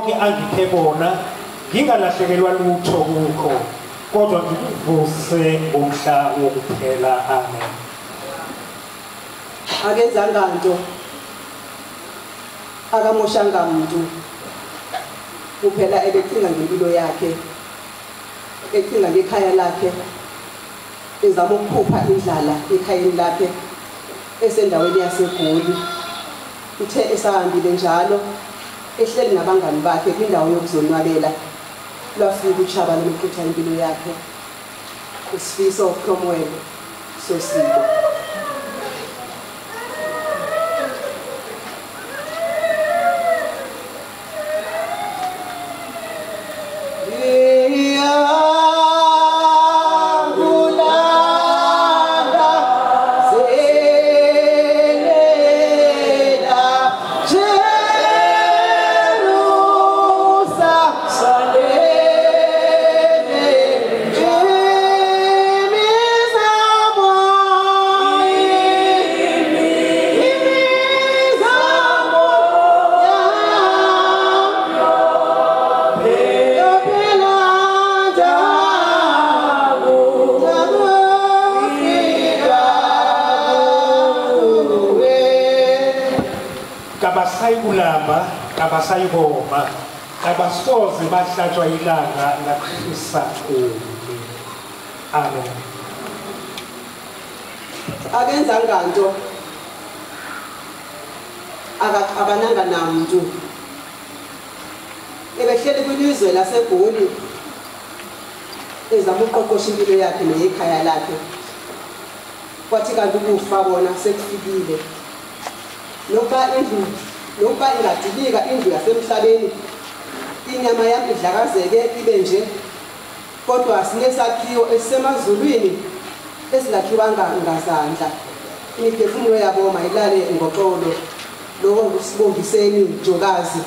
konke angiphe kona ngingalahlekelwa lutho kukho kodwa ngikuvuse umhla wokuphela amen. Akenzanga nto akamoshanga muntu kuphela ebecinga ngempilo yakhe ecinga ngekhaya lakhe ezama ukukhupha indlala ekhayeni lakhe esendaweni yasegoli uthe esahambile njalo ehleli nabangani bakhe kwindawo yokuzonwabela lwafika utshaba lokuchitha impilo yakhe usifiso cromwell sosibo kabasoze bahlatshwa ilanga lakushisa kubi amen akenzanga nto akaxabananga namntu. Ebehleli kwilizwe lasegoli ezama uqoqosha impilo yakhe neyekhaya lakhe. Kwathi kanti ukufa bona sekufikile. Nokuba indlu nokuba ingadilika indlu yasemhlabeni inyama yam idlakazeke ibe nje kodwa sinesakhiwo esisemazulwini esingakhiwanga ngazandla imiphefumulo yabo mayilale ngoxolo loko ngusibongiseni njokazi.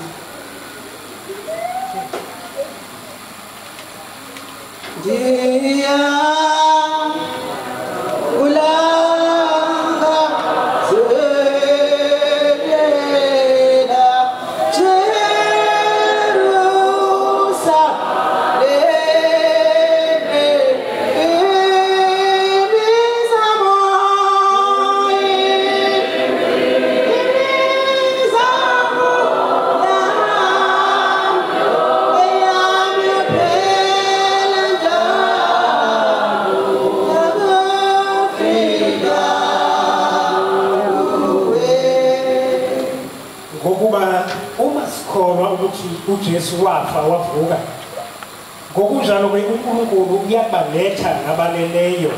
Nabaleleyo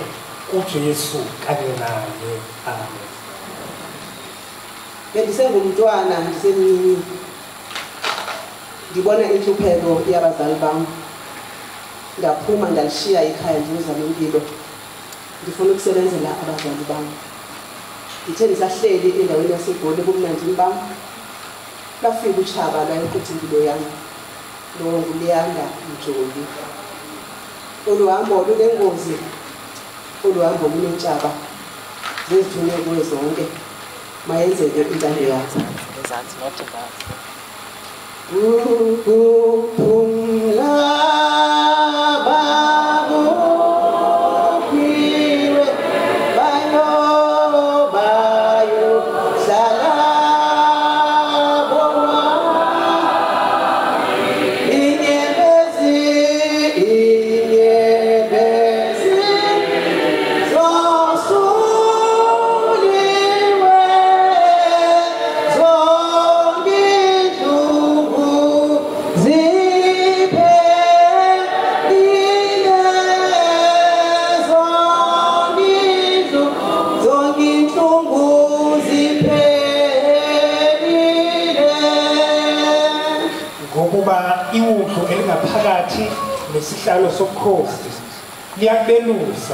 ujesu kanye naye. Amen. Bendisengumntwana ndisemncinci ndibona intlupheko yabazali bam ndaphuma ndalishiya ikhaya ndiyozama impilo. Ndifuna ukusebenzela abazali bam ndithe ndisahleli endaweni yasegoli ebumnandini bam lafika utshaba lwayokuthi impilo yam lo nguliyanda mjoli. Olu hambo lunengozi olu hambo lunentshaba zezithuneko zonke. Mayenzeke intando yakho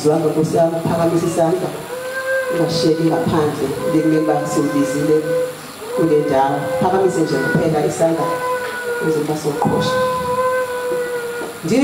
ngizohamba sami phakamisa isandla ngashiyeki ngaphandle bekuba ngisembizile kule ndawo. Phakamise nje kuphela isandla uzoba soqhosha. Ndi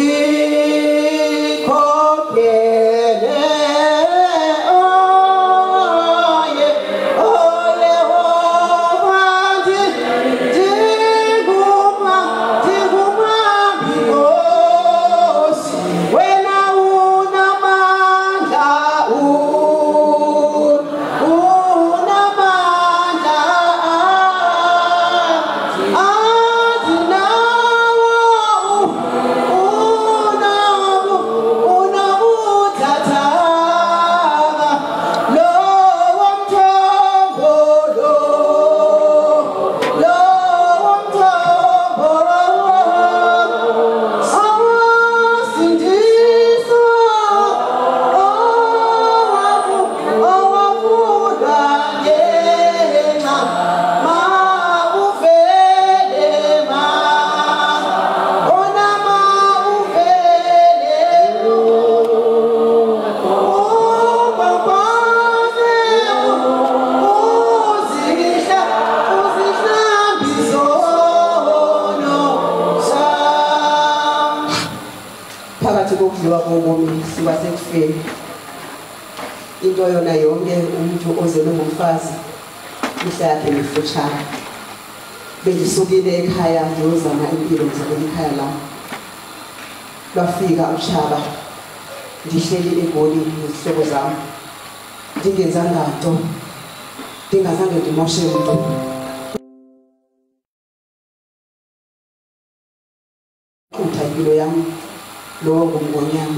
ngutshana bendisukile ekhaya ndiyozama impilo zabekhaya lam lwafika utshaba ndihleli egoli nezihlobo zam ndingenzanga nto ndingazange ndimoshe mntu qutha impilo yam lowo ngumngonyana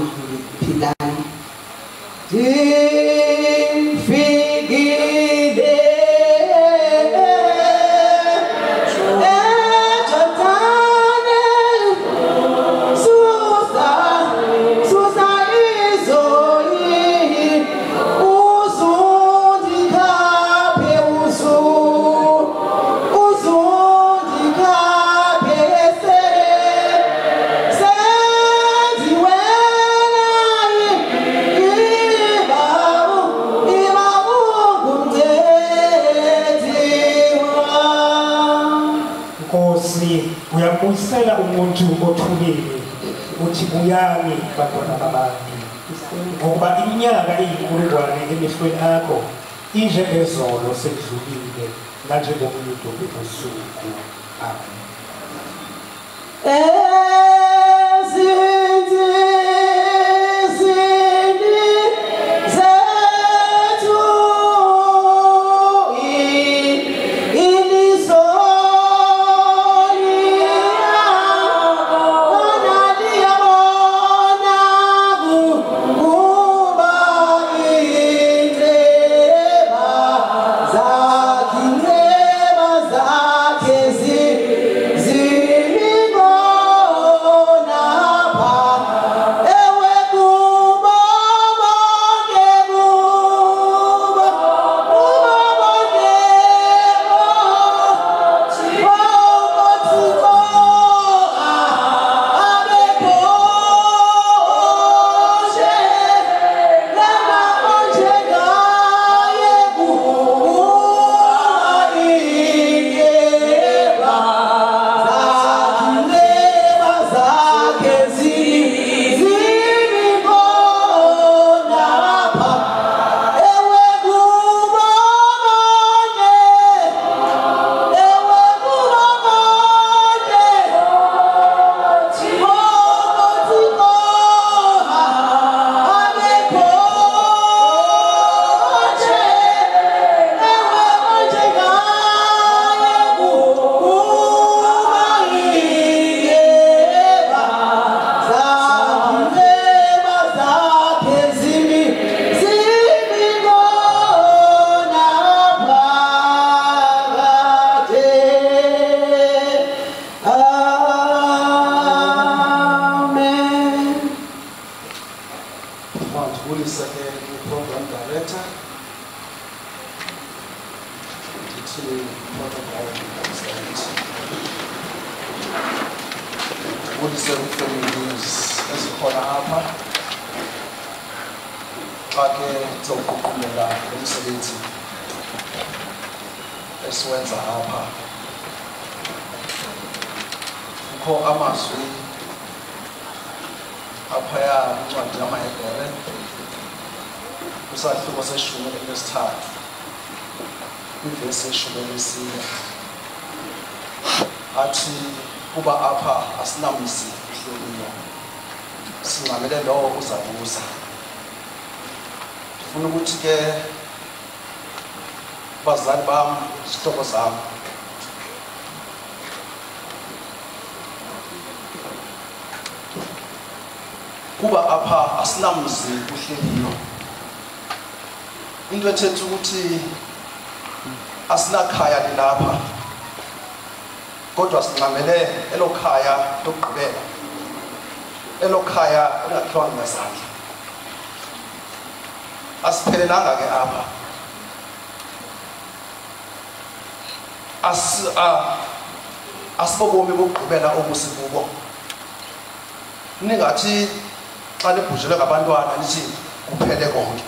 kuphele konke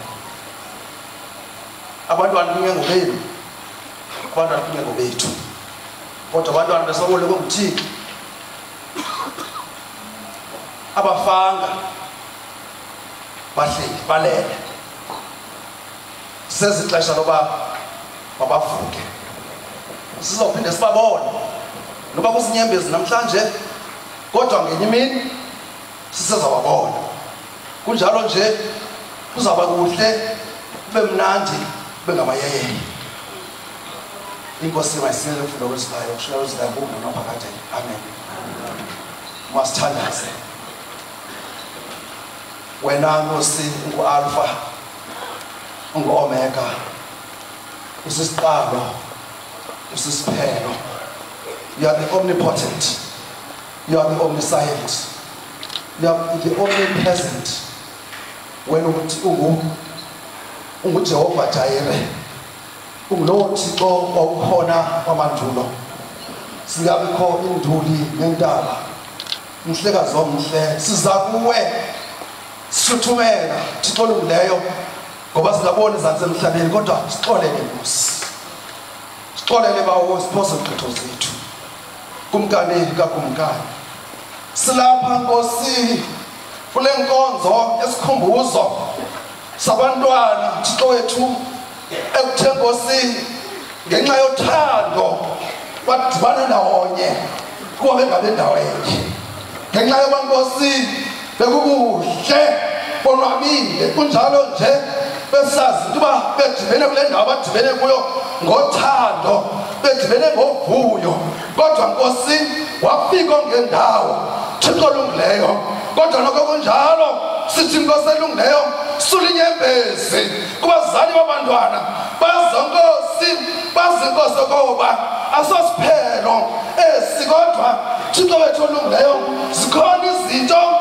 abantwana kungengobenu abantwana kungengobethu kodwa abantwana besabolekwe nguthixo abafanga bahleli balele. Sezixesha loba mabavuke. Sizophinde sibabone. Noba kuzinyembezi namhlanje kodwa ngenye imini sisezawabona. Kunjalo nje kuzawuba kuhle kube mnandi kube ngamayeyeye inkosi mayisiyele ukufunda kwesibayo kushuya kwezibayo kungunaphakade amen. Masithandaze wena nkosi ungu-alfa ungu-omega usisiqalo usisiphelo. You are the omnipotent. You are the omniscient. You are the omnipresent. Wena ungu- ungu- ungujehova jayire ungulowo thixo wawukhona kwamandulo. Singabikho induli nentaba. Mhlekazi omhle siza kuwe. Sishuthumela thixo olungileyo ngoba singaboni izantsi emhlabeni kodwa sixolele nkosi. Sixolele bawo siphoze gqitho zethu. Kumkani kakumkani. Silapha nkosi. Kule nkonzo yesikhumbuzo sabantwana thixo wethu ekuthe nkosi ngenxa yothando badibana ndawonye kuba bengabe ndawenye ngenxa yoba nkosi bekukuhle bonwabile kunjalo nje besazi into uba bedibene kule ndawo badibene kuyo ngothando bedibene ngovuyo. Kodwa nkosi wafika ongendawo thixo olungileyo kodwa noko kunjalo sithi nkosi elungileyo sulinyembezi. Kubazali babantwana bazonkosi bazinkosi okoba asosiphelo esi kodwa thixo wethu olungileyo zikhona izinto ngenye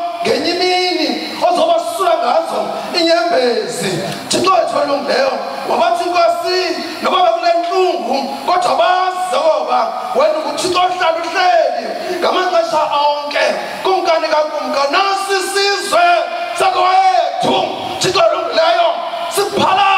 imini ozobasula ngazo inyembezi. Thixo wethu olungileyo wabathi nkosi noba bekule ntlungu kodwa bazoba. Wena nguthixo ohlala uhleli ngamaxesha onke kumkani kakumka nasi isizwe sakowethu thixo olungileyo siphalala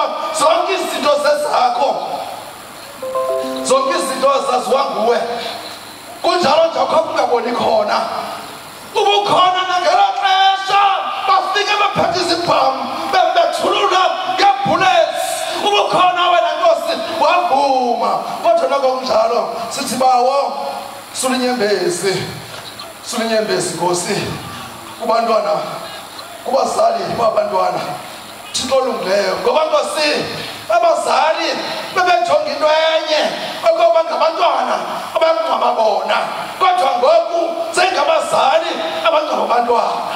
ngoba zonke izinto zezakho zonke izinto zaziwa nguwe. Kunjalo nje akho kungaboni khona. Ubukhona nangelo xesha bafike bephethe izibham bethulula ngebhulesi ubukhona wena nkosi wavuma. Kodwa noko kunjalo sithi bawo sulinyembezi sulinyembezi nkosi. Kubantwana kubazali babantwana thixo olungileyo ngoba nkosi abazali bebejonga into enye okoba ngabantwana abangababona kodwa ngoku sengabazali abangababantwana.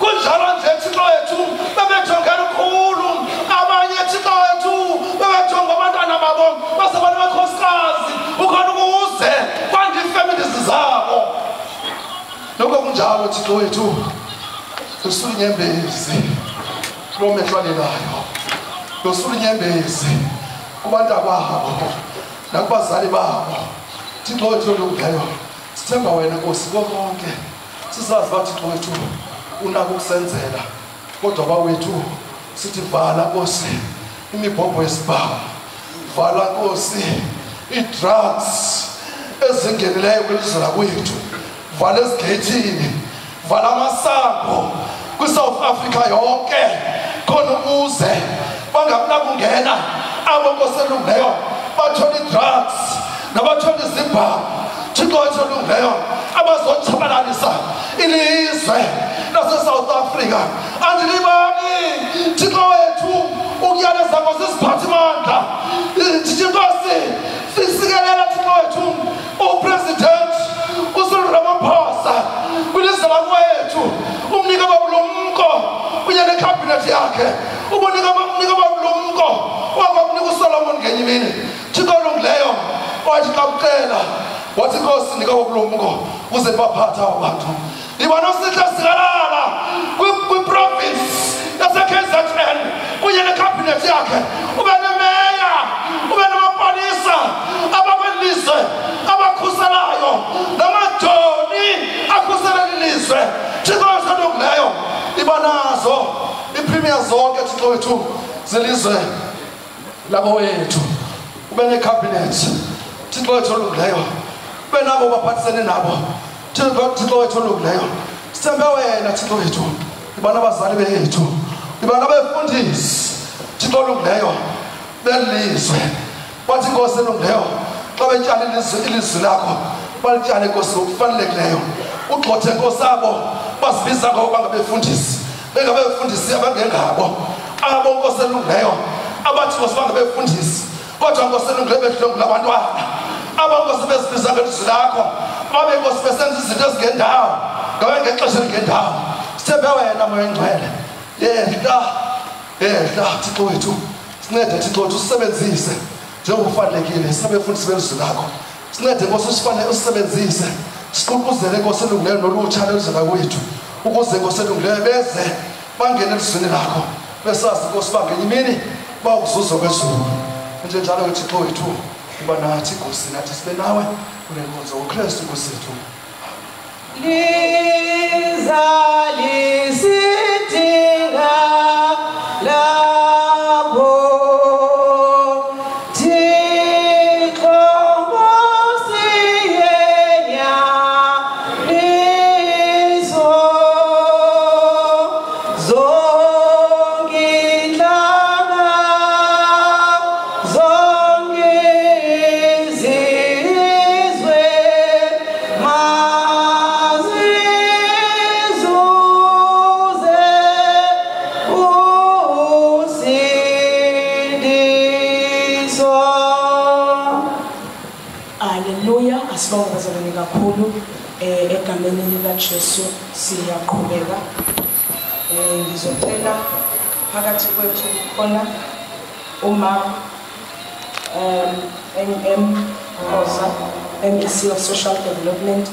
Kunjalo nje thixo wethu bebejonge lukhulu abanye thixo wethu bebejonga abantwana babo basebantu bekhosikazi ukhona ukuze kwandifeministi lokho kunjalo thixo wethu lusula inyembezi kulo mehlwanelayo lusula inyembezi kubantu babo nakubazali babo. Thixo wethu olungileyo sithemba wena nkosi konke. Sisazi uba thixo wethu unako ukusenzela kodwa bawethu sithi vala nkosi imibhobho yesibhamu vala nkosi ii-drugs ezingenileyo kwelizwe lakwethu. Vala ezigeyithini vala amasango kwisouth africa yonke. Khona ukuze bangakunakungena abo nkosi elungileyo bathole ii-drugs nabathole izibhamu thixo wethu olungileyo abazotshabalalisa ilizwe lasesouth africa. Andilibani thixo wethu ukuyaleza nkosi isiphathimandla thixosi sisikelela thixo wethu upresident ucyril ramaphosa. Kwilizwe lakwethu umnika babulumko kunye nekhabhinethi yakhe. Ubunika babulumko wakwakunika usolomon ngenye imini. Thixo olungileyo wathi xa kucela wathi inkosi nika babulumko ukuze ndibaphathe abo bantu ndibona usihle sikalala kwiprovinsi yasekzn kunye nekhabhinethi yakhe. Ube nemeya ube namapolisa abakwelizwe abakhuselayo namajoni akhuselela ilizwe thixo wethu olungileyo ibanazo iipremier zonke thixo wethu zelizwe labowethu ube nekhabhinethi thixo wethu olungileyo ube nabo baphathisene nabo. Thixo wethu olungileyo sithembe wena thixo wethu ibana abazali bethu ibana abefundisi thixo olungileyo belizwe bathi inkosi elungileyo xa betyala ilizwi ilizwi lakho balityale inkosi ngokufanelekileyo ugxothe nkosi abo bazibiza ngabo bangabefundisi bengabefundisi abangengabo. Abo nkosi elungileyo abathi nkosi bangabefundisi kodwa nkosi elungileyo bedlwengula abantwana. Abo nkosi bezibiza ngelizwi lakho. Babe nkosi besenza izinto ezingendawo. Ngabe ngexesha elingendawo. Sithembe wena moya engcwele. Yehla yehla thixo wethu. Sincede thixo wethu usisebenzise. Njengokufanelekile sabefundisi belizwi lakho. Sincede nkosi usisebenzise. Siququzele nkosi elungileyo nolutsha lelizwe lakwethu ukuze nkosi elungileyo beze bangene elizwini lakho. Besazi nkosi bangenye imini bawukuzuza kwezulu njenjalo ke thixo wethu uba nathi nkosi nathi sibe nawe kule nkonzo ngokristu nkosi yethu lizalisidinga khona uma um MM MEC of Social Development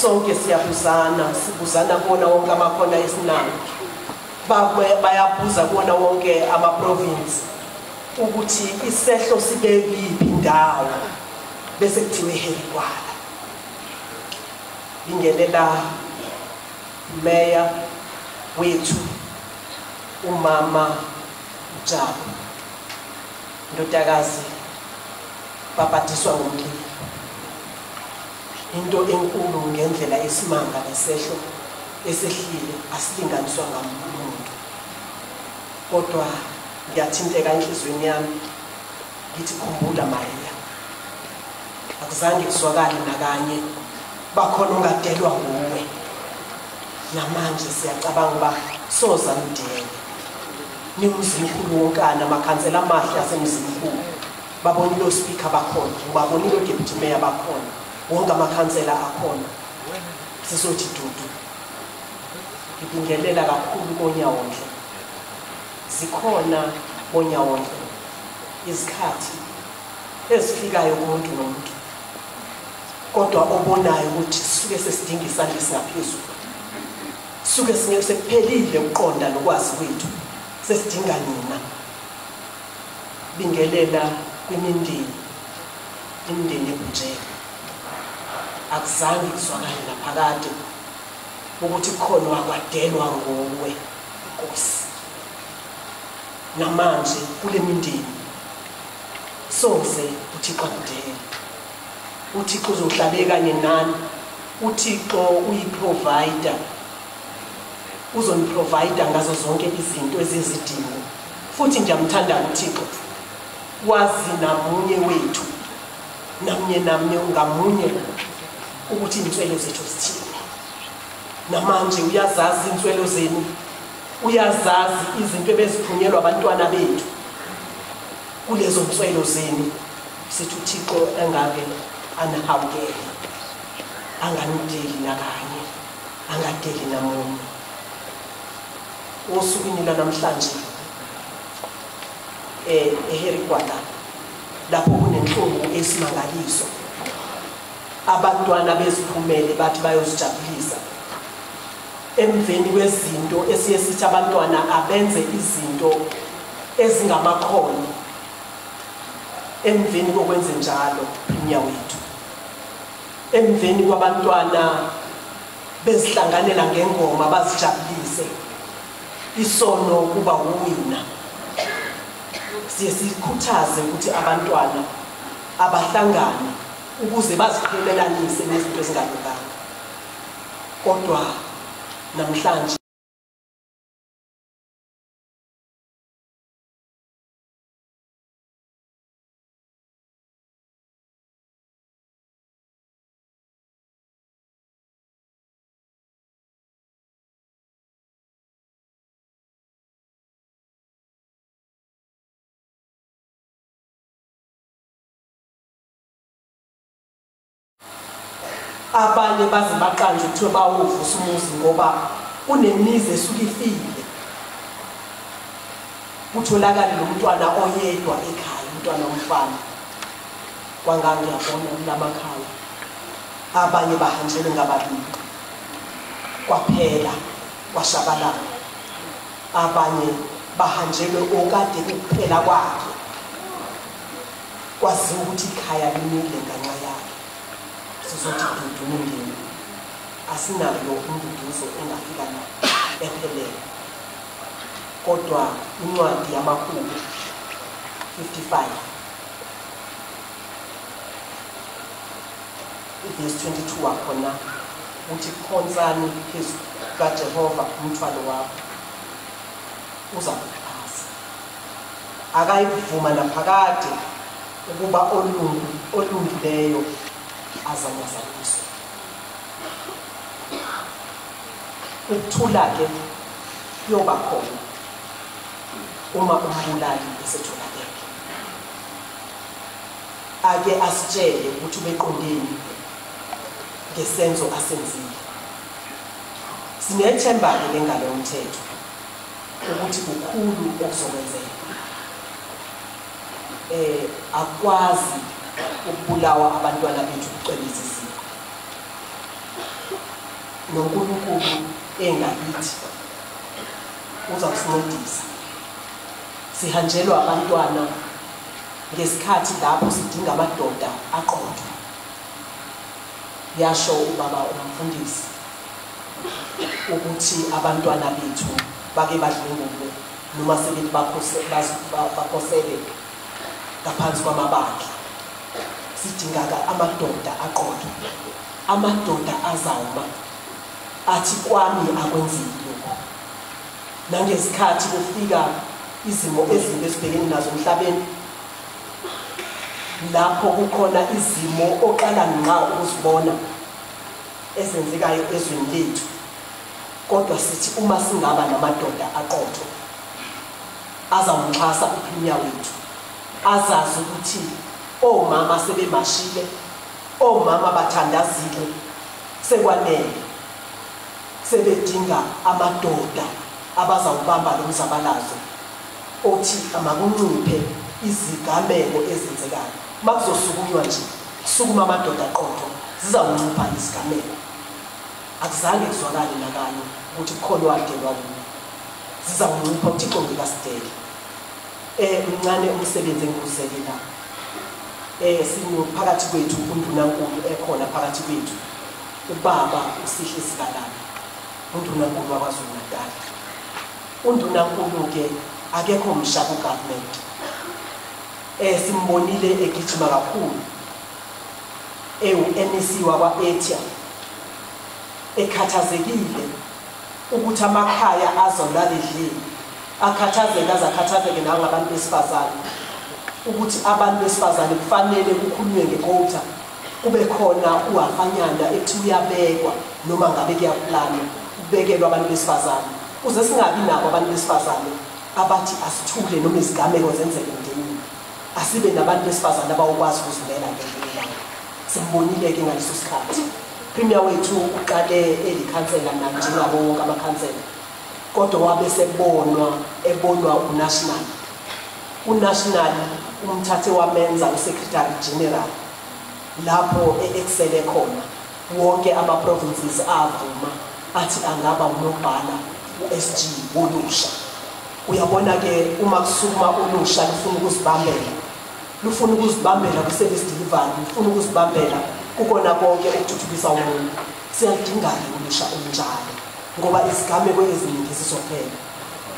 sonke siyabuzana sibuzana kuwona wonke amakhona esinawo Babe- bayabuza kuwona wonke ama-province ukuthi isehlo sibe kuyiphi indawo bese kuthiwe helikwala bingelela meya wethu umama Jabu ndodakazi into enkulu ngendlela esimanga nesehlo esehlile asilinganiswa ngamuntu. Kodwa ngiyathinteka enhliziyweni yami ngithi khumbula Maria. Akuzange kuzwakale nakanye bakhona ongadelwa nguwe. Namanje siyacabanga uba soza mdenge niwumzimkhulu wonkana amakhansela amahle asemzimkhulu babonile ospika bakhona ubabonile odeputy mayor bakhona. Wonke amakhansela akhona. Sizothi dudu. Ngibingelela kakhulu konyawondle zikhona konyawondle izikhathi ezifikayo kumuntu nomuntu. Kodwa obonayo ukuthi sisuke sesidinga isandla esingaphezulu. Suke sekuphelile ukuqonda nokwazi kwethu. Sesidinga nina. Bingelela kwimindeni imindeni ebunjeka akuzange kuzwakale naphakade ukuthi khona wakwadelwa nguwe nkosi. Namanje kule mindeni soze uthixo akudele. Uthixo uzohlabe kanye nani? Uthixo uyiprovider uzoniprovida ngazo zonke izinto ezizidingo. Futhi ngiyamthanda uthixo wazi namunye wethu namunye namunye ngamunye ukuthi iy'nswelo zethu zithini. Namanje uyazazi iy'nswelo zenu uyazazi izinto ebeziphunyelwa abantwana bethu. Kulezo nswelo zenu sithi uthixo engake anihawukele anganideli nakanye angadeli namunye. Osukwini lanamhlanje eh eHerigwala lapho kunenhlungu esimangaliso abantwana beziphumele bathi bayozijabulisa. Emveni kwezinto esiye sithi abantwana abenze izinto ezingamakhono. Emveni kokwenze njalo premier wethu. Emveni kwabantwana bezihlanganela ngengoma bazijabulise isono kuba uwina. Siye sikhuthaze ukuthi abantwana abahlangane ukuze baziphelelanise nezinto ezingalunganga. Kodwa namhlanje abanye baze baqanje kuthiwe bawuvusa umuzi ngoba unemizi esuke ifile. Kutholakale lo mntwana oyedwa ekhaya umntwana womfana. Kwangangiyabona kulamakhaya abanye bahanjelwe ngababili. Kwaphela kwashabalala. Abanye bahanjelwe okade kuphela kwakhe. Kwaziwa ukuthi ikhaya limile nganxa yakhe. Sizothi dudu mindeni asinayo umduduzo engafika la ephelele kodwa incwadi yamakhulu 55 verse 22 wakhona uthi khonsani phezu kajehova umthwalo wakho uza kuphasa akayivuma naphakade ukuba olungu olungileyo azanyazanyiswe ukuthula-ke kuyoba khona uma umbulali esetholakele. Ake asitshele ukuthi ubeqondeni ngesenzo asenzile. Sinethemba-ke lengalo yomthetho ukuthi kukhulu okuzokwenzeka eh akwazi ukubulawa abantwana bethu kucwebisa isiko. Nonkulunkulu engakithi uza kusincedisa sihanjelwa abantwana ngesikhathi lapho sidinga amadoda aqotho. Yasho ubaba umfundisi ukuthi abantwana bethu bake badlwengulwe noma sebethi bakhosele ngaphansi kwamabandla. Sidinga ka- amadoda aqotho amadoda azawuma athi kwami akwenzeki lokho. Nangesikhathi kufika izimo ezimbi esibhekene nazo emhlabeni lapho kukhona izimo oqala ngqa ukuzibona ezenzekayo ezweni lethu. Kodwa sithi uma singaba namadoda aqotho azawuxhasa uphinya wethu azazi ukuthi omama sebemashile omama bathandazile. Sekwanele. Sebedinga amadoda abazawubamba lo mzabalazo. Othi amakunciphe izigameko ezenzekayo. Uma kuzosukunywa nje. Sukuma amadoda aqotho. Zizawuncipha izigameko. Akuzange kuzwakale nakanye ukuthi kukhona owadelwa kuyo zizawuncipha uthixo ngikasidele um mncane umsebenzi engiwuzekela um sinophakathi kwethu undunankulu ekhona phakathi kwethu. Ubaba usihle sikalala undunankulu wakwazulu natali undunankulu-ke akekho msha ku-government. Um simbonile egijima kakhulu. Ewu-nec wakwa-atia ekhathazekile ukuthi amakhaya azolalidlile akhathazeke aze akhathazeke nangabantu besifazane. Ukuthi abantu besifazane kufanele kukhulunywe ngekota kube khona uhafanyana ethi uyabekwa noma ngabe kuyaplanwa kubekelwa abantu besifazane. Kuze singabi nabo abantu besifazane abathi asithule noma izigameko zenzeke emndenini asibe nabantu besifazane abawukwazi ukuzimela ngendlela. Simbonile-ke ngaleso sikhathi. Premier wethu uqale elikhansela nanjengabo wonke amakhansela kodwa wabe sebonwa ebonwa unational. Unational umthathe wamenza usecretary general lapho e-excele khona. Wonke ama-provinces avuma athi angaba unobhala u-sg wolusha. Uyabona-ke uma kusukuma ulusha lufuna ukuzibambela lufuna ukuzibambela kwi-service delivery lufuna ukuzibambela kukona konke okuthuthukisa umuntu. Siyalidinga-ke ulusha olunjalo ngoba izigameko eziningi zizophela.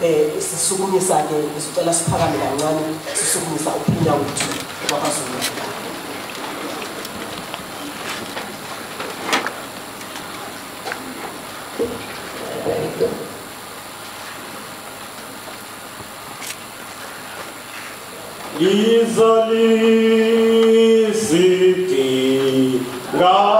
Um sisukumisa-ke sicela siphakame kancane sisukumisa uphinya wethu wabazulu Izalisiti galaku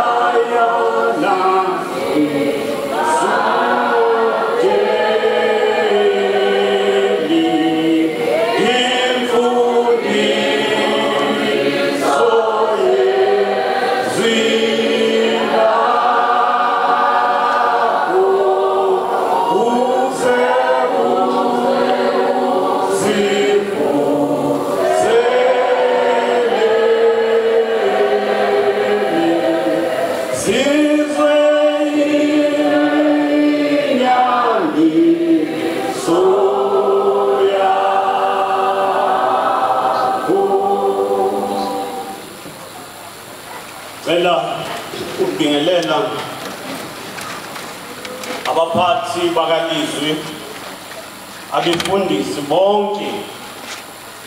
abefundisi bonke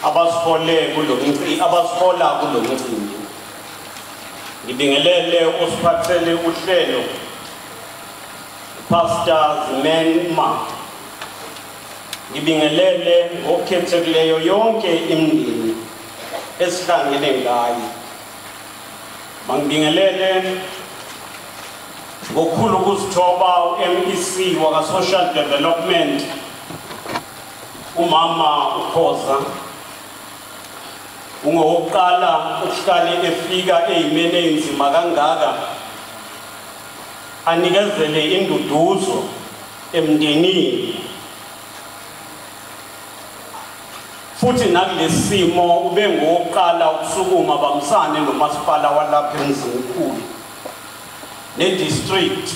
abasihole kulo mcimbi abasihola kulo mcimbi ngibingelele osiphathele uhlelo Pastor Zimenma ngibingelele ngokukhethekileyo yonke imindeni esihlangene ngayo. Mangibingelele ngokukhulu ukuzithoba u-MEC waka-social development umama ukhoza. Ungowokuqala ukuhlale efika ey'meni ey'nzima kangaka anikezele induduzo emndenini. Futhi nakulesi simo ube ngowokuqala ukusukuma bamsane nomasipala walapha emzimkhulu ne-district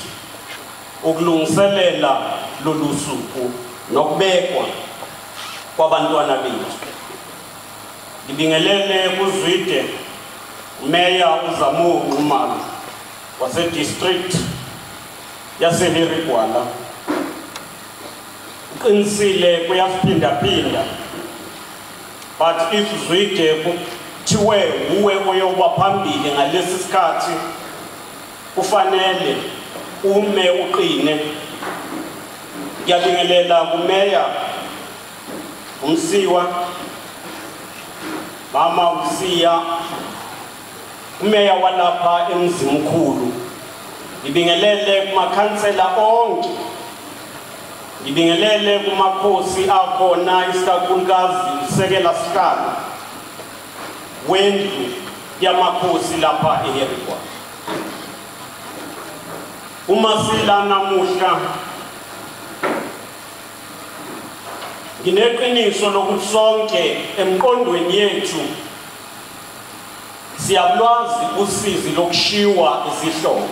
ukulungiselela lolu suku nokubekwa. Kwabantwana bethu. Ngibingelele kuzwide umeya uzamu nqumalo wase-district yaseherigwala. Uqinisile kuyasiphindaphinda but if zwide kuthiwe uwe oyoba phambili ngalesi sikhathi kufanele ume uqine. Ngiyabingelela kumeya umsiwa mama usiya umeya walapha emzimkhulu. Ngibingelele kumakhansela onke. Ngibingelele kumakhosi akhona isikakhulukazi isekela sihlalo wendlu yamakhosi lapha eherikwa. Uma sila namuhla ngineqiniso lokuthi sonke emqondweni yethu siyalwazi usizi lokushiwa izihlobo.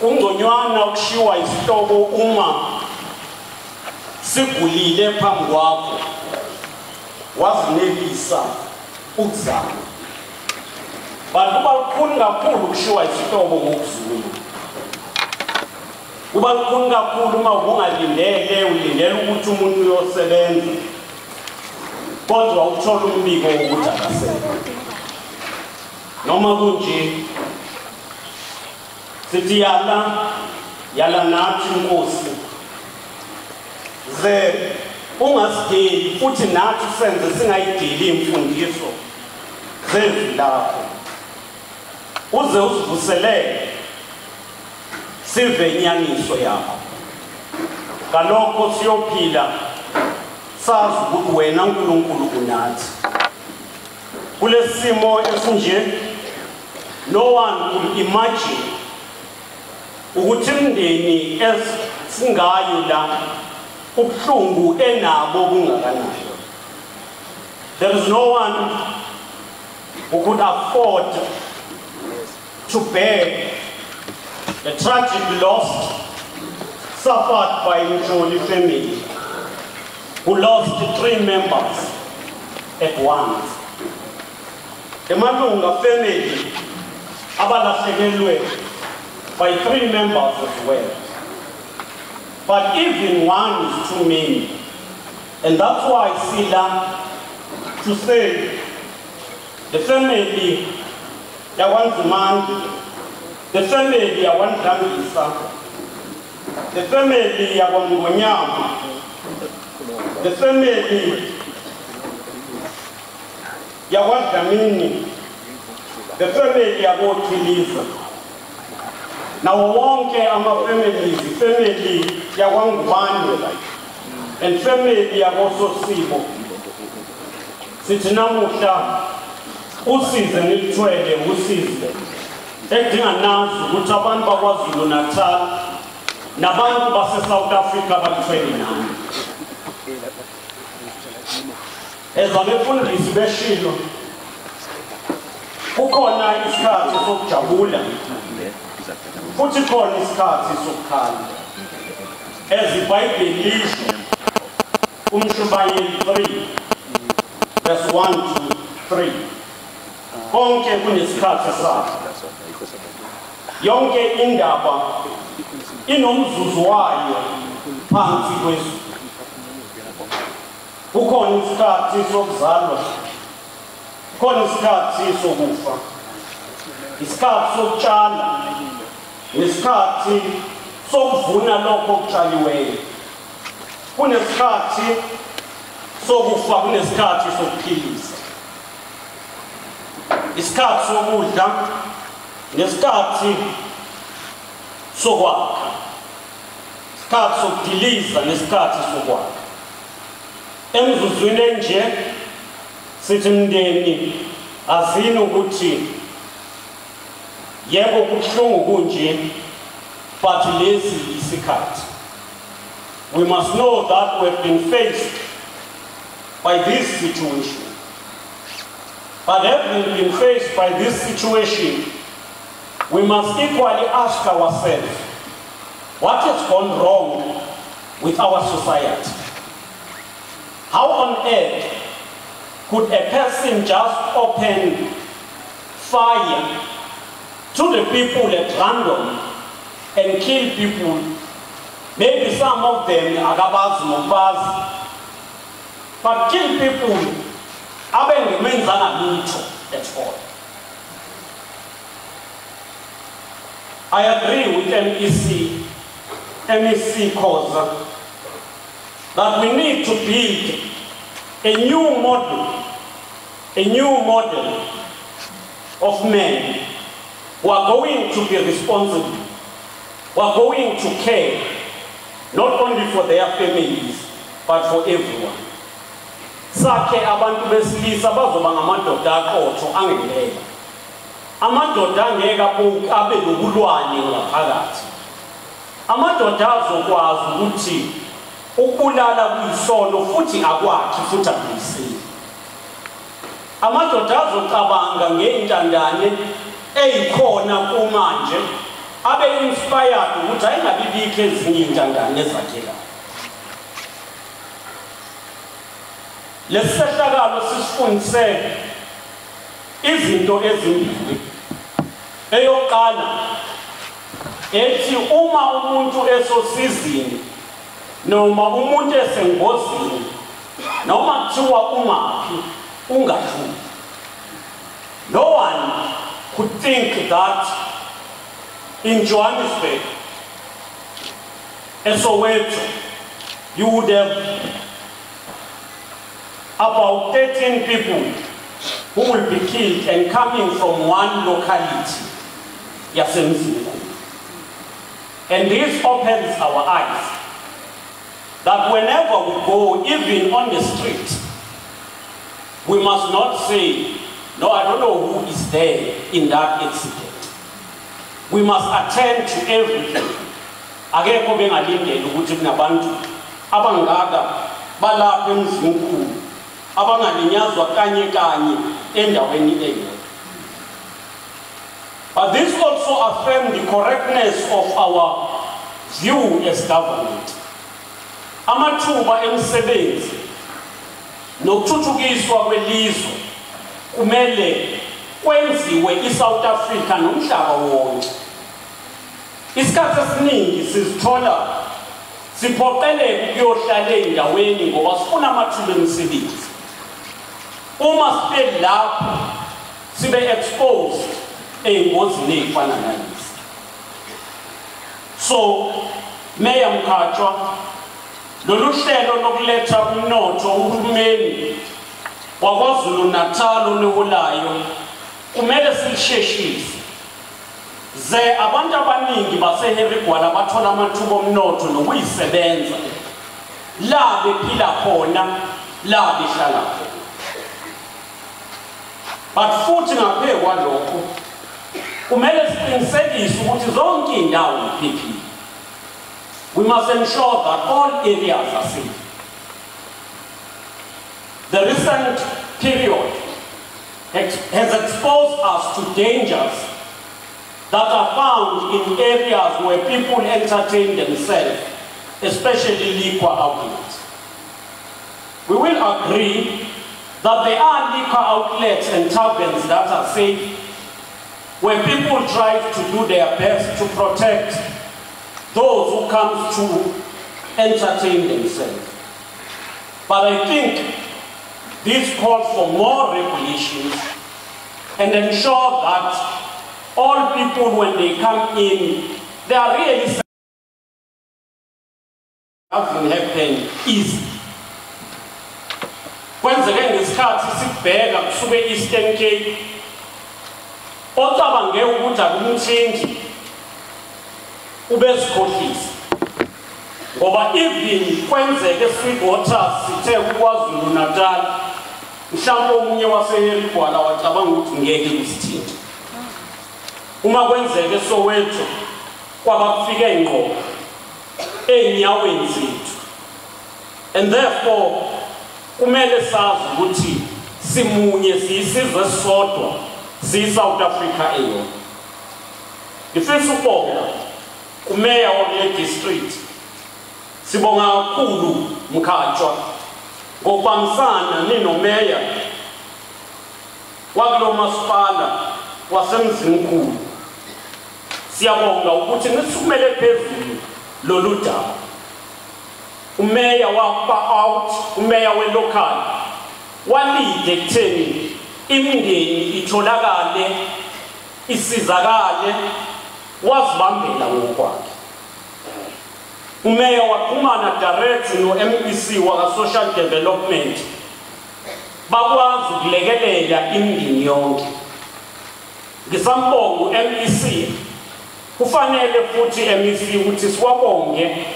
Kungconywana ukushiwa isihlobo uma sigulile phambi kwakho wazinelisa ukuzama. Bantu balukhuni kakhulu ukushiwa isihlobo ngokuzulu. Kuba lukhuni kakhulu uma ubungalindele ulindele ukuthi umuntu uyosebenza. Kodwa uthola umbiko wokuthi akasebenza noma kunje sithi yala yala nathi inkosi. Ze ungasideli futhi nathi senze singayideli imfundiso. Zezwi lakho uze usivuselele sive inyaniso yakho. Ngalokho siyophila sazi ukuthi wena nkulunkulu unathi. Kulesi simo esinje no one could imagine ukuthi imndeni esingayo la ubuhlungu enabo bungakanani. There is no one who could afford to bear the tragic loss suffered by Njoli family who lost three members at once emalunga family abalahlekelwe by three members as well. But even one is too many. And that's why Sila, to say, the family, ya Wanzumani, the family ya Wandambisa, the family ya Wangonyama, the family ya Wadamini, the family ya Botiliza, nawo wonke ama-families ifamily yakwangubane and family yakososibo sithi namuhla usize nilithwele usize edinga nazi ukuthi abantu bakwazulu natal nabantu base-south africa balithwele nani ezabefundisi beshilo kukhona isikhathi sokujabula futhi khona isikhathi sokukhala as ibhayibheli lisho umshubayeli 3 verse 1 to 3 konke kunesikhathi sakho yonke indaba inomzuzu wayo phansi kwezulu. Kukhona isikhathi sokuzalwa kukhona isikhathi sokufa isikhathi sokutshala nesikhathi sokuvuna lokho okutshaliweyo. Kunesikhathi sokufa kunesikhathi sokuphilisa. Isikhathi sokudla nesikhathi sokwakha isikhathi sokudiliza nesikhathi sokwakha emzuzwini enje sithi mndeni azini ukuthi yebo kubuhlungu kunje but lesi isikhathi we must know that we've been faced by this situation. But having been faced by this situation? We must equally ask ourselves what has gone wrong with our society? How on earth could a person just open fire to the people at random and kill people? Maybe some of them akabazi nokubazi but kill people abengemenzanga lutho at all I agree with MEC, MEC cause that we need to build a new model, a new model of men who are going to be responsible, who are going to care not only for their families but for everyone. sakhe abantu besilisa bazoba ngamadoda aqotho angelela amadoda angeke abe nobulwane ngaphakathi. Amadoda azokwazi ukuthi ukubulala kuyisono futhi akwakhi futhi akuyisini amadoda azocabanga ngey'ntandane ey'khona kumanje abe-inspired ukuthi ayingabi bikho ezinye iy'ntandane ezakhekayo lesi sehlakalo sisifundise izinto ezimbili. Eyokuqala ethi uma umuntu esosizini noma umuntu esengozini noma kuthiwa no one could think that in johannesburg esoweto you would have about 13 people who will be killed and coming from one locality yasemzini and this opens our eyes that whenever we go even on the street we must not say no i don't know who is there in that incident we must attend to everything. Akekho bengalindeli ukuthi kunabantu abangaka balapha emzini mkhulu abangalinyazwa kanye kanye endaweni eyodwa but this also affirmed the correctness of our view as government. Amathuba emsebenzi nokuthuthukiswa kwelizwe kumele kwenziwe i-south africa nomhlaba wonke. Isikhathi esiningi sizithola siphoqeleke ukuyohlala ey'ndaweni ngoba sifuna amathuba emisebenzi. Uma sibe lapho sibe exposed ey'ngozini ey'fana nalezi so meya mkhatshwa lolu hlelo lokuletha umnotho uhulumeni wakwazulu natal oliholayo kumele silisheshise. Ze abantu abaningi baseherigwala bathola amathuba omnotho nokuyisebenza. La bephila khona la behlala khona. But futhi ngaphe kwalokho kumele siqinisekise ukuthi zonke iy'ndawo ziphephile we must ensure that all areas are safe the recent period has exposed us to dangers that are found in areas where people entertain themselves, especially liquor outlets. We will agree that there are liquor outlets and taverns that are safe, where people try to do their best to protect those who come to entertain themselves. But I think this calls for more regulations and ensure that all people, when they come in, they are really having happen easy. kwenzeke ngesikhathi sikubheka kusuke e-eastern cape ocabange ukuthi akumthinti ubesikhohlisa ngoba even kwenzeke sweetwaters sithe kukwazulu natal mhlawumbe omunye waseherigwala wacabanga ukuthi ngeke kusithinta uma kwenzeke sowethu kwaba kufike ngqo ey'nyaweni zethu. And therefore kumele sazi ukuthi simunye siyisizwe sisodwa siyi-south africa eyodwa ngifisa ukubonga kumeya wakule district sibonga kakhulu mkhatshwa ngokubambisana ninomeya wakulo masipala wasemzimkhulu. Siyabonga ukuthi nisukumele phezulu lolu daba. Umeya wapa-out umeya welocal walide ekutheni imindeni itholakale isizakale wazibambela ngokwakhe. Umeya waxhumana direct no-mec waka-social development bakwazi ukulekelela imindeni yonke. Ngisambonga u-mec kufanele futhi mec ukuthi siwabonge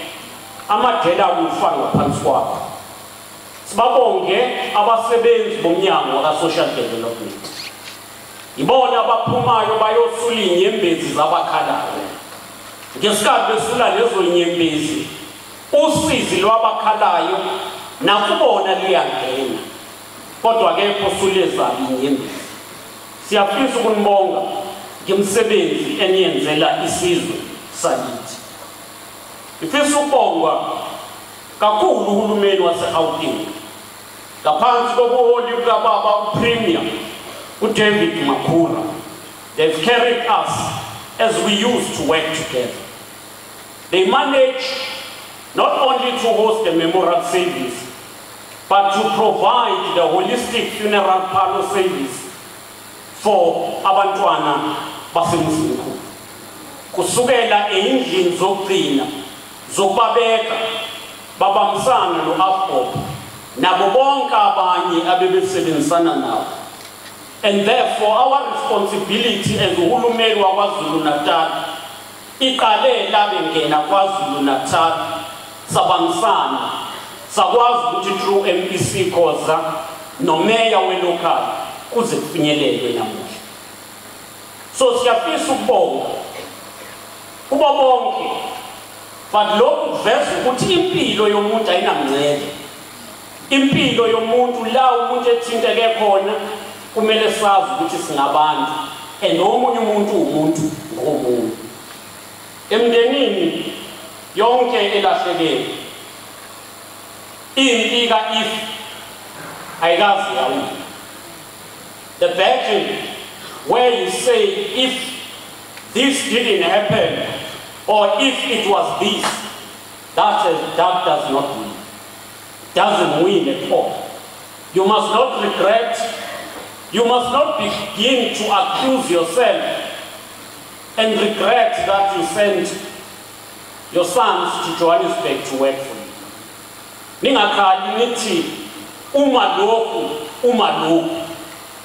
amadela akufa ngaphansi kwakho sibabonge abasebenzi bomnyango waka-social development. Ibona abaphumayo bayosula iy'nyembezi zabakhalayo. Ngesikhathi besula lezo nyembezi usizi lwabakhalayo nakubona liyangena kodwa kepho sulezabi iy'nyembezi siyafisa ukunibonga ngemisebenzi eniyenzela isizwe sakithi. Ngifisa ukubonga kakhulu uhulumeni wase-gauteng. Ngaphansi kobuholi bukababa upremier udavid makhura they've carried us as we used to work together. They manage not only to host a memorial service but to provide the holistic funeral parlor service for abantwana basemzimkhulu kusukela ey'ndlini zokugcina zokubabeka babambisana no-afcop nabo bonke abanye abebesebenzisana nabo. And therefore our responsibility as uhulumeni wakwazulu natal iqale labe ngena kwazulu natal. Sabambisana sakwazi ukuthi through mpc khoza nomeya welocal kuze kufinyelelwe namuhla. So siyafisa ukubonga kubo bonke but lokhu kuveza ukuthi impilo yomuntu ayinamncele. Impilo yomuntu la umuntu ethinteke khona kumele sazi ukuthi singabantu and omunye umuntu umuntu ngomunye. Emndenini yonke elahlekele impi ka-if ayikazi yawuba the battle where you say if this didn't happen or if it was this, that, that does not win. Doesn't win at all. You must not regret. You must not begin to accuse yourself and regret that you sent your sons to Johannesburg to work for you. Ningakhali nithi uma lokhu uma lokhu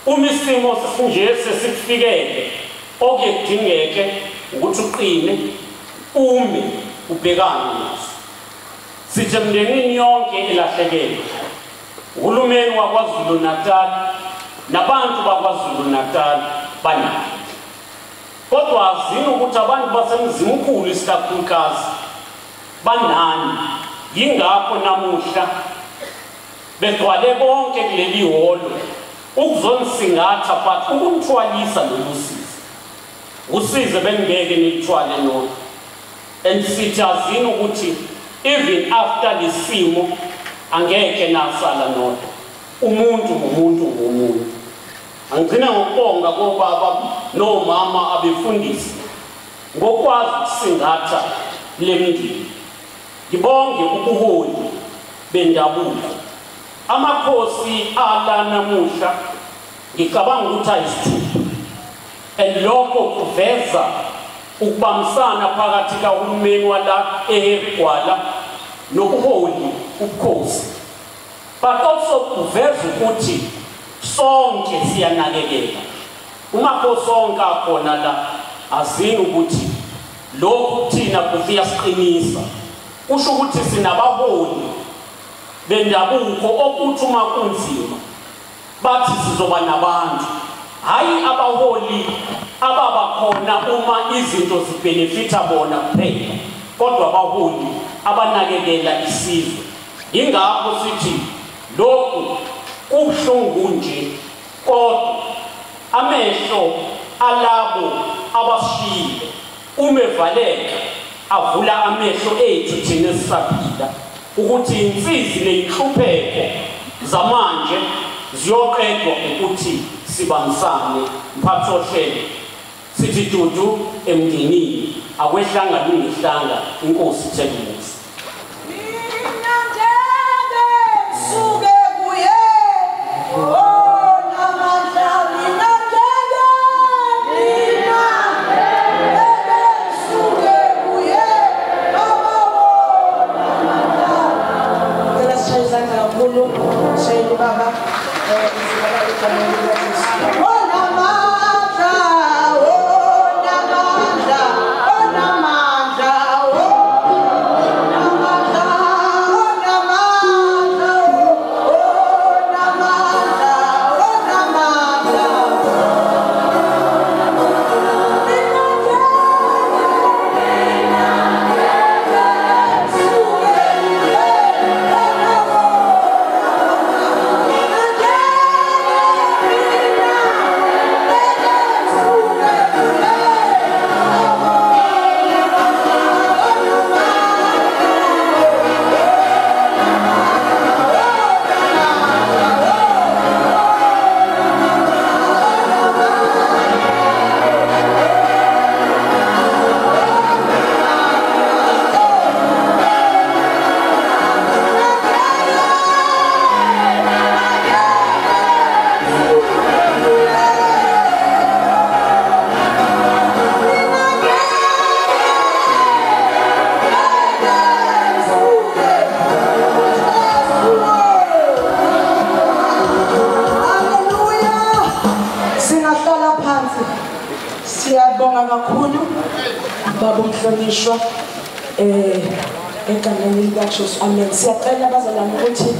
uma isimo nje sesikufikele okuye kudingeke ukuthi uqine ume ubhekane naso. Sithi emndenini yonke elahlekele. Uhulumeni wakwazulu natal nabantu bakwazulu natal banakho kodwa azini ukuthi abantu basemzimkhulu isikakhulukazi banani. Yingakho namuhla begcwale bonke kuleli hholo ukuzonisingatha but ukumthwalisa lolu sizi. Usize bengeke nilithwale nodwa and sithi azini ukuthi even after lesimo angeke nasala nodwa. Umuntu ngumuntu ngumuntu. Angigcina ngokubonga kobaba nomama abefundisi. Ngokwazi ukusingatha le mndeni ngibonge ubuholi bendabuko. Amakhosi ala namuhla ngicabanga ukuthi ayisithupha. And lokho kuveza ukubambisana phakathi kahulumeni wala eherigwala nobuholi ubukhosi. But also kuveza ukuthi sonke siyanakekela. Uma ko sonke akhona la azini ukuthi lokhu thina kuyasiqinisa kusho ukuthi sinabaholi bendabuko okuthi uma kunzima. Bathi sizoba nabantu. Hayi abaholi ababa khona uma izinto zibenefita bona kuphela. Kodwa abaholi abanakekela isizwe. Ingakho sithi lokhu kubuhlungu nje. Kodwa amehlo alabo abashiyile umevaleka avula amehlo ethu thina esisaphila ukuthi insizi neyinhlupheko zamanje ziyoqedwa ukuthi sibambisane mphathoshele sithi dudu emndenini akwehlanga lungehlanga inkosi thekumusi suke kuye. Ona mandla mina Thank you. Baba umhlonishwa eh egameni likaJesu. Amen. Siyacela abazalwane ukuthi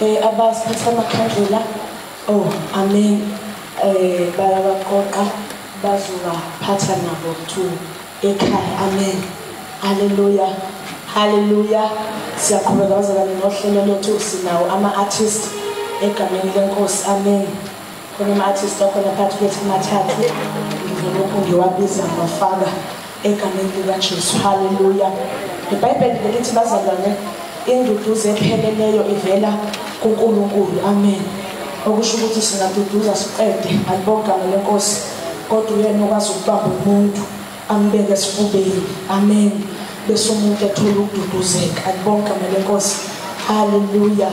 um abasiphatha amakhandlela oh amen um bayabaqoqa bazobaphatha nabo to ekhaya. Amen. halleluya halleluya Siyaqhubeka abazalwane nohlelo lwethu sinawo ama-artist egameni lenkosi. Amen. khona ama-artist akhona phakathi kwethu amathathu ngizolokhu ngiwabiza ngibafaka egameni likajesu. Haleluya ibhayibheli belithi bazalwane induduzo epheleleyo ivela kunkulunkulu. Amen. Okusho ukuthi singaduduza siqede alibogama lenkosi kodwa uyena okwazi ukubamba umuntu ambeke esifubeni. Amen. Bese umuntu ethola ukududuzeka. Alibogama lenkosi. Haleluya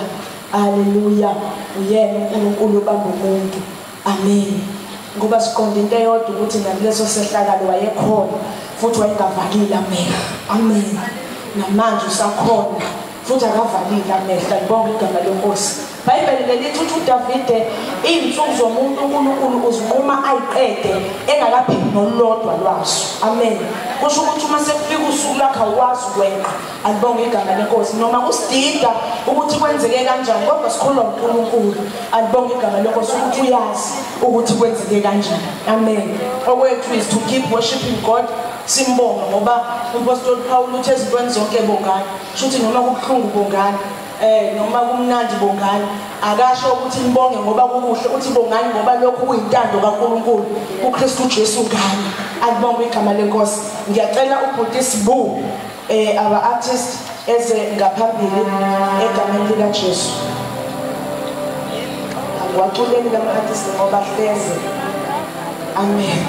haleluya uyena unkulunkulu ubamba umuntu amen. Ngoba siqonde into eyodwa ukuthi nakuleso sehlakalo wayekhona. Futhi wayengavalile amehlo. Amen. Namanje usakhona futhi akavalile amehlo. Libonga igama lenkosi bhayibheli lelithi ukuthi udavide iy'nsuku zomuntu unkulunkulu uzinquma ayiqede engakaphili nolulodwa lwazo. Amen. Kusho ukuthi uma sekufika usuku lakho awukwazi ukwenqa. Alibonge igama lenkosi. Noma kusidida ukuthi kwenzeke kanjani kodwa sikhulwa unkulunkulu. Alibonge igama lenkosi ukuthi uyazi ukuthi kwenzeke kanjani. Amen. Okwethu is to keep worshiping god simbonga ngoba umpostoli paul uthi ezintweni zonke bongani shuthi noma kubuhlungu bongani eh noma kumnandi bongani akasho ukuthi nibonge ngoba kukuhle uthi bongani ngoba lokhu kuyintando kaNkuluNkulu uKristu Jesu ngani alibonge igama lenkosi. Ngiyacela ubhutisi bu eh our artist eze ngaphambili egameni lika Jesu waculeni kamphathisi ngoba hleze. Amen.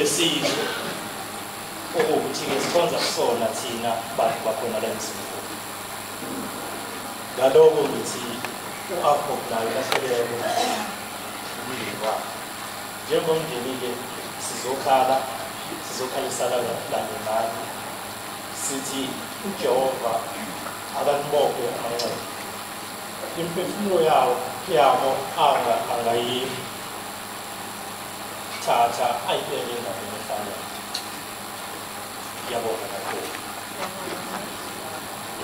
Besizwe okuwukuthi-ke sikhonza kusona thina bantu bakhona la emzimfuni ngaloko ngithi u-afop nayo lahlekelwe umndeni wakhe. Njengomndeni-ke sizokhala sizokhalisana kanye nani sithi ujehova akanibophe amancedo imphefumulo yawo yabo anga angayithatha ayibeke endaweni efanele ngiyabonga kakhulu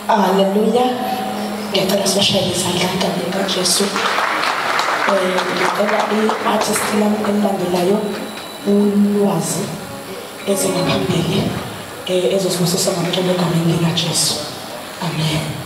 Haleluya. Ngiyacela sibashayele izandla egameni kaJesu. Eh ngicela i-artist lami elilandelayo ulwazi ezingaphambili eh ezosibusisa ngomculo egameni likaJesu. Amen.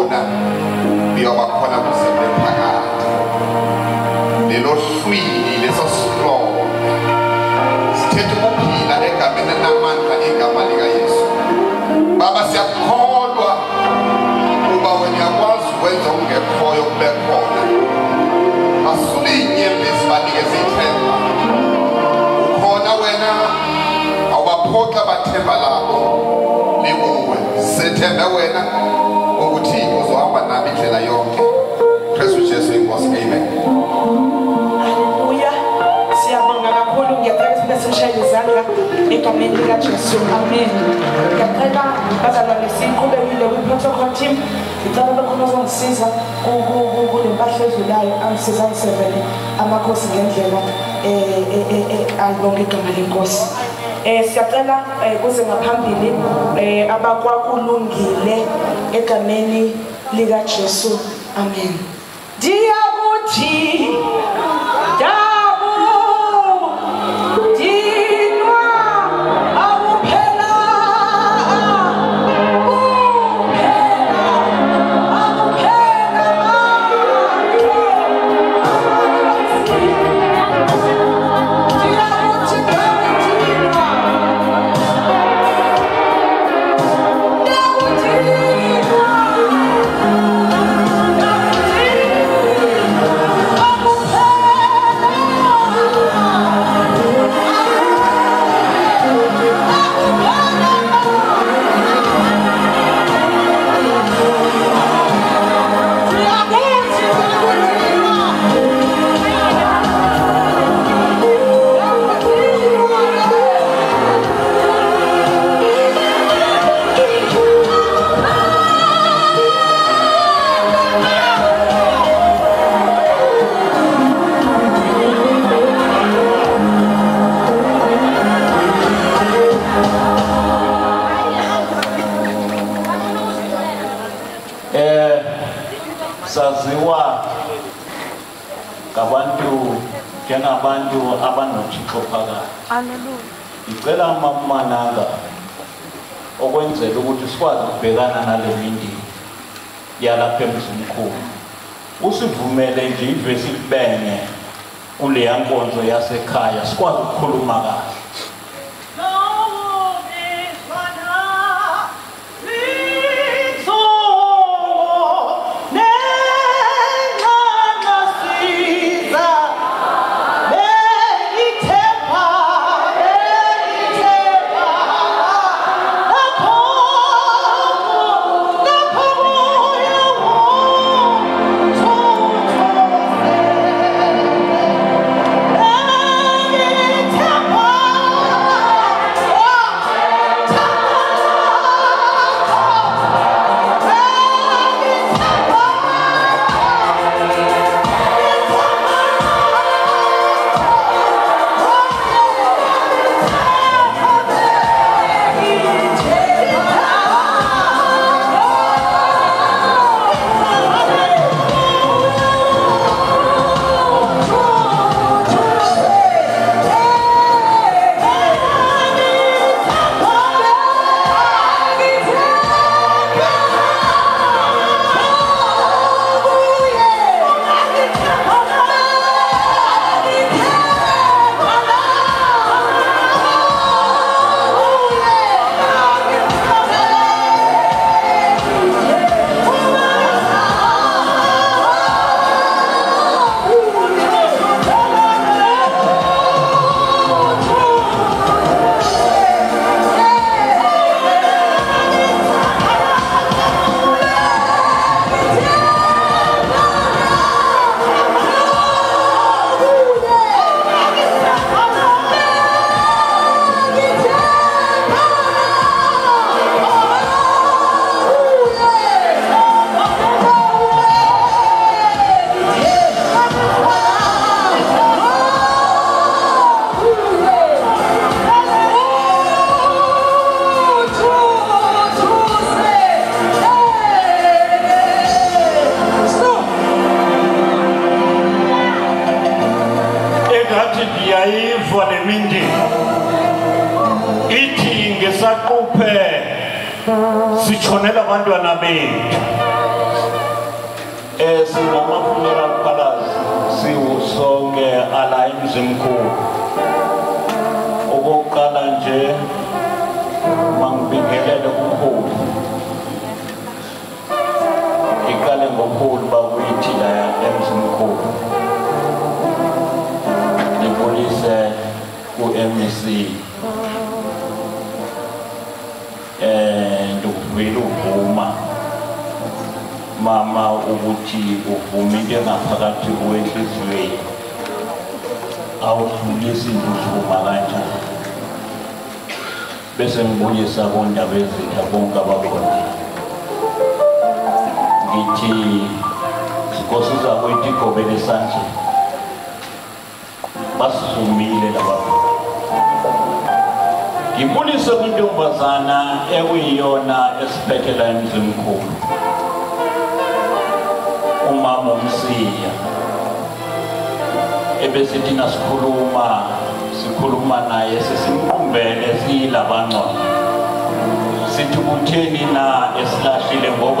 Wayekhona ukhona biyoba khona kuzibe phakathi. Lelo hlwini leso silomo sithetha ukuphila egameni namandla igama likayesu baba siyakholwa uba wena uyakwazi ukwenza ongekhoyo kube khona. Basule inyembezi banikeze ithemba ukhona wena awubaphoxa bathemba labo. Likuwe sethembe wena ukuthi uzohamba nami indlela yonke kristu jesu inkosi amen Haleluya. Siyabonga kakhulu ngiyacela sibe sishayele izandla egameni likaJesu. Amen. Ngiyacela bazalwane siqhubekile kwi-protocol team. Ngicela lokho bazongisiza ku- ku- ku- kule mpahla edlulayo angisiza ngisevele amakhosi ngendlela eh, eh, eh, eh, alibonge igama lenkosi. Eh siyacela eh, kuze ngaphambili eh abakwakulungile egameni likaJesu. Amen. Diyakuthi Dabu okwenzela ukuthi sikwazi ukubhekana nale mindeni yalapha emzimkhulu. Usivumele nje ivesi libenge kuleya nkonzo yasekhaya sikwazi ukukhuluma kahle.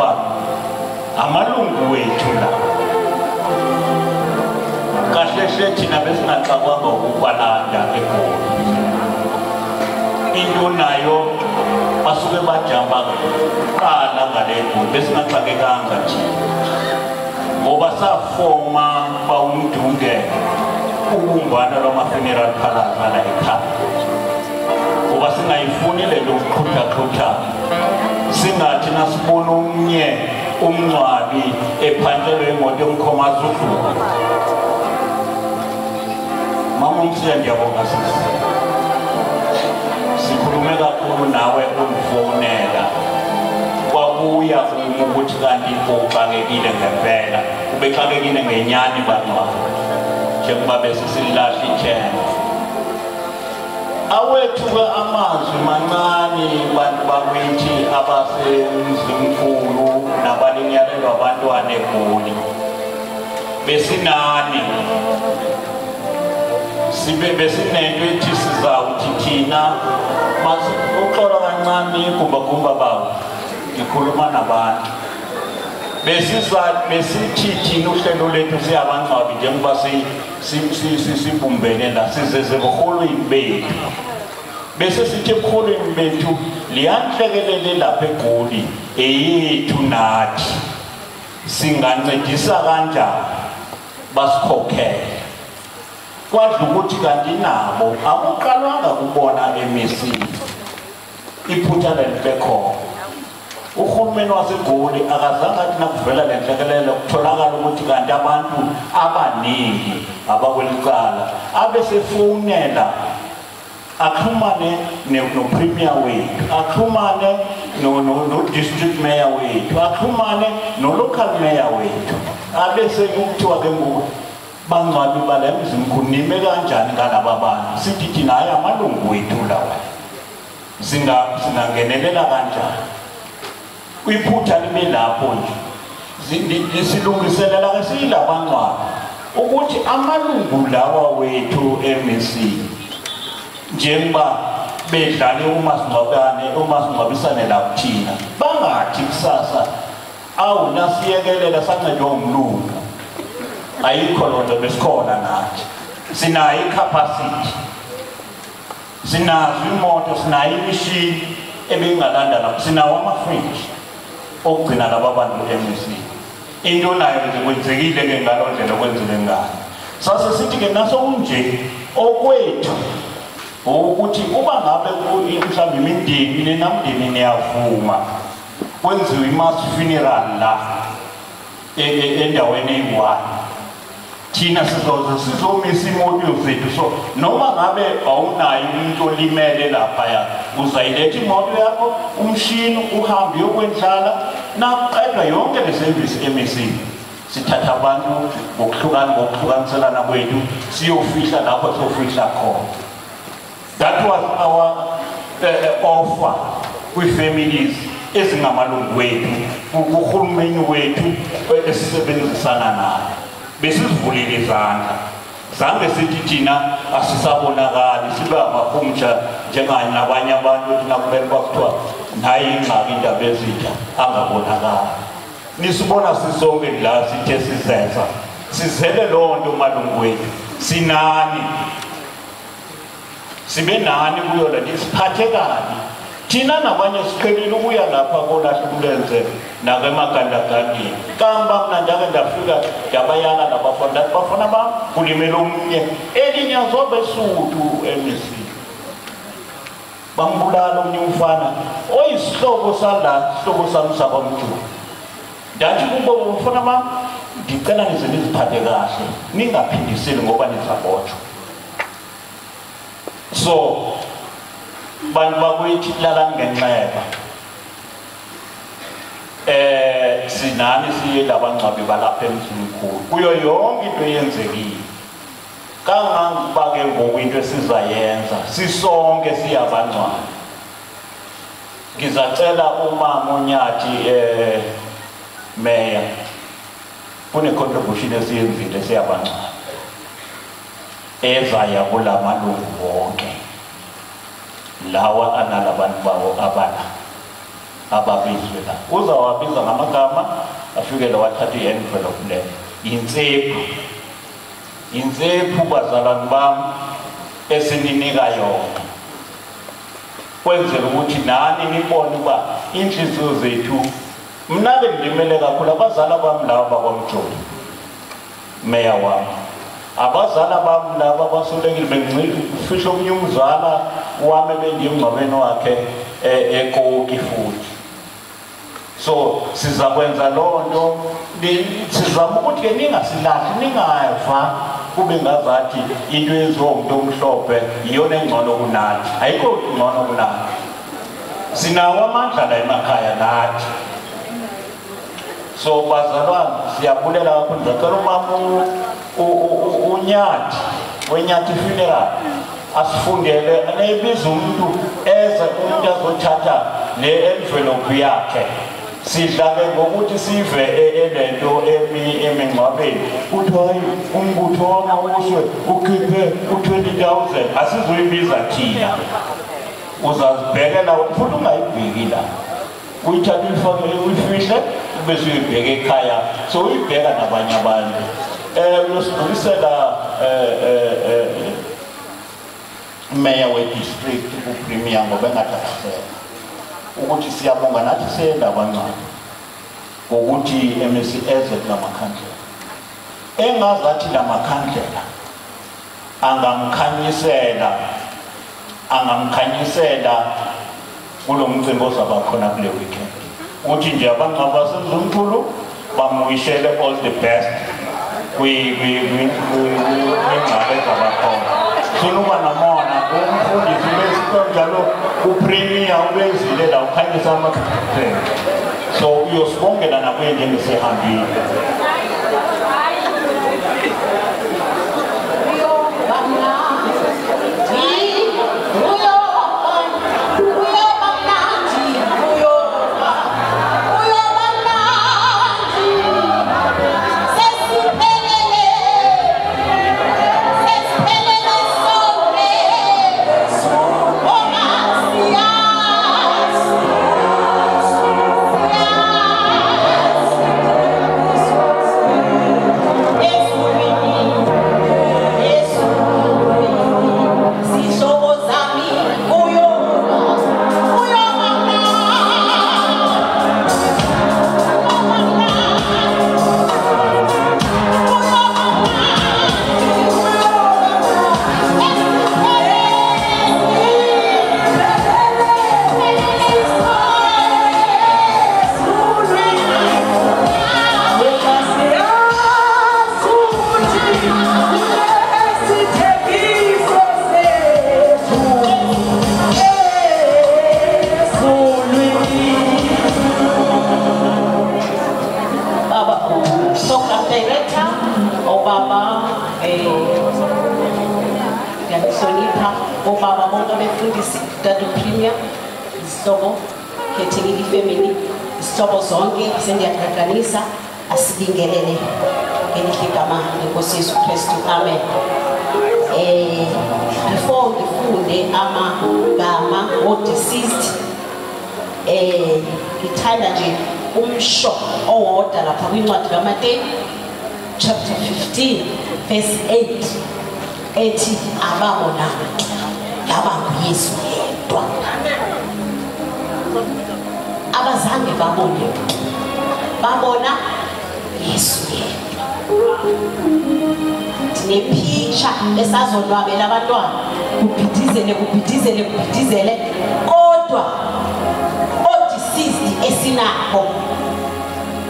Esilahlile ngoba amalungu wethu la. Kahle hle thina besingaxakwanga ukubalanda egoli into nayo basuke bajamba qala ngale goli besingaxakekanga thina ngoba safoma bawumdungela ubumbano lwama-funeral parlours ala ekhaya. Ngoba singayifuni le nto kuxhuthaxhutha singathi nasibona omnye umngcwabi ephantshelwe imoto emkhomaza udlula mama umsiya ndiyabonga sisi sikhulume kakhulu nawe undifowunela kwabuya uma ukuthi kanti uxakekile ngempela. Ubexakekile ngenyani bangcwaba njengoba besesililahla ithemba awethu-ke amazwi mancane bantu bakithi abasemzimkhulu nabalinyalelwa abantwana egoli besinani sibe besinento ethi sizawuthi thina uxola kancane igumbagumba bawo ngikhuluma nabantu besithi thina uhlelo lethu siyabangcwabi njengoba sibumbene la sizeze ebuholweni bethu bese sithi ebuholweni bethu liyanhlekelele lapha egoli eyethu nathi. Singancedisa kanjani? Basikhokhele. Kwadla ukuthi kanti nabo akuqalwanga kubona emisini. Iphutha lelibe khona. Uhulumeni wasegoli akazange athi nakuvela le nhlekelelo kutholakala ukuthi kanti abantu abaningi abakwelicala abesefowunela axhumane no-premier wethu axhumane no-district mayor wethu axhumane no-local mayor wethu abese kuthiwa ke ngoku bangcwabi bala emzimkhulu nime kanjani ngalaba bantu? Sithi thina hayi amalungu wethu lawa singangenelela kanjani? Kwiphutha libe lapho nje. Silungiselela ke siyilabangcwaba ukuthi amalungu lawa wethu MEC njengoba bedlale umasingcwabane umasingcwabisane la kuthina bangathi kusasa awu nasiyekelela sancedwa umlungu. Ayikho loo nto besikhona nathi. Sinayo icapacity. Sinazo imoto sinayo imishini ebeyingalanda lapho. Sinawo amafriji okugcina laba bantu ku-mec into nayo nje kwenzekile-ke ngaloo ndlela okwenzele ngayo. Sase sithi-ke nasokunje okwethu ukuthi uba ngabe mhlawumbe imindeni nenamndeni niyavuma kwenziwe i-mass funeral la endaweni eyi-one. Thina sizoze sizomisa imoto zethu. So noma ngabe awunayo umuntu olimele laphaya uzayiletha imoto yakho umshini uhambe uyokwendlala nakuqedwa yonke le service emesini sithatha abantu ngokuhlukana ngokuhlukaniselana kwethu siyofihla lapho siyofihla khona. That was our uh, offer kwi-families ezingamalungu wethu kuhulumeni wethu esisebenzisana naye. Besizivulile izandla. Zange sithi thina asisabonakali sibe amahumsha njenganye nabanye abantu thina kumele kwakuthiwa naye ingxaki indaba ezitsha angabonakali. Nisibona sisonke la sithe sizenza. Sizele loo nto malungu wethu. Sinani. Sibe nani kuyo le? Nto siphathe kabi thina nabanye siqhelile ukuya lapha kolahla umlenze nakemagandagandini kamba mna ndake ndafika ndabayala nabafana ndathi bafana bam kulimela omnye elinye azobesuthu emesini bambulala omnye umfana. Oyisihlobo sala sihlobo sami sakwamjulu. Ndathi kubo bafana bam ndicela nize niziphathe kahle ningaphindiseli ngoba nizabotshwa. So bantu bakwethu lalani ngenxeba. Eh sinani siye labangcwabi balapha emzini mkhulu. Kuyo yonke into eyenzekile. Kangangokuba ke ngoku into esizayenza sisonke siyabangcwabi. Ngizacela umama onyathi eh meya kune-contribution esiyenzile siyabangcwabi. Ezaya kula malungu wonke. Lawa analabantu bawo abala ababizwe la. Uzawabiza ngamagama afikele wathatha i-envelope leyo yinsephu yinsephu bazalwane bam esininika yona. Kwenzela ukuthi nani nibone uba iintliziyo zethu mna bendimele kakhulu abazala bam laba bakwamjoli meya wam. Abazala bam laba basulekile bengifihla omnye umzala wami ebendiyemngcwabeni wakhe ekoki futhi. So sizakwenza loo nto. Sizama ukuthi ke ningasilahli ningava kube ngazathi into yenziwa umntu omhlophe yiyona engcono kunathi ayikho ngcono kunathi sinawo amandla la emakhaya nathi. So bazalwana siyabulela kakhulu ndicela umama unyati wenyati funeral. Asifundele nebiza umntu eze umuntu azothatha le envelope yakhe sidla ke ngokuthi sive elento emingcwabeni kuthi hayi umbutho wamawuswe ukhiphe u-20 asizuyibiza thina uzazibhekela futhi ungayibheki la uyithatha uyifake uyifihle ube suyibheka ekhaya. So uyibheka nabanye abantu. Um uyosidlulisela meya we-district kupremier ngoba engathathasela ukuthi siyabonga nathi seyendabangcwabi ngokuthi mc eze kulamakhandlela engazathi lamakhandlela angamkhanyisela angamkhanyisela kulo mcimbi ozaba khona kule weekend. Utin Japan Abbasan Zumpulu, but we all the best. We we we we we we made Kabako. Sunuba Namona, Umfundi Silveston Jalo, Uprimi always did our kind of summer. So you're stronger than a way in the Sehan. Khethekile ifamily isihlobo zonke sendiyaqaqanisa asibingelele ngelihle igama lenkosi yesu kristu amen. Eh before ngifunde amagama o deceased eh ngithanda nje umsho owodwa lapha kwincwadi kaMateyu chapter 15 verse 8 ethi ababona yaba nguYesu abazange babone babona? Yesu yedwa sinepicture esazonwabela abantwana. Kubhidizele kubhidizele kubhidizele. Kodwa odeceased esinakho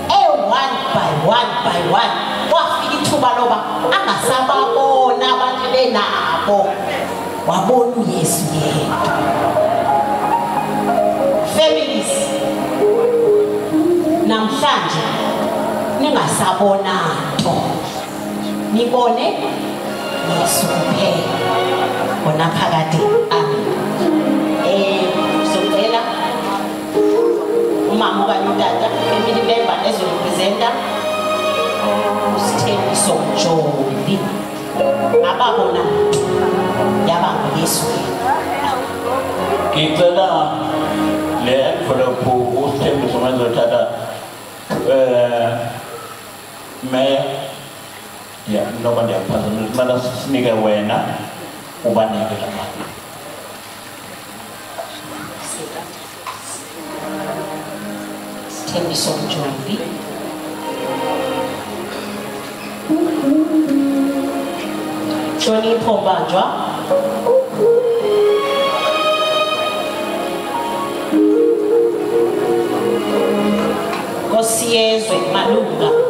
e-one by one by one kwafika ithuba loba angasababona abantu benabo. Wabona uyesu yedwa. Families namhlanje ningasabona nto nibone yesu kuphela. Khona phakathi amen. Eh sizocela umama okanye utata emini memba ezorepresenta usithembiso mjobi ababona mntu yaba nguyesu ngicela le envelope usithembiso mezothatha eh meya ya noba ndiyakuphazamisa kumele sinike wena ubanike la mali sithembiso mjobi hlonipho pienso en Maluma.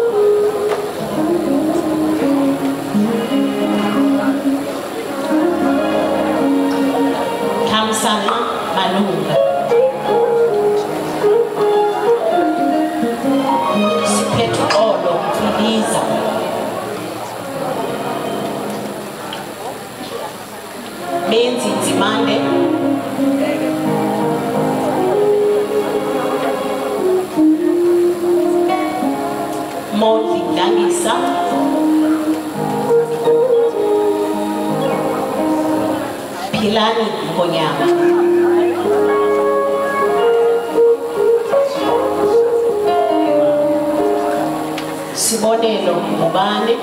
cô nhà. Mình Simone no Mubani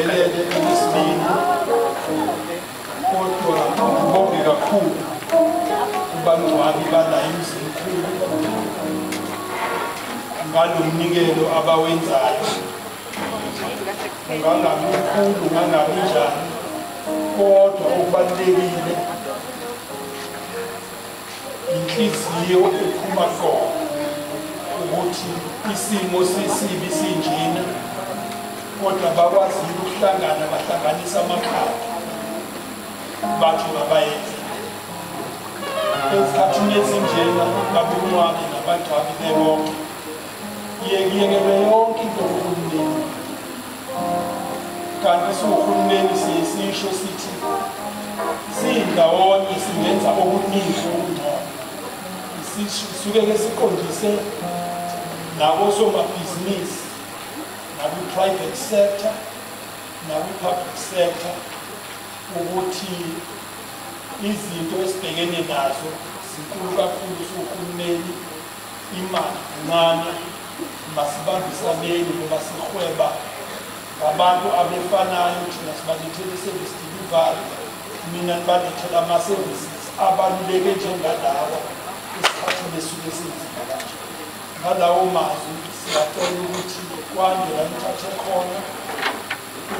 ngibingelele elesibili kodwa ngibonge kakhulu kubangcwabi bala emzimkhulu ngalo mnikelo abawenzayo ungangabi mkhulu ungangabi njani kodwa okubalulekile inhliziyo ephuma qona ukuthi isimo sisibi sinjena kodwa bakwazile ukuhlangana bahlanganisa amakhaya. Bathi babayenze ezikhathini ezinjena babunqwabi nabangcwabi bebonke. Yekelwe yonke into kuhulumeni. Kanti siwuhulumeni siye sisho sithi siyindawonye singenza okuningi okungcono. Sisuke-ke siqondise nakosomabhizinisi nakwi-private sector nakwi-public sector ukuthi izinto esibhekene nazo zinkulu kakhulu siwuhulumeni imali ncane masibambisaneni ngoba sihweba ngabantu abefanayo thina sibalethele i-service delivery mina nibalethela ama-services abaluleke njengalawa isikhathi besuke senzima kanje. Ngalawo mazwi siyacela ukuthi kwande la nithathe khona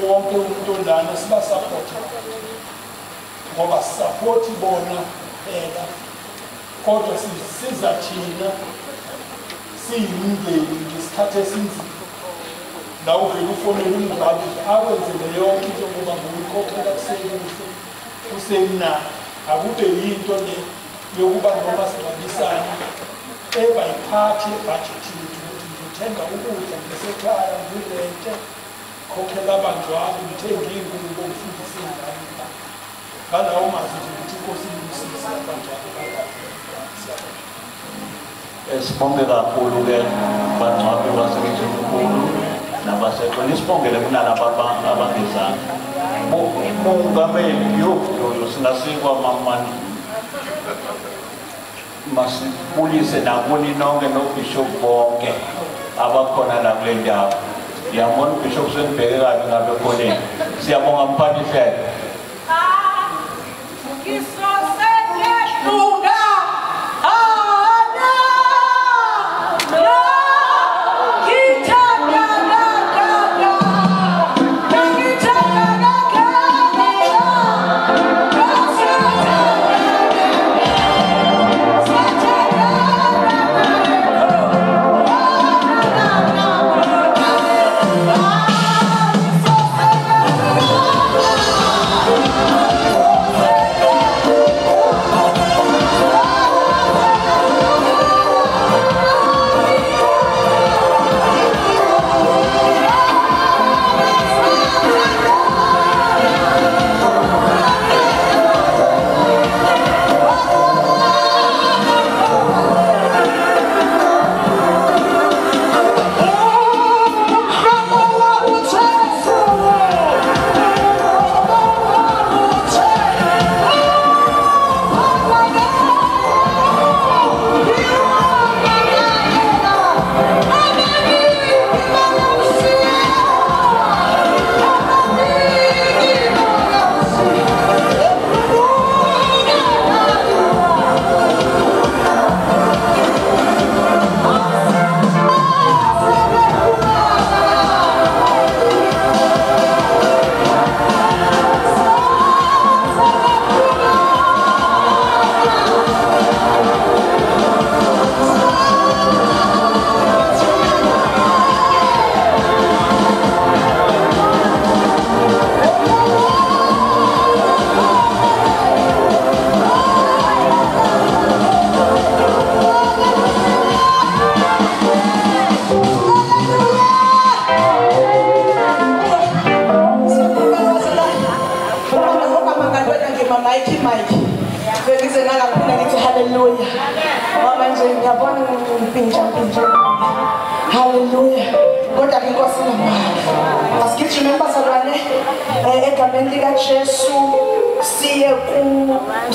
wonke umuntu olana sibasapothe ngoba sisapoti bona phela kodwa sisiza thina siyimndeni ngesikhathi esinzima la uvele ufonele umngcwabi akwenzele yonke into ngoba ngokukhokhela kusekuhle kusemnandi akube yinto le yokuba noma sibambisane eba yiphathi ebhajethi yethu ukuthi ngithenga ukudla ngisekhaya ngirente khokhela abangcwabi ngithenge iy'ngubo ngifundise iy'ngane ngalawo mazwi nje ukuthi inkosi ilusise abangcwabi Sibonge kakhulu-ke bangcwabi basekithi omkhulu nabaseqweni sibongele kunalaba aba- abangezanga mongameli yoyo singasikwa mamani masibulise nakuni nonke nobishop bonke. Abakhona la kule ndawo ngiyambona ubishop senibheke kabi ngabe khoneni siyabonga mphathisele maiki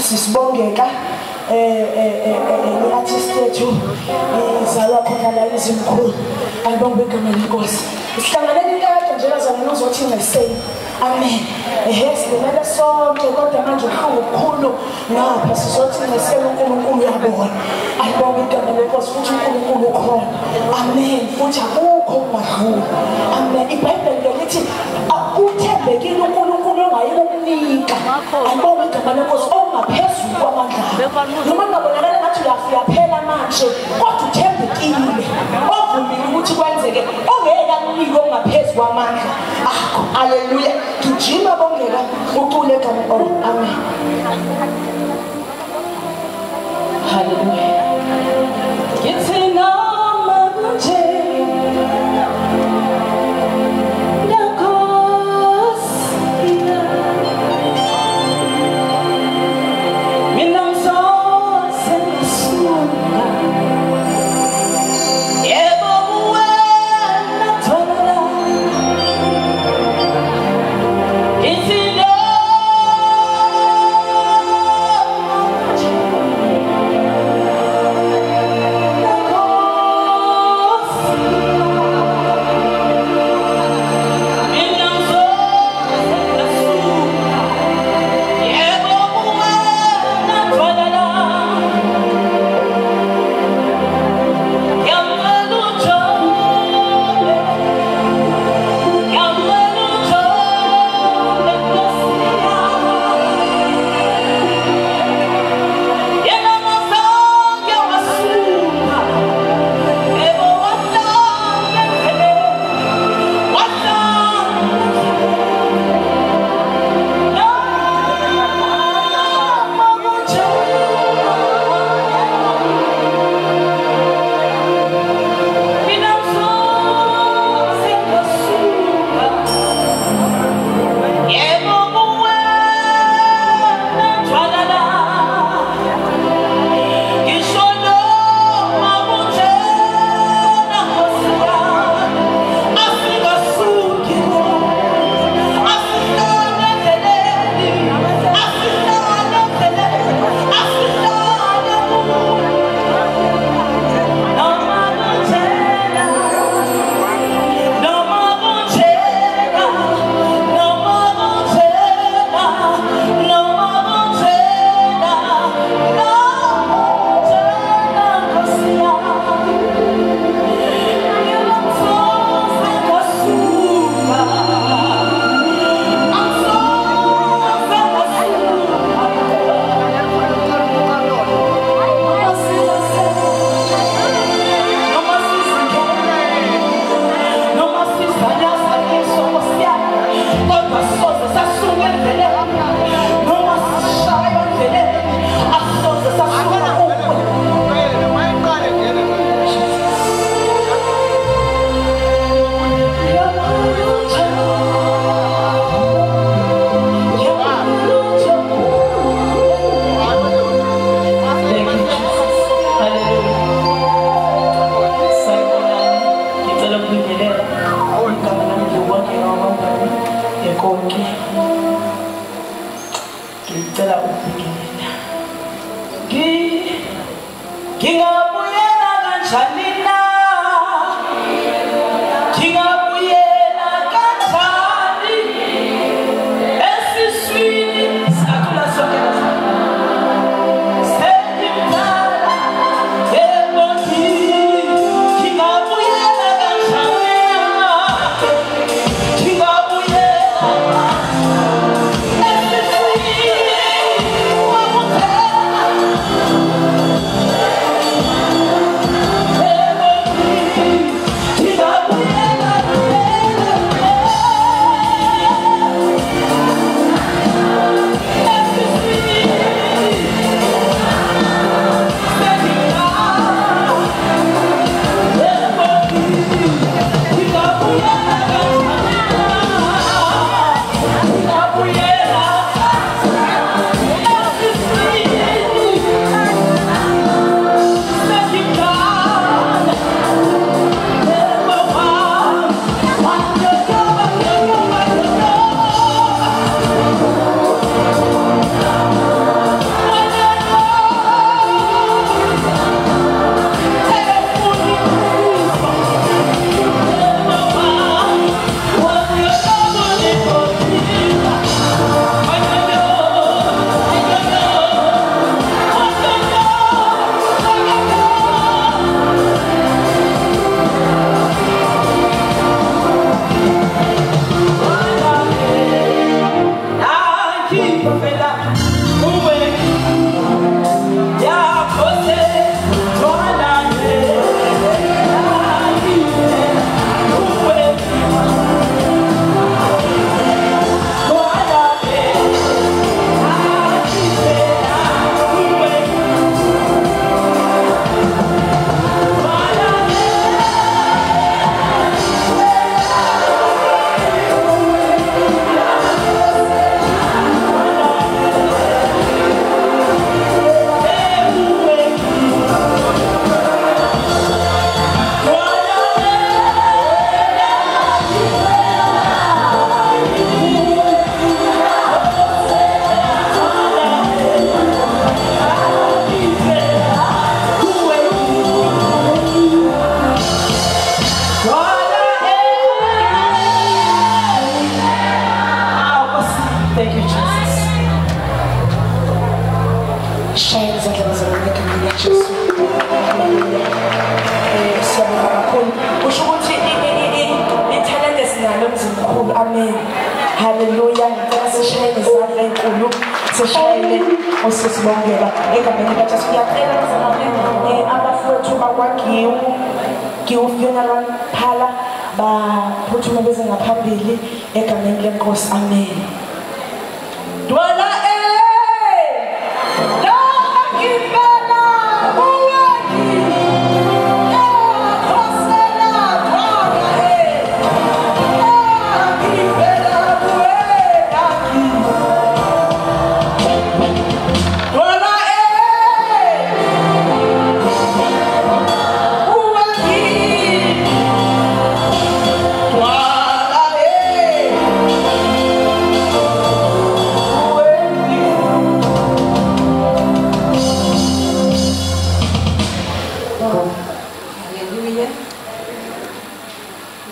sisibongeka i-artist yethu izalwa khona la igama lenkosi sihlanganele njenazana uzothi amen sonke kodwa manje ubuhlungu bukhulu ngapha sizothi unkulunkulu uyabona ayibonge igama lenkosi futhi unkulunkulu ukhona amen futhi akukho amen ibhayibheli unkulunkulu ayibonge igama lenkosi ongaphezulu kwamandla. Noma ngabonakala ngathi uyafika phela manje kodwa uthembekile. Ovumile ukuthi kwenzeke ongeke akunike okungaphezu kwamandla. Akho aleluya gijima bongeka ucule egama amen. Haleluya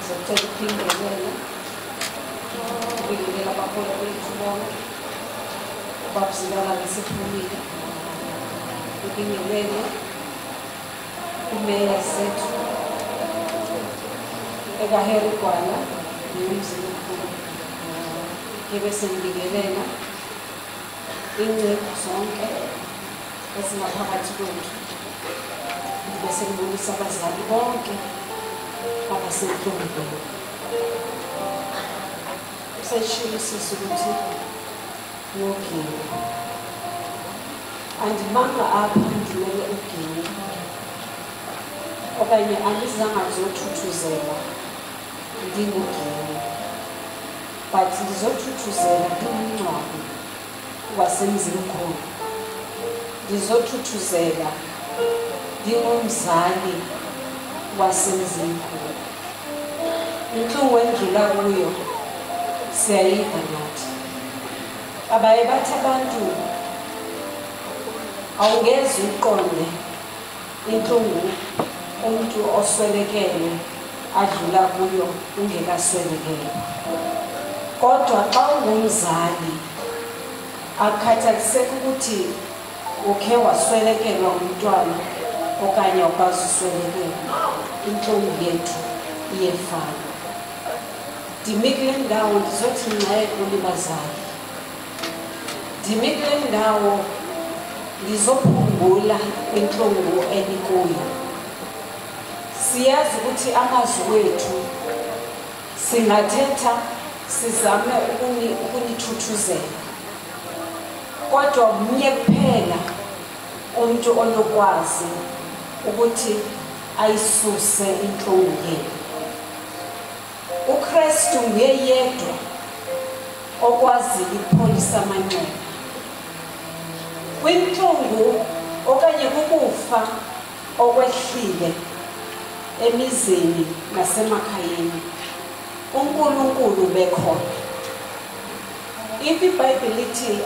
Ngizocela ukubingelela. Ukubingelela abaholi bethu bonke. Ubabuzilala ngesiphumile. Ukubingelela kumeya zethu. EkaHarry Gwala nomzini mkhulu. Ngibe sengibingelela ingcebo zonke ezingaphakathi kwethu. bese ngibonisa abazali bonke I said, don't go. I said, she listens to music, walking. And the man happened to me again. okanye andizangazothuthuzela ndingugeni but ndizothuthuzela ndingumngcwabo wasemzimkhulu ndizothuthuzela ndingumzali wasemzimkhulu inhlungu endlula kuyo siyayiva nathi abaye bathi abantu awungeze uqonde inhlungu umuntu oswelekele adlula kuyo ungekaswelekele. Kodwa xa ungumzali akukhathaliseki ukuthi ukhe waswelekelwa umntwana okanye awukwazi uswelekelwa intlungu yethu iyefana. Ndimi kule ndawo ndizothi ncaye kuli bazali ndimi kule ndawo ndizophungula intlungu enikuyo siyazi ukuthi amazwi wethu singathetha sizame ukuni- ukunithuthuzela. Kodwa mnye kuphela umuntu onokwazi ukuthi ayisuse intlungu yenu ukristu nguye yedwa okwaziyo ukupholisa amanxeba. Kwintlungu okanye kukufa okwehlile emizini nasemakhayeni unkulunkulu bekhona. If ibhayibhile ithi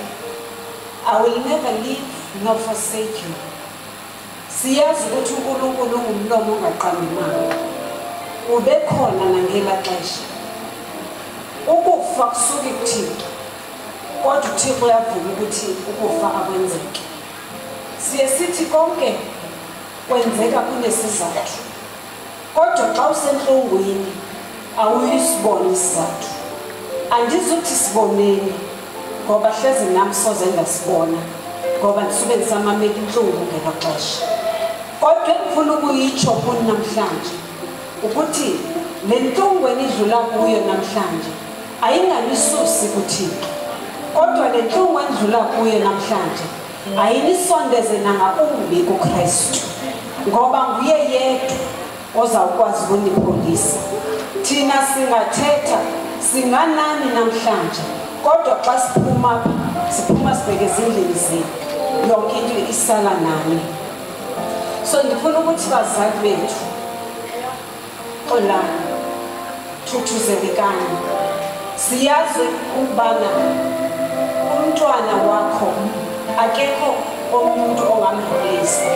i will never leave nor forsake you. Siyazi ukuthi unkulunkulu ungumlomo ongaqamimanga ubekhona nangela xesha. Ukufa kusuke kuthixo kodwa uthixo uyavuma ukuthi ukufa akwenzeke siye sithi konke kwenzeka kunesizathu. Kodwa xa usentlungwini awuyisibone isizathu. Andizuthi siboneni ngoba hleze nam soze ngasibona ngoba ndisuke ndisamamela intlungu ngelo xesha. Kodwa endifuna ukuyitsho kuni namhlanje ukuthi le ntlungu enidlula kuyo namhlanje ayinganisusi kuthixo. Kodwa le ntlungu endidlula kuyo namhlanje ayinisondeze nangakumbi kukristu ngoba nguye yedwa ozawukwazi ukunipholisa thina singathetha singanani namhlanje kodwa xa siphuma siphuma sibheke ezindlini zenu yonke into isala nani. So ndifuna ukuthi bazali bethu xolani thuthuzelekani siyazi ukubana umntwana wakho akekho omuntu ongamdlulisa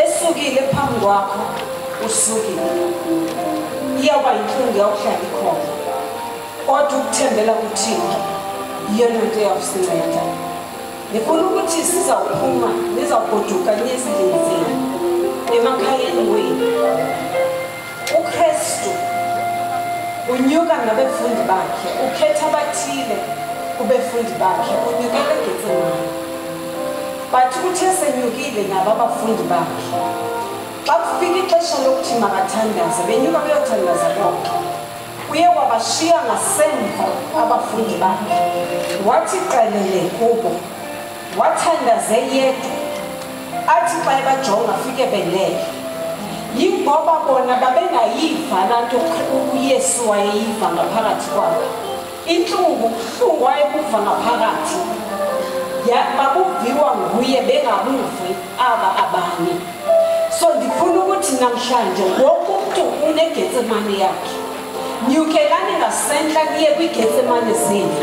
esukile phambi kwakho usukile. Iyawuba yintlungu yawuhlala ikhona kodwa ukuthembela kuthixo yiyona nto eyawusinceda ndifuna ukuthi sizawuphuma nizawugoduka niyezindlini zenu emakhayeni wenu. ukristu unyuka nabefundi bakhe ukhetha abathile kubefundi bakhe unyukele getsemane but kuthe senyukile nabo abafundi bakhe. Xa kufika ixesha lokuthi makathandaze benyuka beyothandaza bonke uye wabashiya ngasemva abafundi bakhe. Wathi qelele kubo wathandaze yedwa. Athi xa ebajonga afike belele yingoba bona babengayiva laa nto uyesu wayeyiva ngaphakathi kwabo. Intlungu buhlungu wayebuva ngaphakathi. Ya- babuviwa nguye bengabuvi aba abanye. So ndifuna ukuthi namhlanje wonke umntu unegetsemane yakhe. Nyukelani ngasentla niye kwigetsemane zenu.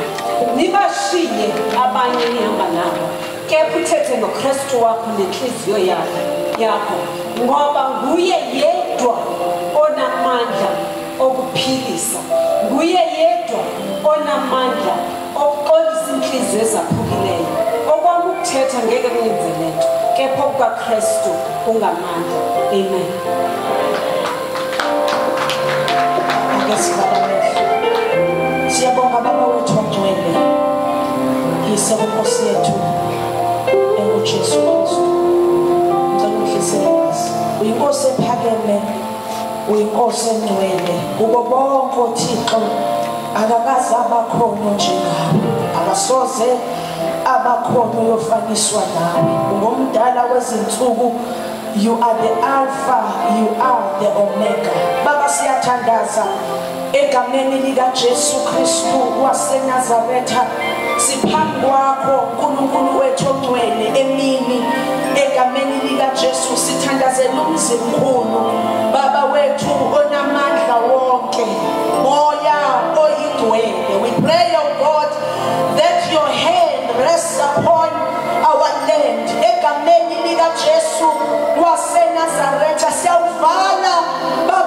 Nibashiye abanye nihamba nabo. Kepha uthethe nokristu wakho nentliziyo yakho yakho. Ngoba nguye yedwa onamandla okuphilisa. Nguye yedwa onamandla okuxolisa intliziyo ezaphukileyo. Okwam ukuthetha ngeke kunyenze le nto kepha okukakristu kungamandla. Amen. Ake sivala amehlo siyabonga baba wethu ongcwele yise kunkosi yethu engujesu kristu ngicela uhliselekazi uyinkosi ephakeme uyinkosi engcwele. Kubo bonke othixo akakaze abakhona njengawe akasoze abakhona uyofaniswa nawe. Ungomdala wezinsuku you are the alpha you are the omega. Baba siyathandaza. Egameni likajesu kristu wasenazaretha siphambi kwakho nkulunkulu wethu ongcwele emini. egameni likajesu sithandazela umzimkhulu baba wethu onamandla wonke moya oyidwele we pray o god that your hand rests upon our land. Egameni baba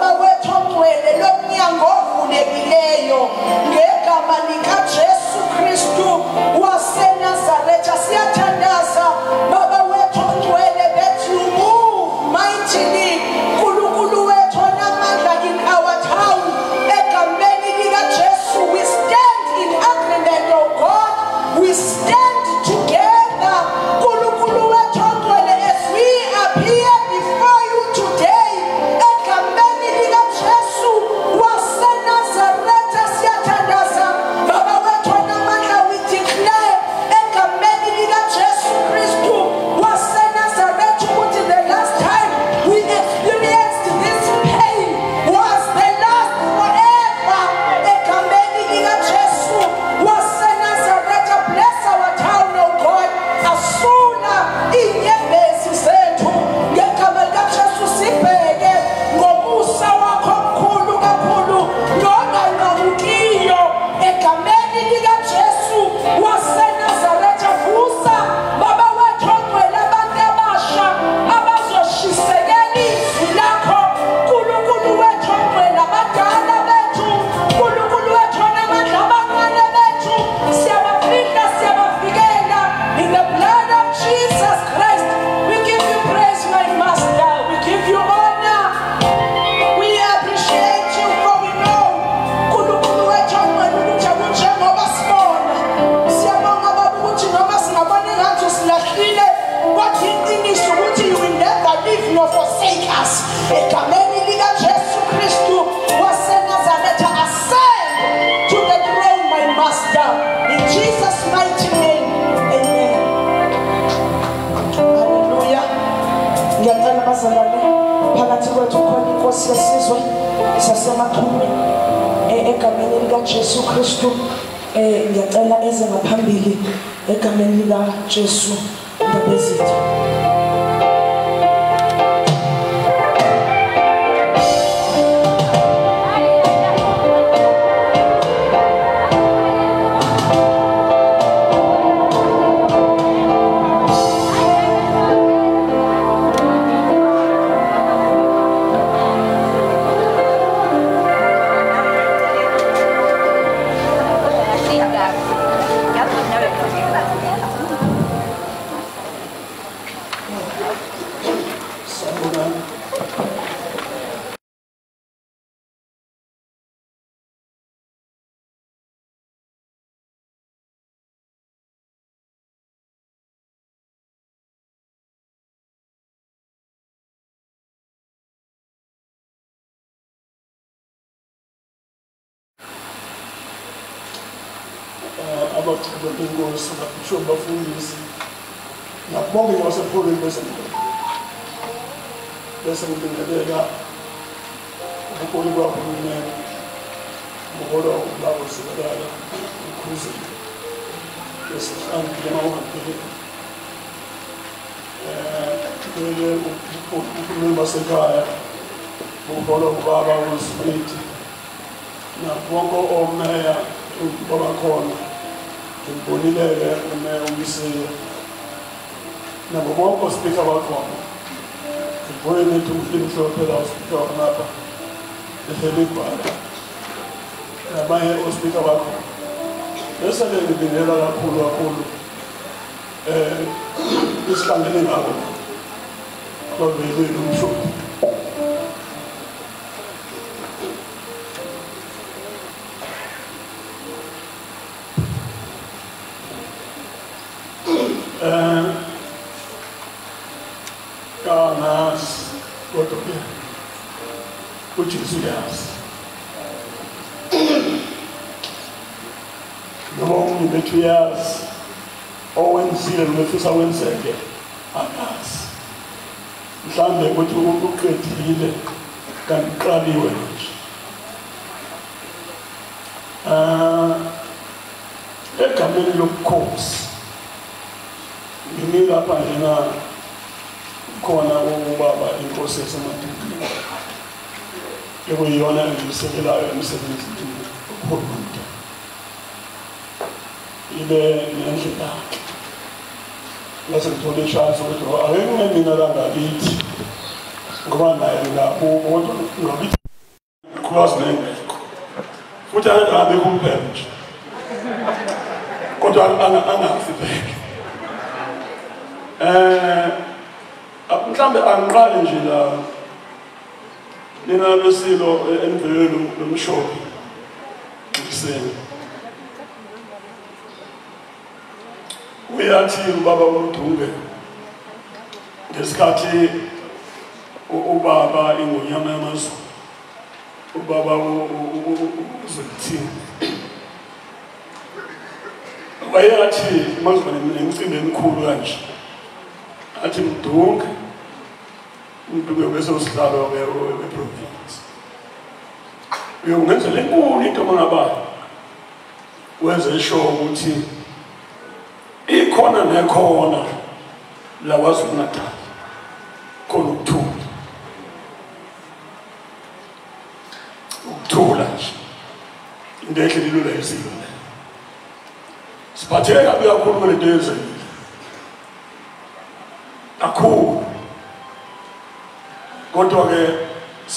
2006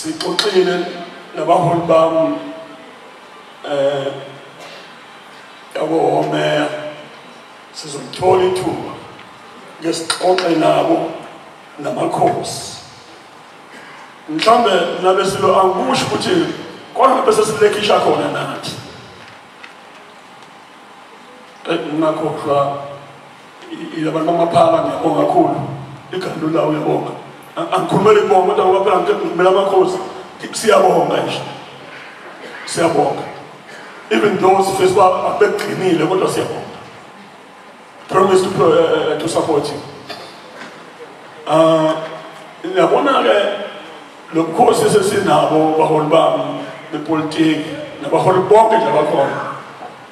sixoxile nabaholi bam eh yabo sizomthola ithuba ngesixoxe nabo namakhosi. Mhlambe nabe silo angikusho ukuthi kodwa bese silekisha khona nathi. Eh, Ngakhohlwa ilabantu bamaphala ngiyabonga kakhulu. Igandula uyabonga. angikhulumele ibonga kodwa ngoba phela ngikhulumela amakhosi siyabonga nje. Siyabonga. Even though sifisa promise to, uh, to support you. Uh, baholi bami abakhona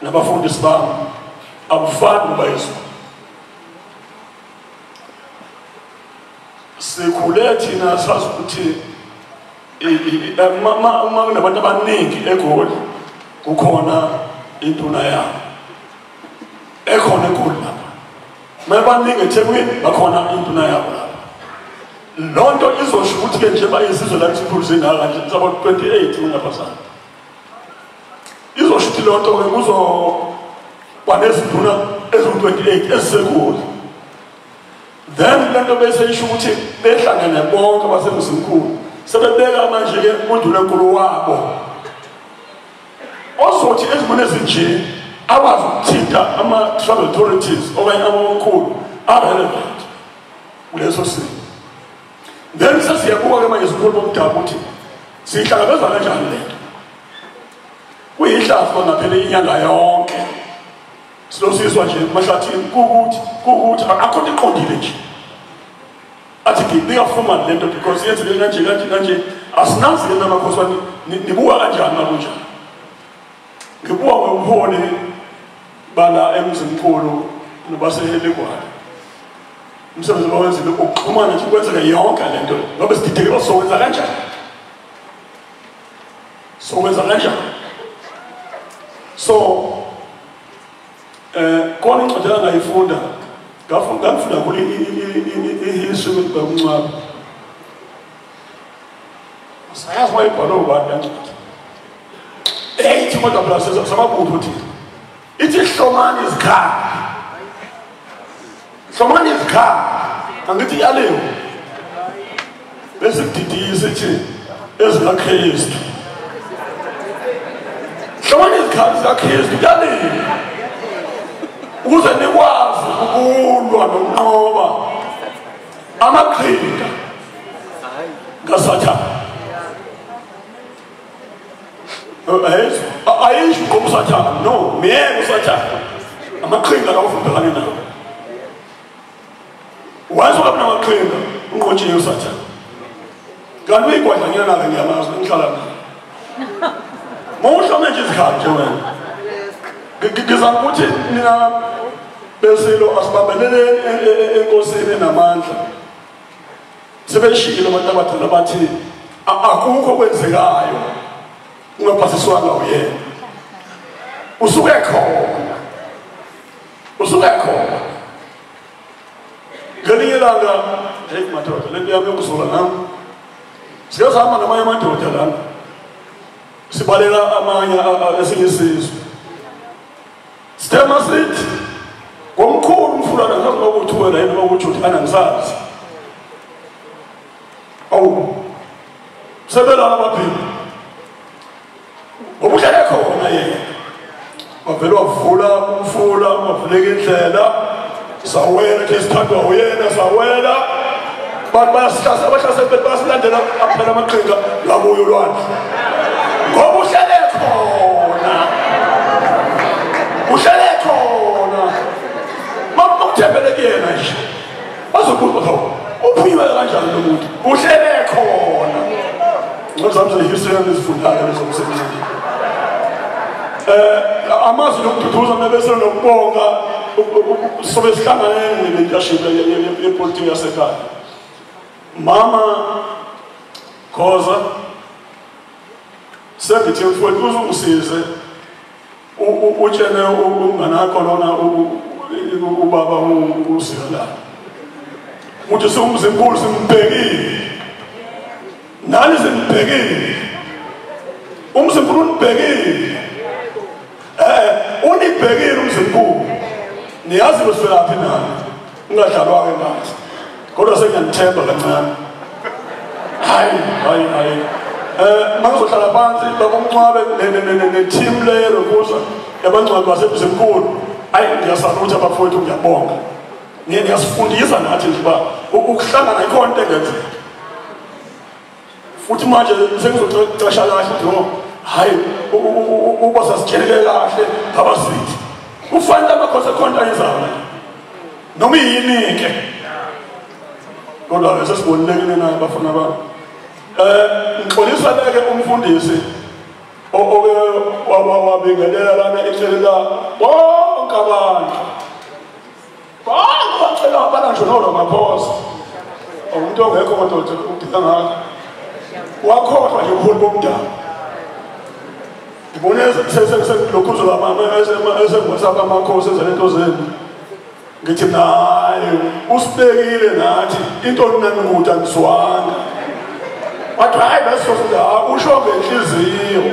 nabafundisi bami. Abufani nobayezulu sikhule thina sazi ukuthi i- i- i- uma uma- uma kunabantu abaningi egoli kukhona intuna yabo. Ekhona egoli lapha. Uma baningi ethekwini bakhona intuna yabo lapha. Loo nto izosho ukuthi-ke nje bayizizwe lathi ikhulu zingaka nje about 28 kungaphasana izosho ukuthi loo nto-ke kuzoba nezinduna eziwu-28 ezisekude then le nto bese isho ukuthi behlangene bonke abasemzimkhulu sebebeka manje-ke undunankulu wabo ozothi ezimweni ezinje akwazi ukuthinta ama-travel authorities okanye amakhulu arelevant kuleso simo then sesiyabuka-ke manje sikhulu bomdabu ukuthi siyihlangabeza kanjani le nto kuyihlazo ngaphela inyanga yonke silosiswa nje emahlathini kukuthi kukuthi akho nto iqondile nje. Athi formal le nto because yenzeke kanje kanje kanje asinazi-ke namakhoswane nibuka kanjani nakunjani ngibuka ngobuholi bala emzimkhulu nobasehelegwane umsebenzi bawenzile ukuxhumana nje kwenzeka yonke le nto ngoba sididekile sowenza kanjani? Sowenza kanjani? So eh khona incwadi engayifunda ngafunda ngafunda kule ihistory bakuncwaba sayazi wayibhalwe ubani yancwadi eight kodwa phela samabutho thina ithi hlomani izikhali hlomani izikhali angithi yaleyo bese kudidiyisa ithi ezikakristu hlomani izikhali zikakristu yaleyo ukuze nikwazi ukulwa nokunqoba. Amaqhinga. Kasathane ayisho uqoba usathane no miyena usathane amaqhinga lawufundakane nawo. Wayesuka kunamaqhinga unqotshiye usathane kanti uyigwadlanyela nake ngiyamazi ngihlala nayo. Mawuhlome nje izikhali nje wena ngizama ukuthi nina besilo asibambelele enkosini enamandla sebeshilo abantu abadala bathi akukho kwenzekayo ungaphasiswanga uyena usuke khona. Usuke khona. Ngelinye ilanga heyi madoda lento yami yokuzula nami. Siyazihamba namanye amadoda lana. Sibalela amanye esinye isizwe ngisazi nokuthi wena yini nokuthi uthi anangisazi awu sebelala abaphila ngoba uhlele khona yena wavele wavula umfula wavuleka indlela sawela khe sithandwa uyena sawela bantu bayasihlasa abahlasebet bayasilandela aphela amaqhinga labuyo lwandle ngoba uhlele makuthembele kuyena nje. Bazobuza hawu uphunywe kanjani lo muntu? Uhlele khona. Ngozami zehistory engizifundayo lezomsebenzi um amazwi nokududuza mebese nokubonga sobe sihlangane neleadership yepolitiki yasekhaya. Mama khoza sengithi mfowethu uzungisize utshene unganakho lona ubaba usikalala ukuthi siwumzinkulu simbhekile nani simbhekile umzinkulu unibhekile eh unibhekile umzinkulu niyazi beselaphi nani ungadlalwa-ke ngathi kodwa sengiyanithemba kancane hayi hayi hayi um mangizohlala phansi babomncwabe ne-team leyo kuza yabangcwabi basemzinkulu hayi ngiyasalutha bafowethu ngiyabonga. Ngiyasifundisa nathi nje uba ukuhlangana ikhona into engenzeka futhi manje sengizocesha kahle ukuthi no hhayi uba sasitsheleke kahle ngabasithi. Kufanele amakhosi ekhona ayenzayo noma iyini-ke? Kodwa-ke sesibonilekile naye bafana bami. Um ngixolisa-ke umfundisi. o- oke wa- wa- wabingelela lana ehleli la bonke abantu bonke bacela balanjwe nolo maphosa umuntu ongekho madoda udila ngakho wakhohlwa nje ubuholi bomdaba ngibone lokhuzo esengwesapha amakhosi eze lento zenu ngithi naye usibekile nathi into ninanukuthi angiswanga wathi hayi besizosuza usho ngenhliziyo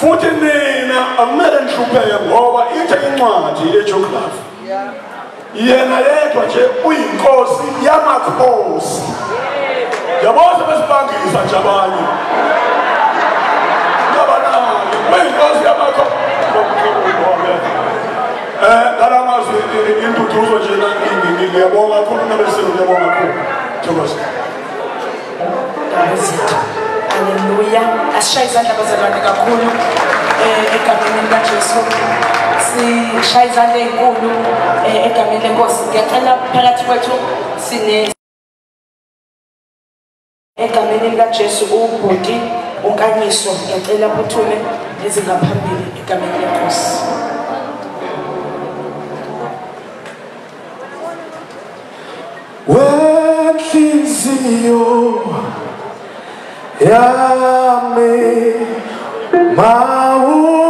futhi nina akumele nihlupheke ngoba ithe incwadi yejografi. Yena yedwa nje uyinkosi yamakhosi. Yabona besibangisa nje abanye. Ngabanani uyinkosi yamakhosi. Eh ngalamazwi intuduzo nje ngiyabonga kakhulu nabeselo ngiyabonga kakhulu. Thokoza haleluya asishaye izandla bazalwane kakhulu um egameni likajesu. Sishaye izandla ey'nkulu um egameni lenkosi. Ngiyacela phakathi kwethu sine egameni likajesu ubhuti unkanyiso ngiyacela phuthume ezingaphambili egameni lenkosi. Wenhliziyo yami mawuhlaka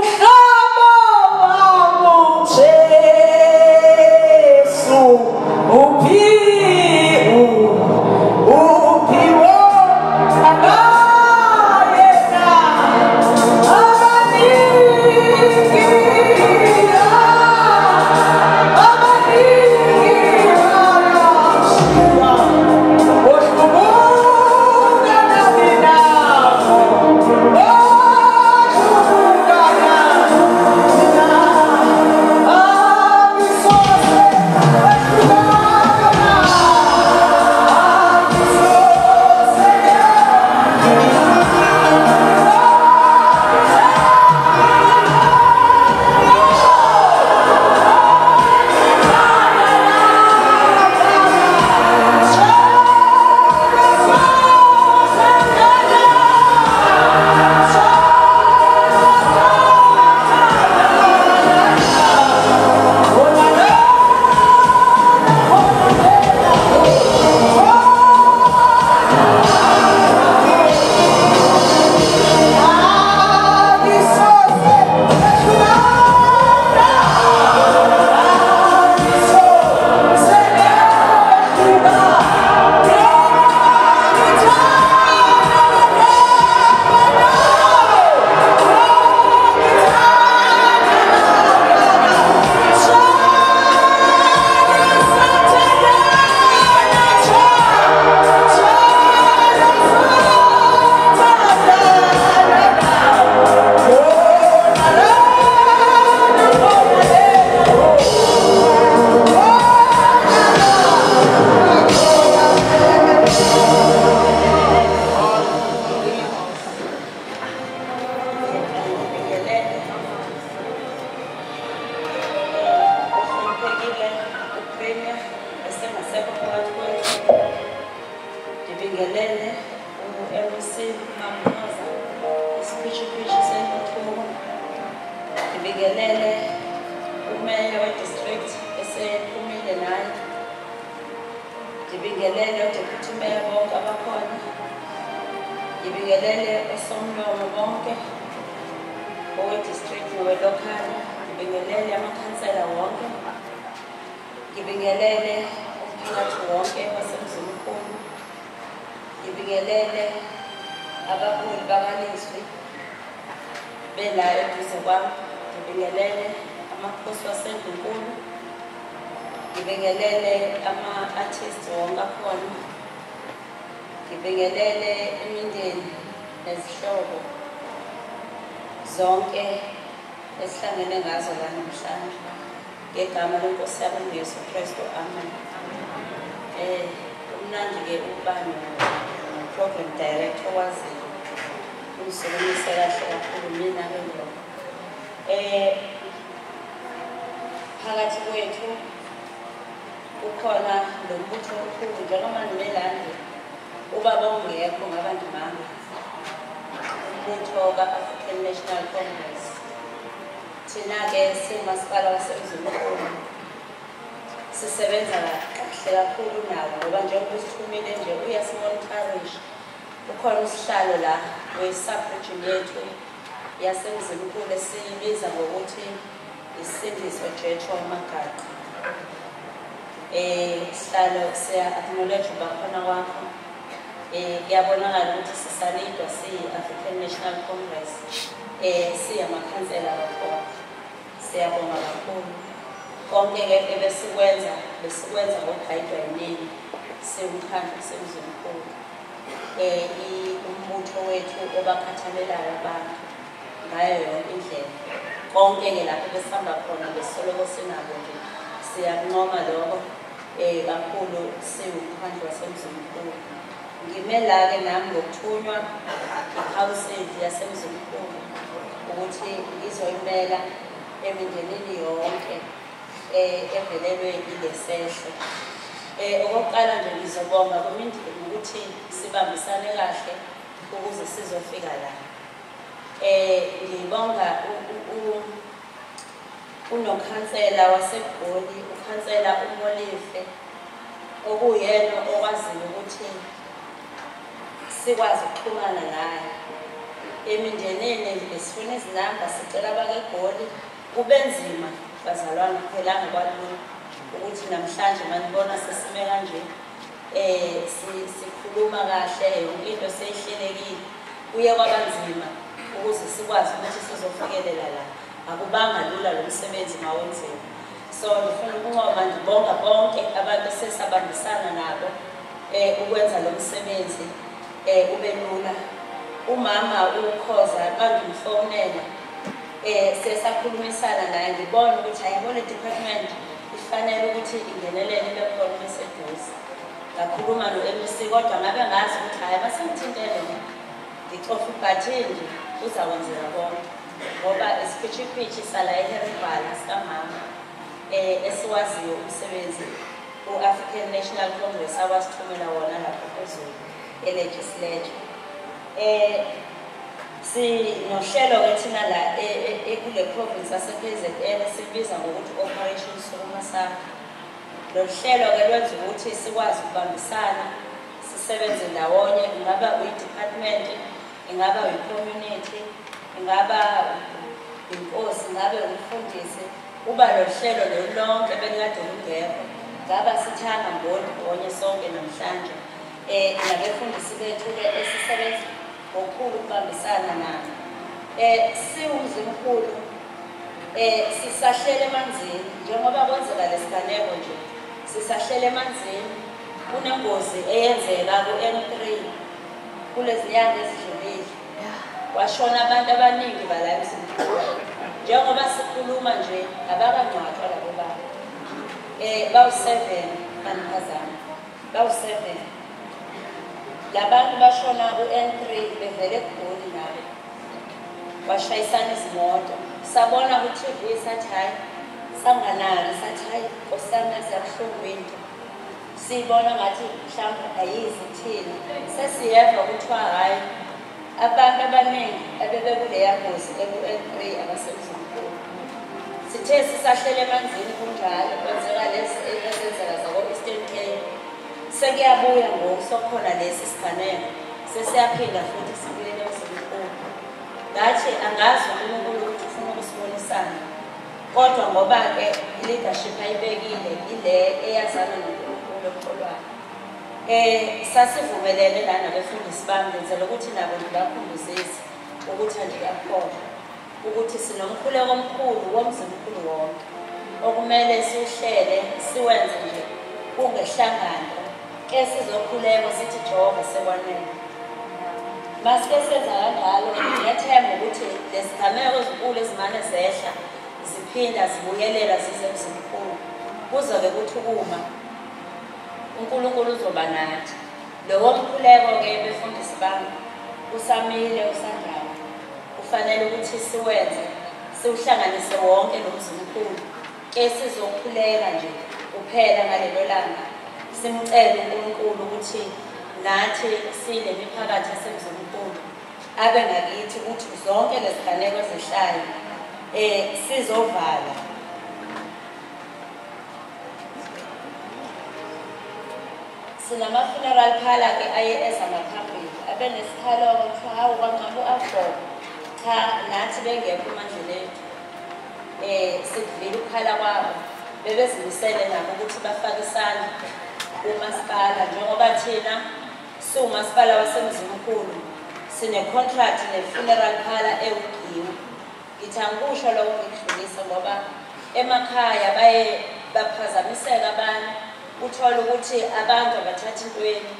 umsebenzi u-african national congress akwasithumela wona lapho phezulu elegislature. Um sinohlelo-ke thina la ekule province yase-kzn sibiza ngokuthi operation sokumasaka lo hlelo-ke lwenza ukuthi sikwazi ukubambisana sisebenze ndawonye. Ingaba uyi-department ingaba uyi-community ingaba inkosi ngabe umfundisi uba lo hlelo lolu lonke belikade lungekho ngaba sithanga mbondibonye sonke namhlanje. Um nabefundisi bethu-ke esisebenza ngokukhulu ukubambisana nabo um siwumzimkhulu um sisahlela emanzini. Njengoba kwenzeka lesiganeko nje sisahlela emanzini. Kunengozi eyenzeka ku-n three kulezi nyanga ezidlulile. Washona abantu abaningi bala emzimkhulu njengoba sikhuluma nje abakangcwatshwa labo baba. Um bawu-seven maniphazana bawu-seven. Labantu bashona u-n three bevele egoli nabo. Bashayisana izimoto. Sabona ku-tv sathi hhayi sanganaki. Sathi hhayi nkosana ziyabuhlungu into. Siyibona ngathi mhlawumbe ayizi thina. Sesiyeva kuthiwa hhayi abantu abaningi abebekuleya ngozi eku-n three abasemzimkhulu sithe sisahlele emanzini kunjalo kwenzeka lezi ezenzeka zako-eastern cape. Sekuyabuya ngoku sokhona lesi siganeko sesiyaphinda futhi sibuyele emzimkhulu. Ngathi angazi unkulunkulu ukuthi ufuna ukusibonisana. Kodwa ngoba-ke i-leadership ayibekile ile eyazana nonkulunkulu emxolwayo um sasivumelene la nabefundisi bami ngenzela ukuthi nabo ngibakhumbuzise ukuthi andikakhohlwa ukuthi sinomkhuleko omkhulu womzimkhulu wonke. Okumele siwuhlele siwenze nje kungehlangano. Ke sizokhuleka sithi jehova sekwanele masike senza kanjalo ngiyathemba ukuthi lesigameko ezinkulu ezimane zehla ziphinda zibuyelela zize emzimkhulu. Kuzobe kuthi ukuma unkulunkulu uzoba nathi. Lowo mkhuleko-ke befundisi bami usamile usanjalo kufanele ukuthi siwenze siwuhlanganise wonke lo mzimkhulu ke sizokhuleka nje kuphela ngalelo langa. Simcele unkulunkulu ukuthi nathi sinemiphakathi yasemzimkhulu abe ngakithi ukuthi zonke leziganeko ezihlayo um sizovala. Sinama-funeral phala-ke aye eza ngaphambili abe nesikhalo-ke kuthiwa hawu kwanqaba u-afro. cha nathi bengekho emandleni ethu um sikuvile ukukhala kwabo. Bebezimisele nabo ukuthi bafake isandla kumasipala njengoba thina siwumasipala wasemzimkhulu sine-contract ne-funeral phala ewugiwe ngithi angikusho lokho ngikudlulisa ngoba emakhaya baye baphazamiseka abantu uthole ukuthi abantu abathatha intweni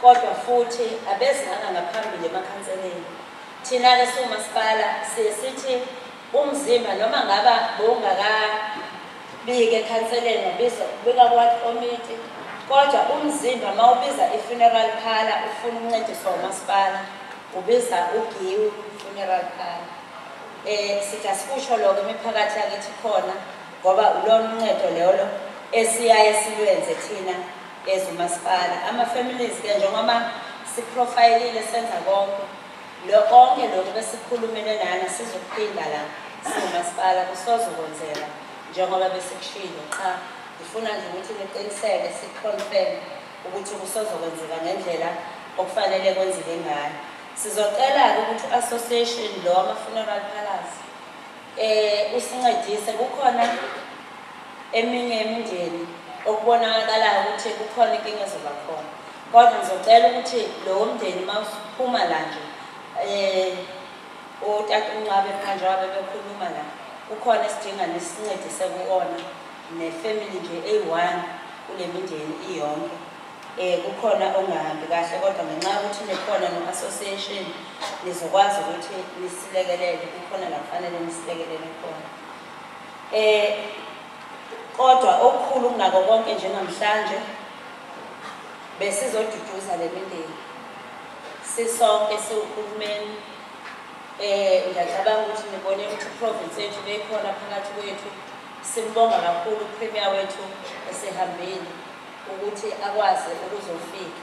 kodwa futhi abezanga ngaphambili emakhanseleni thina-ke siwumasipala siye sithi umzimba noma ngaba bowungakabiki ekhanseleni wabiza ubika kwathi komiti kodwa umzimba uma ubiza i-funeral phala ufuna ukuncediswa umasipala ubiza ugiwu funeral phala um sithi asikusho lokho imiphakathi yakithi khona ngoba ulona uncedo lelo esiyaye silwenze thina as umasipala ama-families-ke njengoba siprofayilile senza konke lo konke lokhu besikhulumele nana sizokuphinda la siwumasipala kusozokwenzeka njengoba besikushilo qha ngifuna nje ukuthi niqiniseke siconfirm ukuthi kusozokwenzeka ngendlela okufanele kwenzeke ngayo. Sizocela-ke ukuthi u-association lo wama-funeral palace um usincedise. Kukhona eminye imindeni okubonakalayo ukuthi kukhona inkinga ezoba khona. Kodwa ngizocela ukuthi lowo mndeni uma uphuma la nje um utata uncabe manje wabe bekhuluma la kukhona esidinga nesincedise kuwona nefamily nje eyi-one kule mindeni iyonke. Um kukhona ongahambi kahle kodwa ngenxa yokuthi nikhona no-association nizokwazi ukuthi nisilekelele kukhona la kufanele nisilekelele khona. Um kodwa okukhulu kunako konke njengamhlanje besizoduduza le mindeni. Sisonke siwuhulumeni um ngiyacabanga ukuthi nibone ukuthi iprovinsi yethu bekhona phakathi kwethu. Simbonga kakhulu upremier wethu esehambile ukuthi akwazi ukuzofika.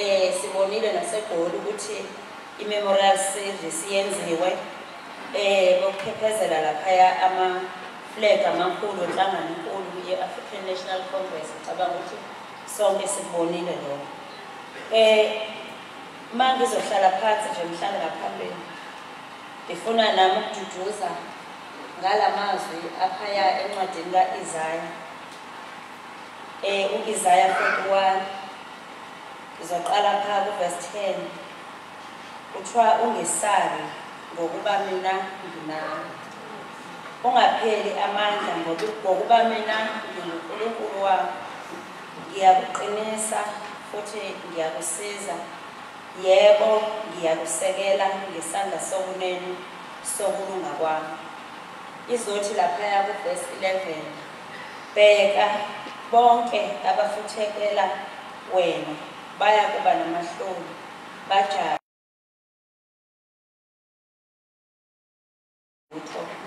Um sibonile nasegoli ukuthi i-memorial service yenziwe um bokuphephezela laphaya ama-flag amakhulu enhlangano enkulu ye-african national congress. Ngicabanga ukuthi sonke sikubonile lokho. Um uma ngizohlala phansi nje mhlawumbe ngaphambili. Ngifuna nami ukududuza ngala mazwi aphaya encwadini ka-isaya. Um u-isaya 41 ngizoqala phaa kuvesi 10 kuthiwa ungesabi ngokuba mina nginawe ungapheli amandla ngokuba mina ngingunkulunkulu wakho ngiyakuqinisa futhi ngiyakusiza yebo ngiyakusekela ngesandla sokunene sokulunga kwami. Izothi laphaya kuvesi 11 bheka bonke abafuthekela wena baya kuba namahloni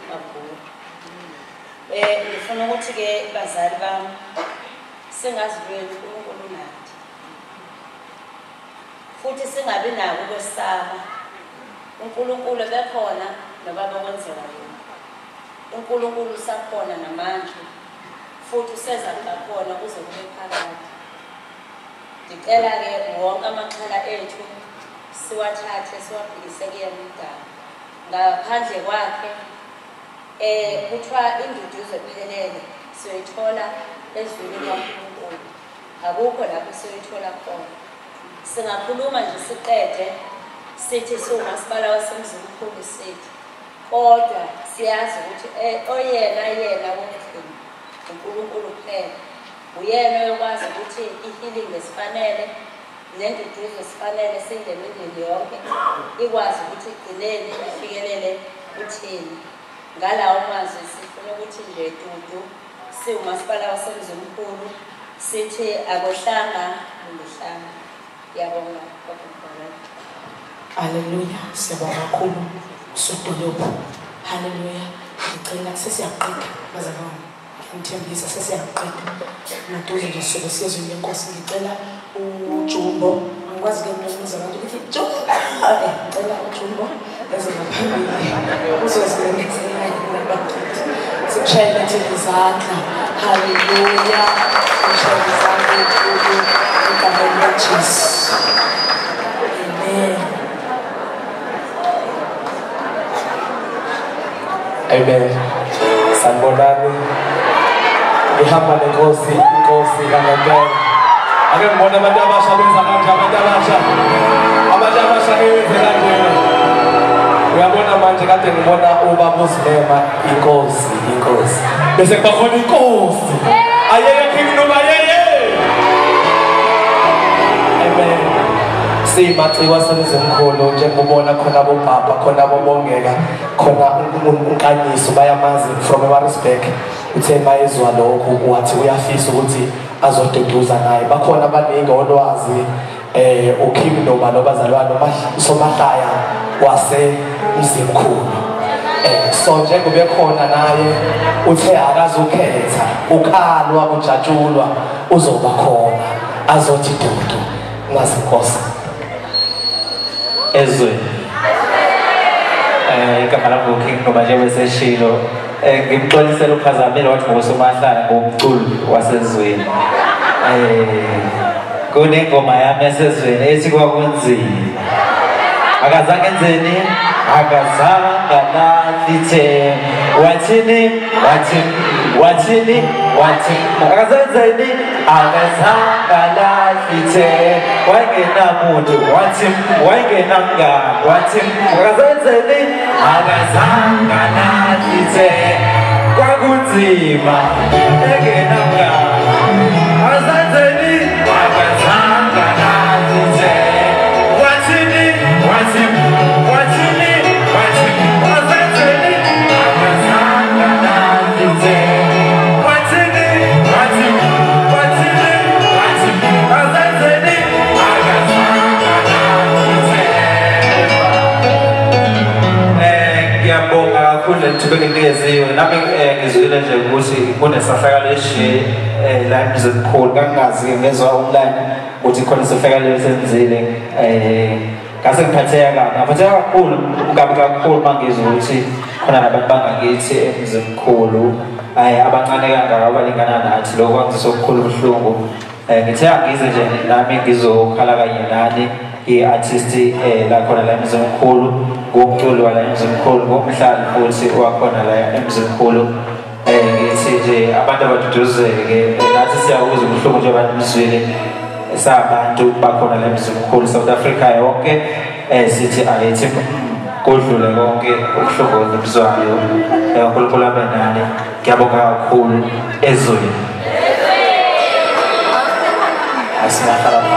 mabhulu um ngifuna ukuthi-ke bazali bami singazilweli unkulunkulu nathi futhi singabi nako ukwesaba. Unkulunkulu bekhona noba bekwenzeka yona unkulunkulu usakhona namanje futhi useza ngakhona kuze kube phakathi. Ndicela-ke wonke amaxhala ethu siwathathe siwabhekise kuyena umdala ngaphandle kwakhe um kuthiwa induduzo ephelele siyoyithola ezweni likankulunkulu akukho lapho siyoyithola khona. Singakhuluma nje siqede sithi siwumasipala wasemzimkhulu sithi kodwa siyazi ukuthi oyena yena womkhulu unkulunkulu kuphela. Uyena oyokwazi ukuthi i-healing esifanele nenduduzo esifanele singemindeni yonke ikwazi ukuthi igcineni ifikelele kuthini ngalawo mazwi sifuna ukuthi nje dudu siwumasipala wasemzimkhulu sithi akohlanga noluhlanga ngiyabonga Haleluya, siyabonga kakhulu usodolophu. Haleluya. Ngicela sesiyaqeda bazalwane. Ngithembisa sesiyaqeda. Naduze nje sobe siyezweni lenkosi ngicela uJumbo. Angikwazi ke mina ukuza abantu ukuthi Jumbo. Eh, ngicela uJumbo eze ngaphambili. Uzozilungisela nabakithi. Simshayele nje izandla. Haleluya. Simshayele izandla enkulu egameni likaJesu. Amen. Amen. Sanibonani. Ngihamba nenkosi, inkosi kaNompela. Ake ngibona abantu abasha benza kanje, abantu abasha. Abantu abasha benza kanje. Uyabona manje kade ngibona ubaba usilema inkosi, inkosi. Bese kuba khona inkosi. Ayeye King Noma Amen. siyimaciwa semzimkhulu njengobona khona bobaba khona bobongeka khona unkanyiso bayamazi from emarisburg uthe mayezwa lokhu wathi uyafisa ukuthi azoduduza naye bakhona abaningi olwazi eh uKim Noma nobazalwane usomahlaya wasemzimkhulu eh so njengoba khona naye uthe akazukhetha ukhalwa ujatshulwa uzoba khona azothi dudu ngazinkosi ezweni eh igama lami nguking noma njengoba seshilo ngimxolisela uphazamile wathi ngosomahlala ngumculi wasezweni eh kunengoma yami esezweni ethi kwakunzima akazange nzeni akazangananithe wathini wathini wathini wathini akazanzeni akazangalahlithe wayengenamuntu wathim wayengenamngani wathim akazanzeni akazangalahlithe kwakunzima engenamngani kakhulu lethuba enginikezile nami eh, ngizwile nje ukuthi kunesahlakalo eshiye eh, la emzimkhulu kangazi ngezwa online ukuthi khona isehlakalo esenzile eh ngase ngiphatheka kabi. Ngaphatheka kakhulu kabi kakhulu uma ngizwa ukuthi khona nabantu bangakithi emzimkhulu eh abancane kangaka abalingana nathi. Lokho kwangizisa okukhulu ubuhlungu. Eh ngithe angize nje nami ngizokhala kanye nani. I-artist eh la khona la emzimkhulu ngumculi wala emzimkhulu ngumhlali futhi wakhona la emzimkhulu eh ngithi nje abantu abaduduzeke nathi siyawuza ubuhlungu nje abantu bizwile sabantu bakhona la emzimkhulu South Africa yonke eh sithi ayithi kudlule konke ubuhlungu obuzwayo. Eh uNkulunkulu abe nani ngiyabonga kakhulu ezweni. Asiyahlala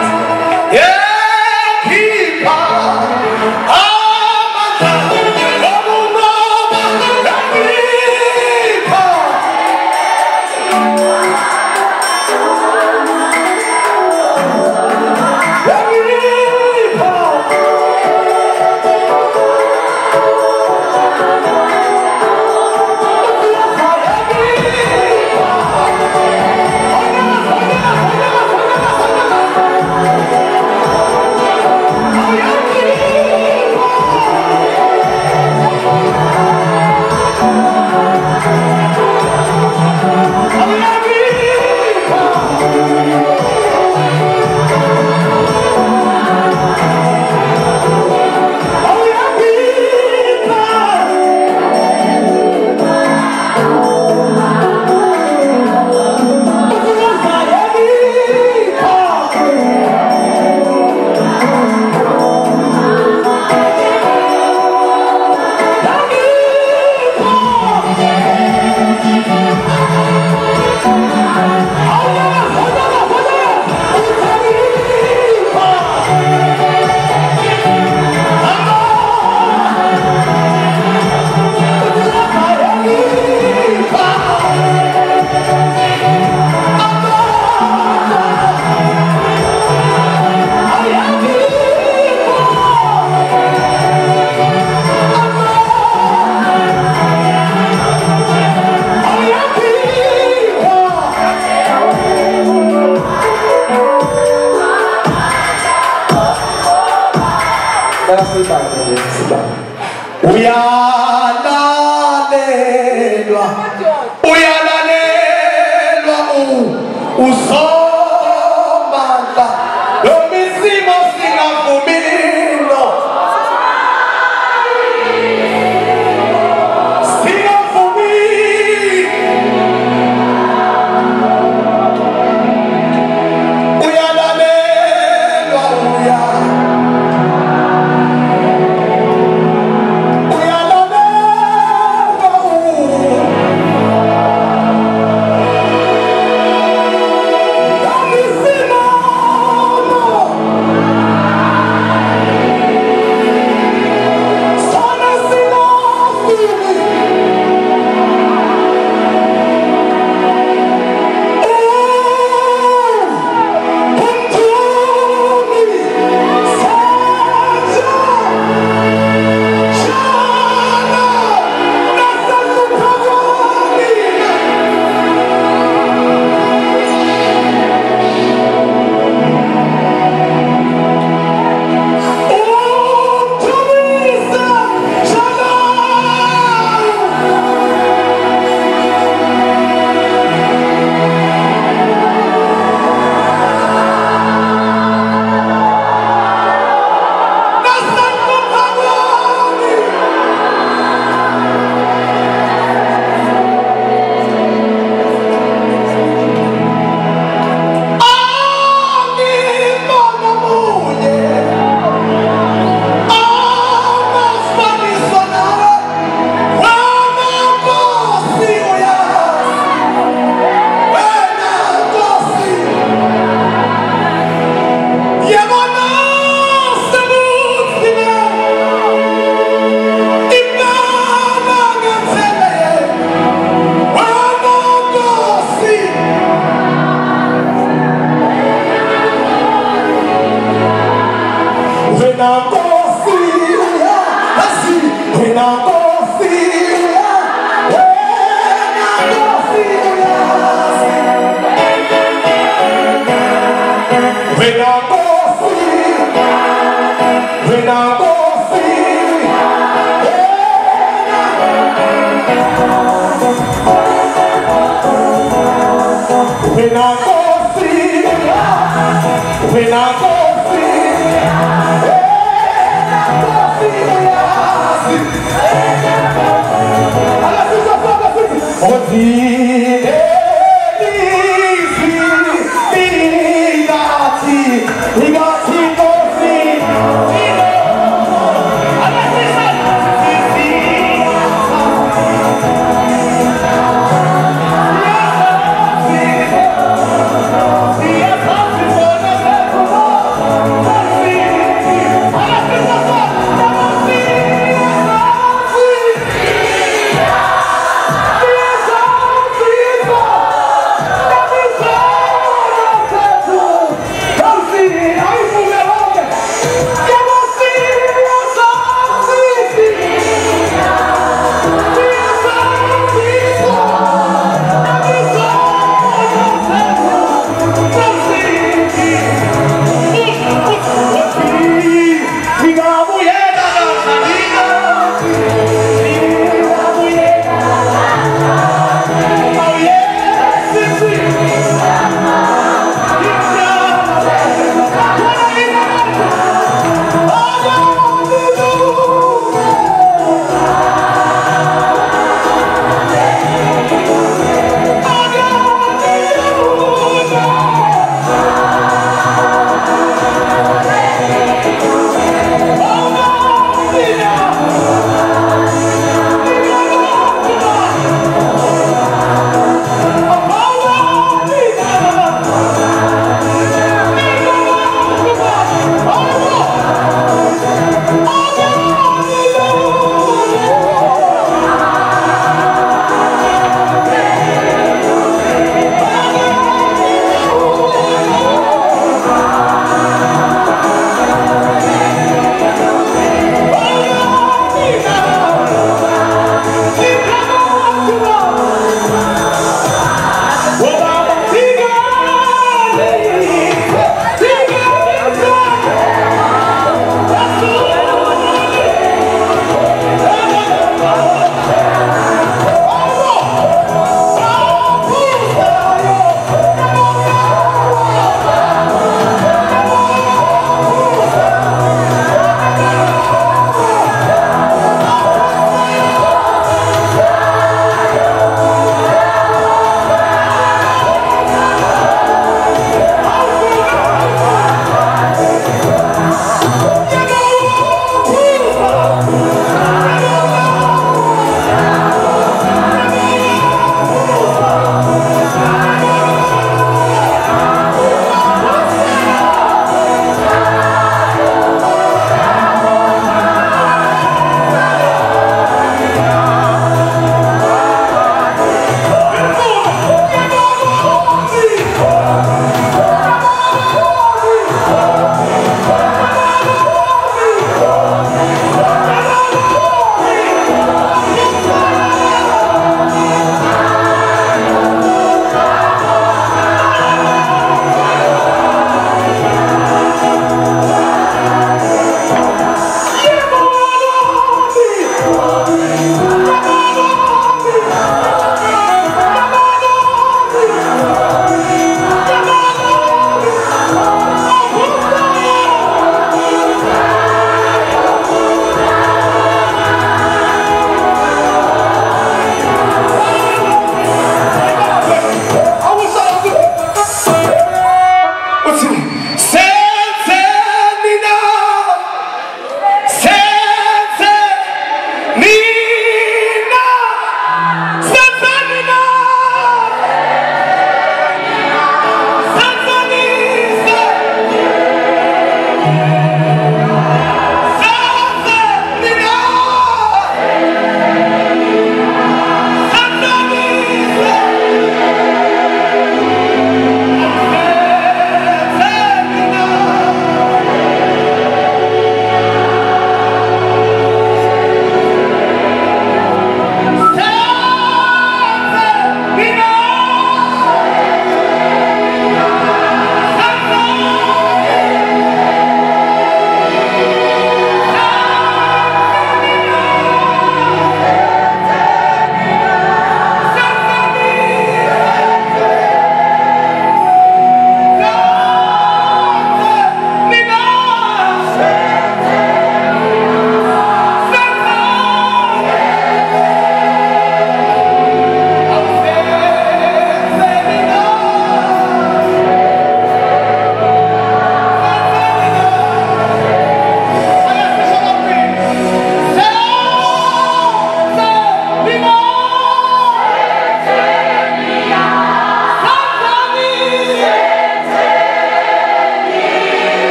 Yes.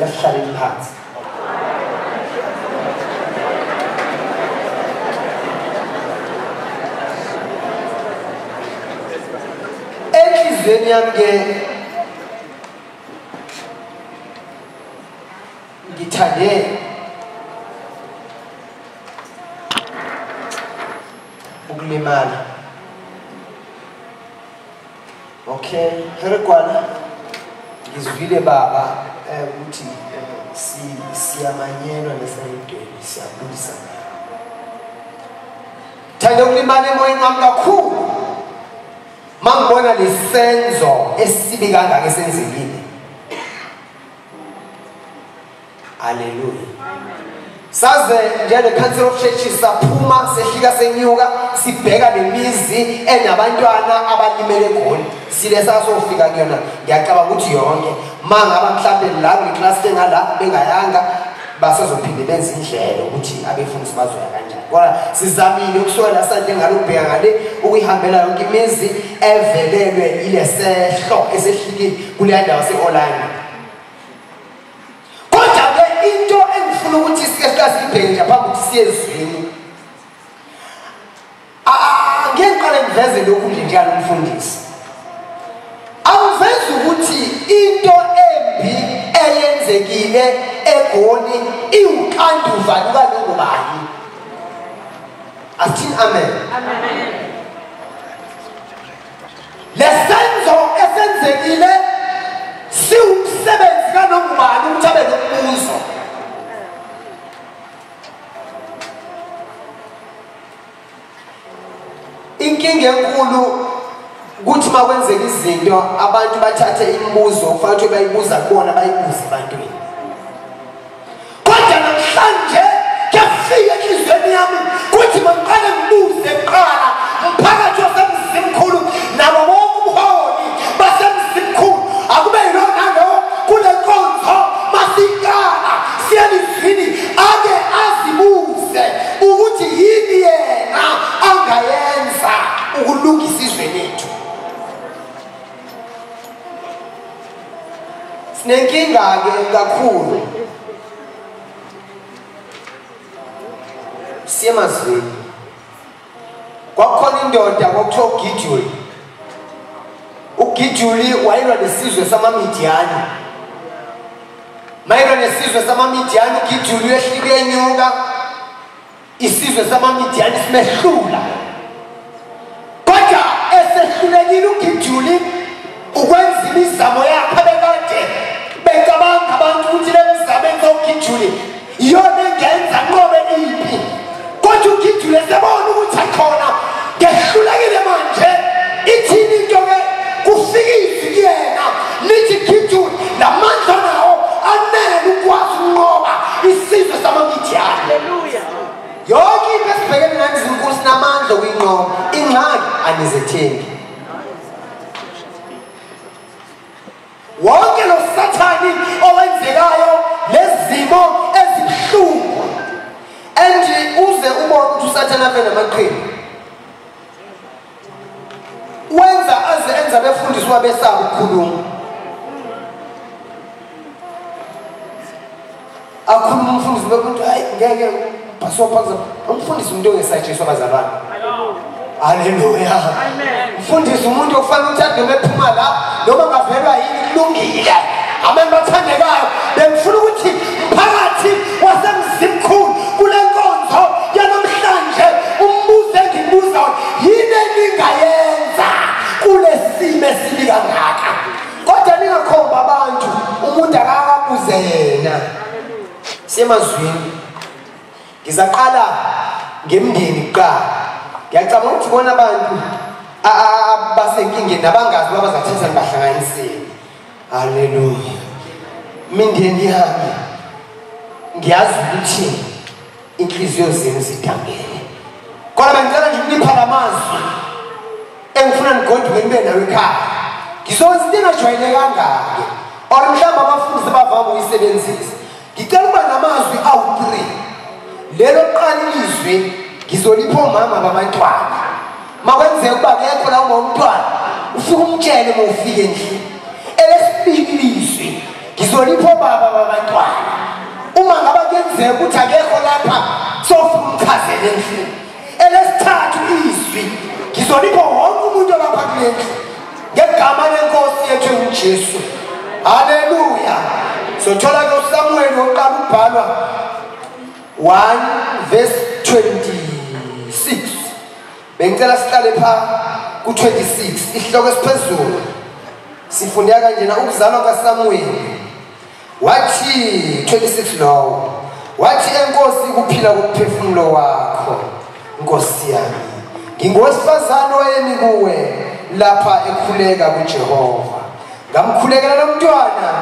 Ngicela sihlaleni phansi enhliziyweni yami ke ngithande ukulimala. Okay heregwana ngizwile baba. Esibi kangaka esenzekile? Haleluya. Saze njenge-council of churches saphuma sehlika senyuka sibheka lemizi enabantwana abalimele egoli sile sasofika kuyona. Ngiyacabanga ukuthi yonke. Ma ngaba mhlawumbe la kwiklasi engala bengayanga basezophinde benze indlela ukuthi abefundisi bazoya kanjani. Kodwa sizamile ukusuka la sande ngalo ukubheka ngale ukuyihambela yonke imizi evelelwe ile sehlo esehlikile kuleya ndawo se-orlando. Kodwa-ke into engifuna ukuthi sike sikasibheke nje phambi ukuthi siye ezweni ngeke ngiqale ngiveze lokhu nje njalo umfundisi awuvezi ukuthi into embi eyenzekile egoni iwuxanduva lukanongubani asithini amen. Lesenzo esenzekile siwumsebenzi kanongubani ukuthi abe nombuzo. Inkinga enkulu kuthi uma kwenzeka izinto abantu bathathe imibuzo kufanele ukuthi bayibuza kubona bayibuze ebantwini. Kodwa namhlanje kuyafika enhliziyweni yami kuthi mangiqale ngibuze kuqala mphakathi wasemzimkhulu nabo bonke ubuholi basemzimkhulu. Akube yilona nalo kule nkonzo masiqala siyelizwini ake azibuze ukuthi yini yena angayenza ukulungisa izwe lethu. Sinenkinga-ke kakhulu. Siye emazweni kwakukhona indoda kwakuthiwa ugiduli ugiduli wayelwa nesizwe samamidiyani. Mayelwa nesizwe samamidiyani ugiduli uyehlika uyenyuka isizwe samamidiyani simehlula. Kodwa esehlulekile ugiduli ukwenza imizamo yakhe bekade becabanga abantu ukuthi le mizamo enza ugiduli iyona engenza nqobe ipi kodwa ugiduli esebona ukuthi akhona. Ngehlulekile manje ithini into-ke? Kufika izwi kuyena lithi giduli lamandla nawo anele ukwazi ukunqoba isizwe samamidiyani yonke into esibhekene nathi zinkulu sinamandla okuyinqoba. Ingxaki anizethembi. Wonke lo sathani owenzekayo lezimo ezibuhlungu. And uze ubone ukuthi usathane abe namaqhinga wenza aze enza abefundiswa besaba ukukhuluma akhuluma umfundisi bekuntu hayi ngeke bhasophakuza umfundisi umuntu ongesatshiswa bazalwane. Haleluya mfundisi umuntu okufanele ukuthi ade bephuma la noma ngavelwa yini kulungile. Abantu bathandekayo. Bengifuna ukuthi mphakathi wasemzimkhulu kule nkonzo yanamhlanje umbuzo engibuza wona yini eningayenza kule simo esibi kangaka? Kodwa ningakhomba abantu umuntu akakabuze yena. Semazwini ngizaqala ngemndeni kuqala. Ngiyacabanga ukuthi bona abantu basenkingeni nabangazi uba bazathatha ngibahlanganisele halleluya mindeni yami ngiyazi ukuthi inhliziyo zenu zidangele. Kodwa bengicela nje ukunipha la mazwi engifuna nigodwe nibe nawe ekhaya. Ngizokwenza into engajwayelekanga-ke or mhlawumbe abafundisi abavama ukuyisebenzisa. Ngicela ukuba namazwi awu-three. Lelo qala ilizwi ngizolipha omama babantwana makwenzeka ukuba kekho la uma umntwana ufike umtshele uma ufike endlini. Elesibili ilizwi ngizolipha obaba babantwana uma ngaba kuyenzeka ukuthi akekho lapha sofika umchazele endlini. Elesithathu izwi ngizolipha wonke umuntu olapha kule ndlu ngegama lenkosi yethu engujesu. Haleluya! Sothola-ke usamuweli wokuqala ukubhalwa 1 verse 26 bengicela siqale pha ku-26 isihloko esiphezulu. Sifundeka kanjena ukuzalwa kasamuweli wathi 26 lowo wathi enkosi kuphila komphefumulo wakho nkosi yami. Ngingowesifazane owayemi kuwe lapha ekhuleka kujehova. Ngamkhulekela lo mntwana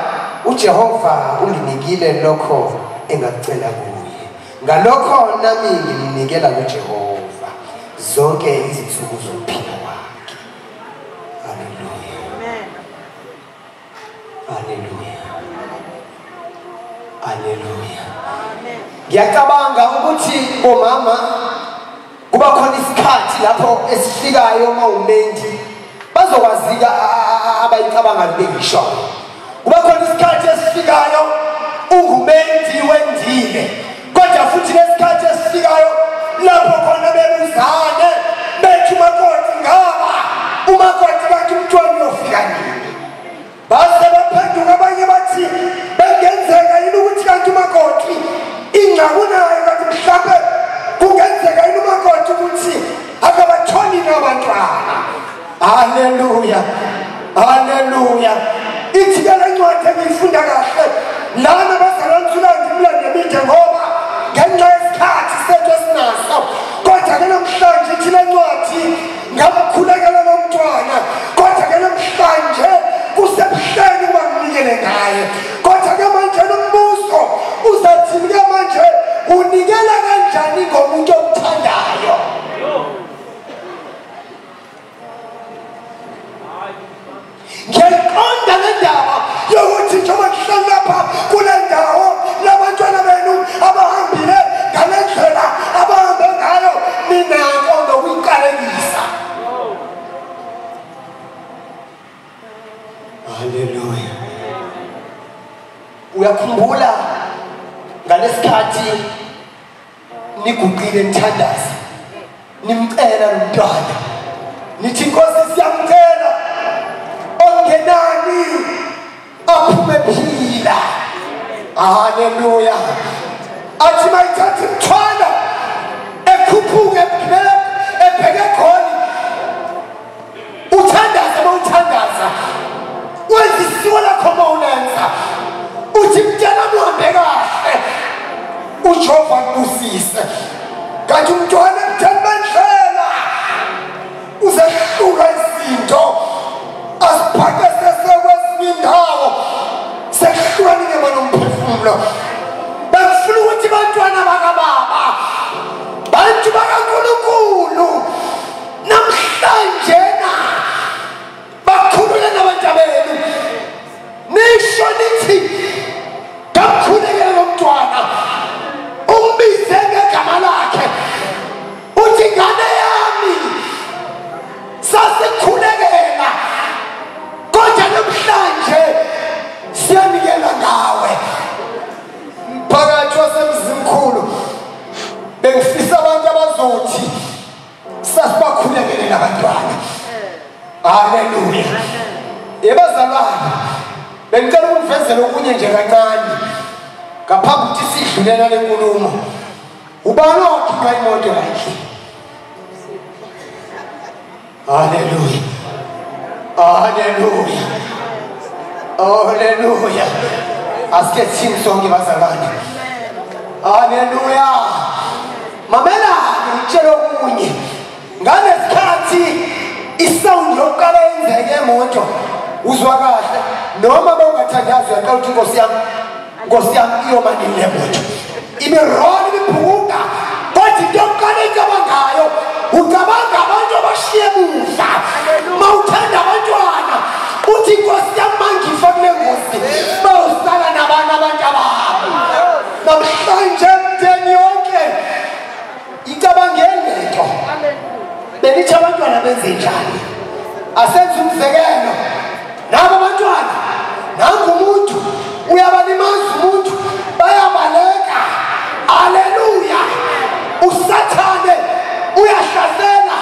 ujehova unginikile lokho engakucela kuye. Ngalokho nami ngimnikela kujehova. Zonke izinsuku zokuphila kwakhe. Haleluya haleluya haleluya ngiyacabanga ukuthi bomama kuba khona isikhathi lapho esifikayo uma umendi bazokwazi-ke abayicabangayo bengishoyo kuba khona isikhathi esifikayo ungumendi wendile. Kodwa futhi lesikhathi esifikayo lapho khona bebuzane bethi umakoti ngaba umakoti bathi umntwana uyofika nini base baphenduka abanye bathi bengenzeka yini ukuthi kanti umakoti ingcakunayo kanti mhlawumbe kungenzeka yini umakoti ukuthi akabatholi nabantwana? Haleluya haleluya. Ithi-ke le ncwadi engiyifunda kahle lana bazalwansulangimlande emide ngoba ngenxa yesikhathi sethu esinaso. Kodwa-ke namhlanje ithi le ncwadi ngamkhulekela nomntwana. Kodwa-ke namhlanje kusebuhleni ukuba nginikele ngaye kodwa-ke manje nombuso uzathini-ke manje unikela kanjani ngomuntu omthandayo? Ngiyayiqonda le ndaba yokuthi njengoba kuhleli lapha kule ndawo uyakhumbula ngalesikhathi niguqile nithandaza nimcela lo mntwana nithi nkosi siyamcela ongenani aphume phila. Haleluya. Athi mayithatha imthwala ekhuphuke egibele ebheke khona. Uthandaza mawuthandaza wenza isiko lakho mawulenza uthi mntanami uhambe kahle. Ujehova kubusise kanti umntwana ekutheni bendlela uzehluka izinto. Asiphaqe sesekwezinye indawo. Sekuhlukanile banomphefumulo bengifuna ukuthi bantwana bakababa bantu bakankulunkulu namhlanje na bakhulule nabantabenu. Nisho nithi kamkhulekele lo mntwana umbize ngegama lakhe. Uthi ngane yami sasikhulekela kodwa namhlanje siyanikela ngawe. Mphakathi wasemzimkhulu bengifisa abantu abazothi sasibakhulekele nabantwana. Haleluya. Yebazalwane bengicela ukungivezela okunye nje kancane. Ngaphambi ukuthi sidlulela le nkulumo. Ubani owakhipha imoto kahle haleluya. Haleluya. Haleluya. Asike thini sonke bazalwane? Haleluya. Mamelani ngitshele okunye. Ngalesikhathi isawundi yokuqala yenzeke emoto uzwa kahle noma bawungathandazi uyaqala ukuthi nkosi yami nkosi yami iyomanini le moto imirona imibhuka kodwa into yokuqala encabangayo ucabanga abantu abashiye emuva ma uthanda abantwana. Uthi nkosi yami mangifa kule ngosi bawusala nabani abantu ababo namhlanje mdeni yonke icabangeni lento benithi abantwana benze njani? Asenze umzekelo nabo abantwana nangu umuntu uyabalimaza umuntu? Bayabaleka. Aleluya usathane uyahlasela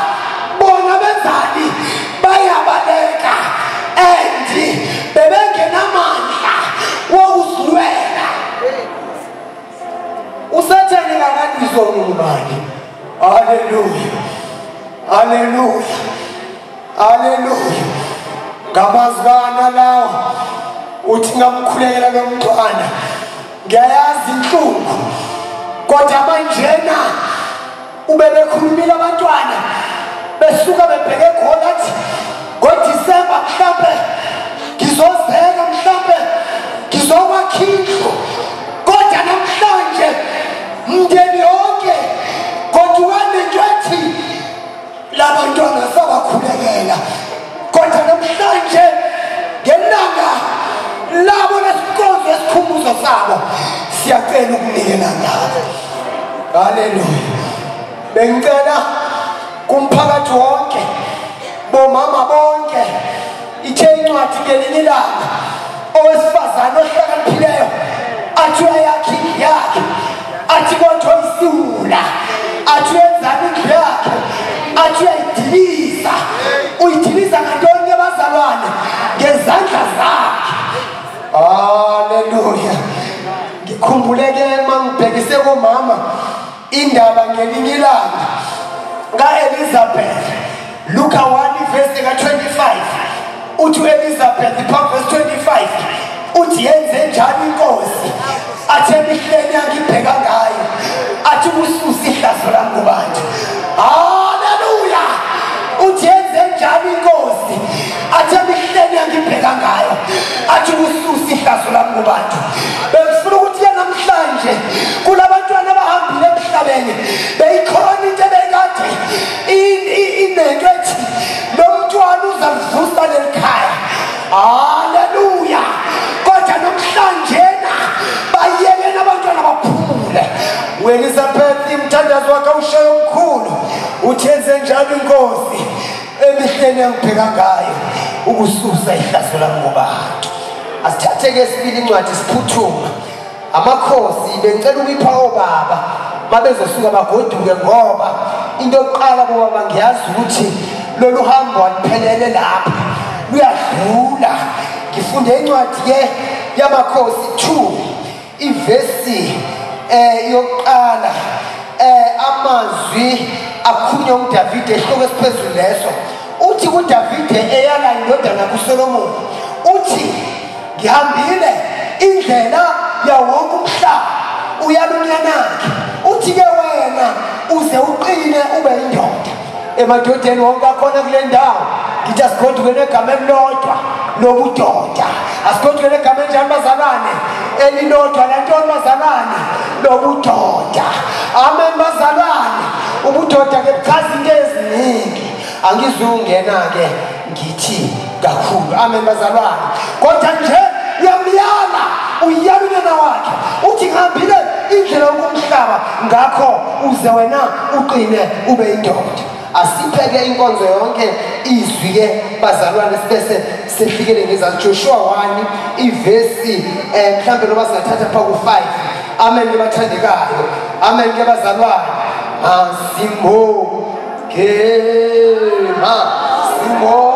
bona benzani? Bayabaleka. And bebengenamandla wokuzilwela. Usathane kakalizwa ngubani? Aleluya aleluya aleluya ngamazikana lawo uthi ngamkhulekela lo mntwana ngiyayazi inhlungu. Kodwa manjena ube bekhulumile abantwana besuka bebheke khona athi ngodisemba mhlampe ngizozeka mhlampe ngizokwakhindo kodwa namhlanje mndeni yonke kodwa ukanento ethi labantwana sabakhulekela kodwa namhlanje ngelanga labo lesikonzo esikhumbuzo sabo siyacela ukunikela ngabo haleluya. Bengicela kumphakathi wonke bomama bonke ithe incwadi ngelinye ilanga owesifazane ohlakaniphileyo athi uyayakha indlu yakhe athi kodwa isiwula athi uyenzani indlu yakhe athi uyayidiliza. Uyidiliza ngantoni abazalwane? Ngezandla zakhe. Haleluya ngikhumbuleke uma ngibhekise komama indaba ngelinye ilanga. Ka-elizabeth luka 1 verse ka-25 uthi u-elizabeth phambi verse 25 uthi yenze njani inkosi? Athi emihleni yangibheka ngayo. Athi kususa ihlazo lami kubantu athi emihleni yangibheka ngayo. Athi kususa ihlazo lami kubantu. Bengifuna ukuthi ke namhlanje kulabantwana abahambile emhlabeni beyikhona into ebekade in- i- inento ethi lo mntwana uzalivusa leli khaya. Haleluya! Kodwa namhlanjena bayekeni abantwana baphumule. Uelizabeth imthandazo wakhe awushayo omkhulu uthi yenze njalo inkosi emihleni yangibheka ngayo. Ukususa ihlazo lami kubantu asithathe-ke esibili incwadi siphuthuma amakhosi bengicela ukuyipha obaba ma bezosuka bagoduke ngoba into yokuqala bobaba ngiyazi ukuthi lolu hambo aliphelele lapha. Luyadlula. Ngifunde incwadi-ke yamakhosi 2 ivesi eh yokuqala eh amazwi akhunywa udavide esihloko esiphezulu leso. Uthi kudavide eyala indodana kusolomoni uthi ngihambile indlela yawonke umhlaba uyalunyanakhe uthi-ke wena uze uqine ube yindoda emadodeni wonke akhona kule ndawo ngithi asigodukele egama elilodwa lobudoda. Asigodukele egama enjani bazalwane elilodwa lantoni bazalwane lobudoda. Amen bazalwane ubudoda-ke buchaza into eziningi. Angizungena-ke ngithi kakhulu. Amen bazalwane. Kodwa nje uyamyala uyala unyana wakhe. Uthi ngihambile indlela yokumhlaba ngakho uze wena uqine ube yindoda asipheke inkonzo yonke izwi-ke bazalwane sibese sefikele ngezansi. Joshua 1 ivesi um mhlawumbe noba singathatha pha ku-5 amen ke bathandekayo. Amen ke bazalwane. Queira, se.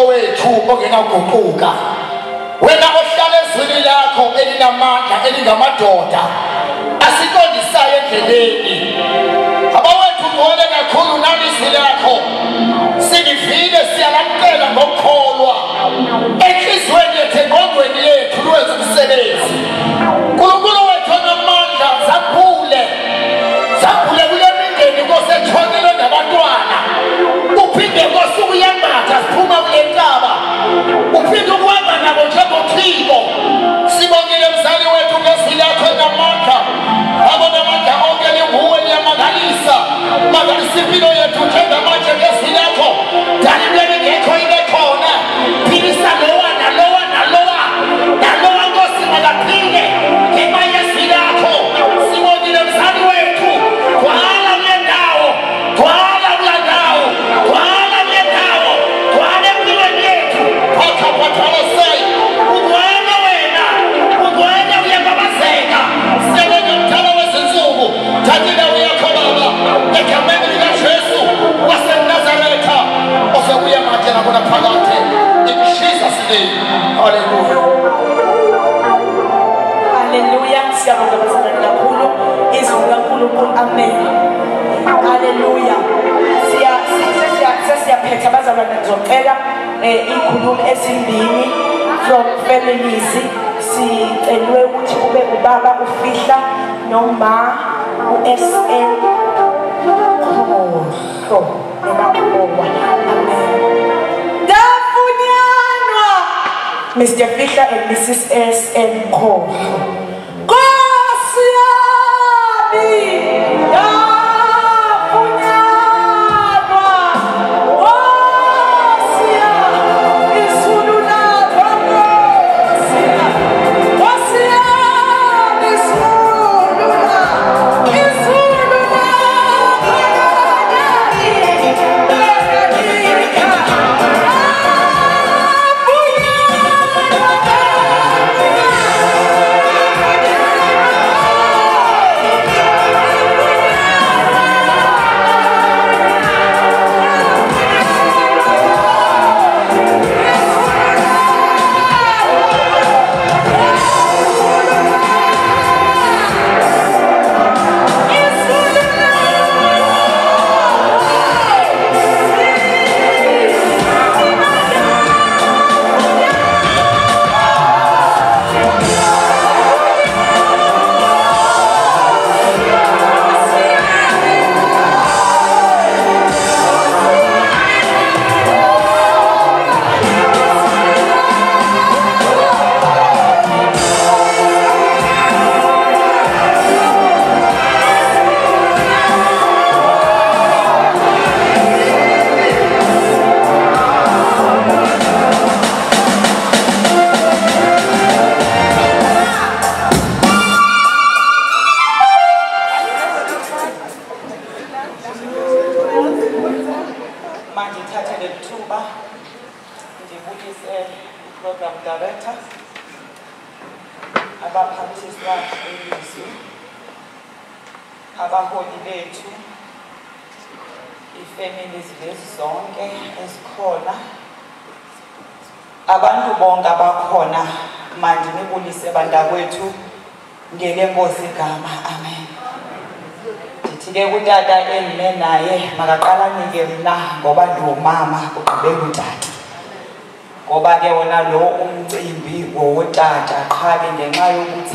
owethu ongenaguquka wena ohlala ezwini lakho elinamandla elingamadoda asiqondisayo endleleni. Abawethu ngibone kakhulu nami izwi lakho. Singivile siyalakucela ngokukholwa. Enhliziyweni yethu engqondweni yethu lwenza umsebenzi bethu abazalwane ngizocela um eh, iy'khulumi ezimbini from families sicelwe ukuthi kube ubaba ufihla noma u-sn khohlo nobakhowa ngafunyanwa mr fihla and mrs sn khohlo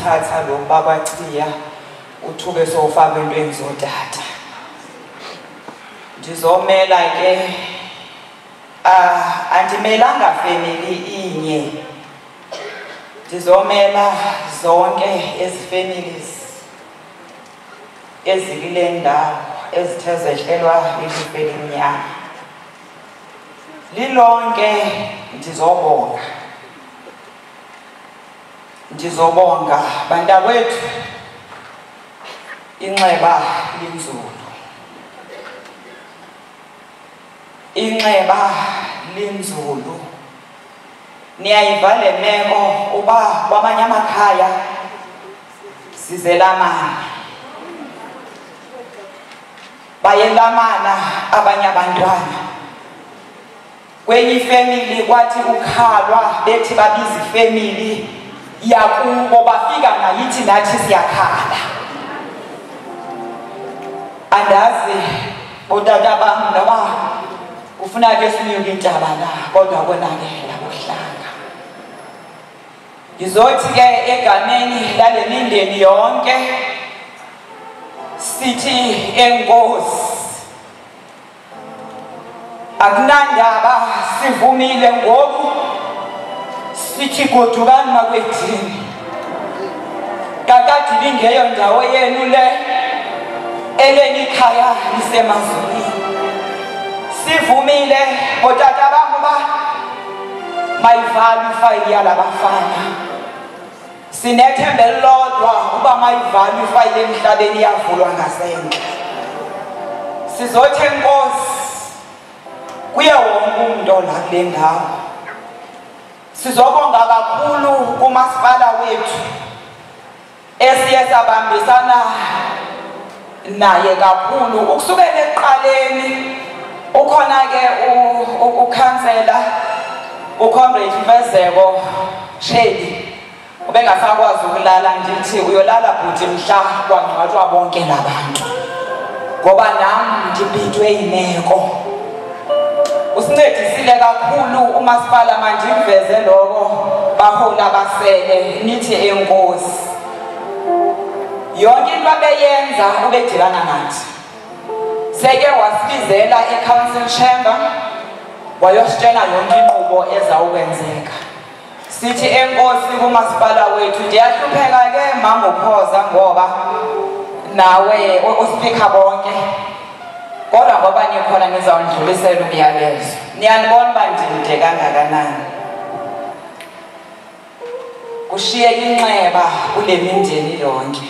yokuthatha lo bakwachiya uthuke sowufakwa entweni zotata ndizomela-ke ah, andimelanga family inye. Ndizomela zonke ezi families ezikule ndawo ezithe zehlelwa lilife elimnyama lilonke ndizobonga. Ndizobonga bantakwethu inxeba linzulu. Inxeba linzulu. Niyayiva le meko uba kwamanye amakhaya sizelamana. Bayelamana abanye abantwana. Kwenye ifemili kwathi ukhalwa bethi babiza ifemili. Yakubo bafika nayithi nathi siyakhala. Andazi botata bam noba kufuna ke sinyuke intaba na kodwa konakela kuhlanga ngizothi ke egameni lale mindeni yonke sithi enkosi akunandaba sivumile ngoku. Sithi godukani makwedini kakade lingeyo ndawo yenu le eleni ikhaya lisemazulwini sivumile otata bam uba mayivalwe ifayili yalabafana. Sinethemba elilodwa uba mayivalwe ifayili emhlabeni yavulwa ngasemva. Sizothi enkosi kuye wonke umntu la kule ndawo. Sizobonga kakhulu kumasipala wethu esiye sabambisana naye kakhulu. Ukusukela ekuqaleni ukhona ke ukhansela ucomrade mfezeko sheli ubengasakwazi ukulala ndithi uyolala bhuti mhla kwangcwatshwa bonke labantu. Ngoba nam ndibhidwe yimeko. Usincedisile kakhulu umasipala mandimveze loko bahola basele nithi enkosi yonke into abeyenza ubedibana nathi seke wasibizela e-council chamber wayositshela yonke inqubo ezawukwenzeka sithi enkosi kumasipala wethu ndiyahlupheka ke mama ukhoza ngoba nawe uspika bonke kodwa ngoba nikhona nizawundlulisela umyalezo niyanibona uba ndimde kangakanani? Kushiye inxeba kule mindeni yonke.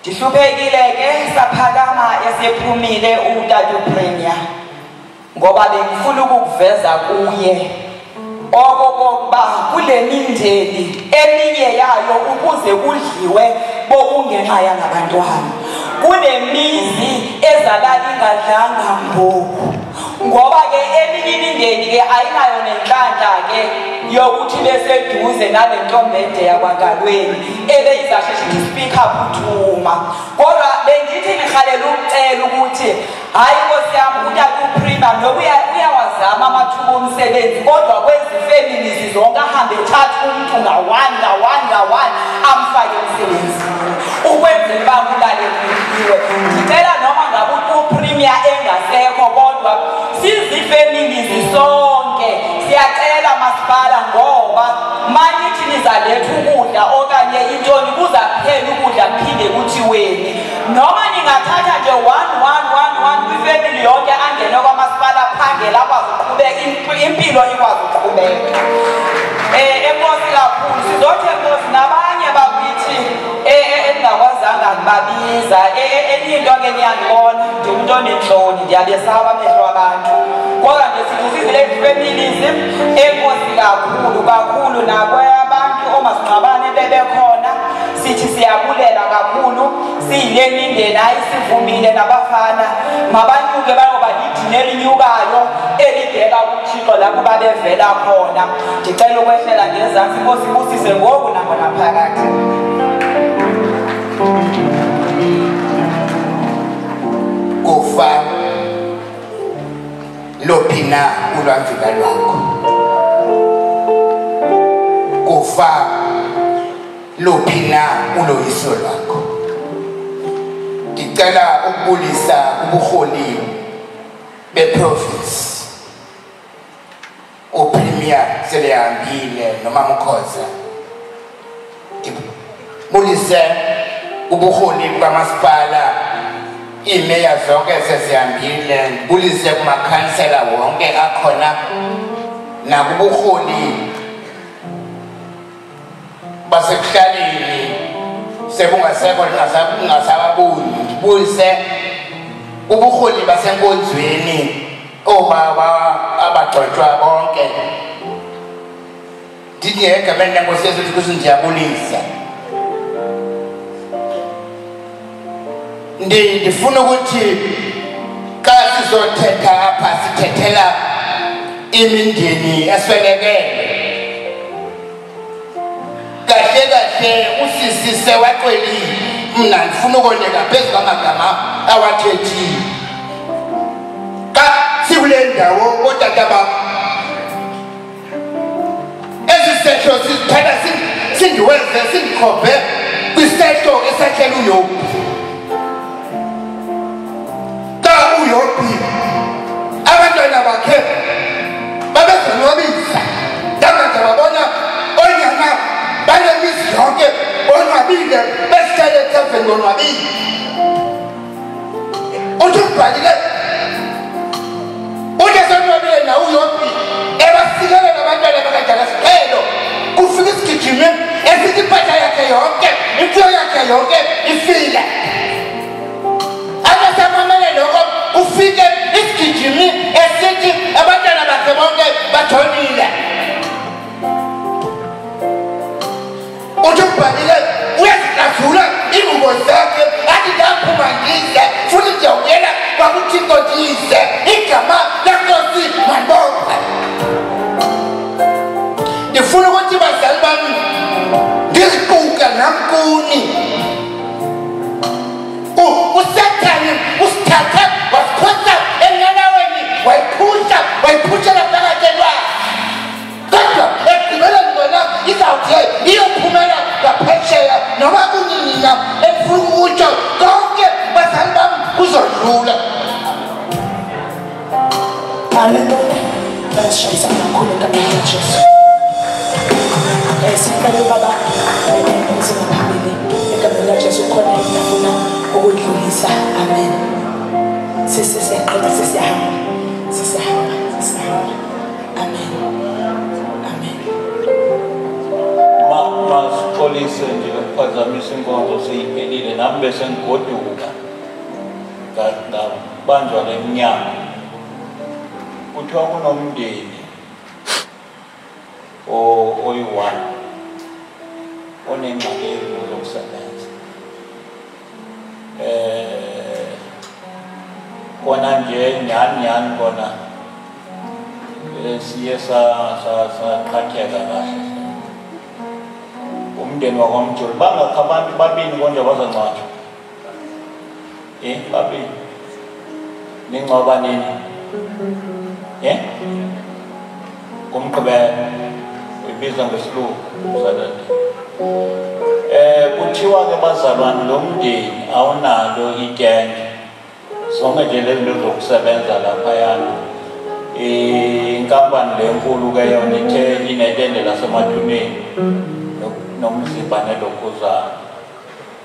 Ndihluphekile ke saphakama esephumile utata upremier ngoba bengifuna ukukuveza kuye. Okokokuba kule mindeni eminye yayo ukuze kudliwe bokungenxa yangabantwana. Kunemizi ezalala ingadlanga mboku ngoba ke eminye imindeni ke ayinayo nenhlanhla ke yokuthi beseduze nale ntombende yakwangalweni ebeyizasheshe ithi speaker phuthuma kodwa bengithi ngihalela ukucela ukuthi hhayi nkosi yami utata uprima noba uyawazama amathuba omsebenzi kodwa kwezi feminizi zonke ahambe ethatha umntu ngawani ngawani ngawani amfake emsebenzini. Ukwenzela uba kulale kuliwe ngicela noma ngabe upremia engasekho kodwa sizifeminizi sonke. Siyacela masipala ngoba manithi nizaletha ukudla okanye intoni kuzaphela ukudla kuphinde kuthiweni noma ningathatha nje one one one one kwifemili yonke angene kwamasipala phangela akwazi uqhubeka impilo ikwazi uqhubeka um enkosi kakhulu sizothi enkosi nabanye bakithi engingakwazanga kubabiza enye into ke niyandibona ndiwumuntu onentloni ndiyabesaba amehlo abantu. Kodwa nje sithi sizile families enkosi kakhulu kakhulu nakwabantu omasingcwabane bebekhona. Sithi siyabulela kakhulu siyile mindeni hayi sivumile nabafana. Mabanyuke bayoba lidini elinyukayo elibheka kuthixo lapho babevela khona. Ndicela ukwehlela ngezansi inkosi ibusise ngoku nako kufa lophi na ulwamvila lwakho. Ufa luphi na uloyiso lwakho. Ngicela ukubulisa ubuholi beprovince. Upremier selehambile noma mkhoza. Ngibulise ubuholi bukamasipala iimeya zonke sezihambile ngibulise kumakhansela wonke akhona nakubuholi basekuhlaleni. Sebungasekho lingasababuni ngibulise ubuholi basenkonzweni obaba abagcotshwa bonke. Ndithi ngegameni lenkosi yesu ukuthi ndiyabulisa. Ndifuna ukuthi xa sizothetha apha sithethela imindeni eswelekele kahle kahle usisise waxelile mna ndifuna ukoneka phezu kwamagama awathethile xa sikule ndawo ootata bam ezi sehlo sizithatha sindiwenze sindikhombe kwisehlo esahlela uyobi xa uyobi abantwana bakhe babezonwabisa ndamanje babona onyana banemizi yonke bonwabile besihlale etheveni bonwabile uthi ubhalile uthi esonwabile nawe uyobi ebasikelela abantwana bakajala siphelo kufika isigijimi esithi impahla yakhe yonke imfuyo yakhe yonke ifile abasamamele lokho kufike isigijimi esithi abantwana bakhe bonke bathonile. Uthi ubhalile uyazidazula iingubo zakhe athi ndaphuma ndize futhi ndiyawuyela kwakuthixo ndize igama lenkosi malibonke ndifuna ukuthi bazali bam ndiziquka namkuni. Usathane usithathe ngaphesheya noma kunina efuna ukutsho konke bazali bam kuzodlula Haleluya. Bayashayisa kakhulu egameni likaJesu. Eh sicela baba enze ngaphambili egameni likaJesu khona engifuna ukudlulisa. Amen. Sisi siyaqeda sesiyahamba. Sesiyahamba. Masixolise nje ukuphazamisa inkonzo seyiphelile nami bese ngigoduka ngabanjwa le mnyango kuthiwa kunomndeni oyi-one onengxaki ezinto zokusebenza um kona nje nyhani nyhani kona eh, siye saqhatheka kahle umndeni wakwamjoli bangakho abantu babini konje bazangcwatshwa eh babini ningcwaba nini eh? Kumgqibelo uyibiza ngesilungu saturday eh kuthiwa ke bazalwane lo mndeni awunalo itende zonke nje lezi zinto zokusebenza laphayana inkampani le nkulu ke yona ithe inetende lasemathuneni nomzimba nelokhuzana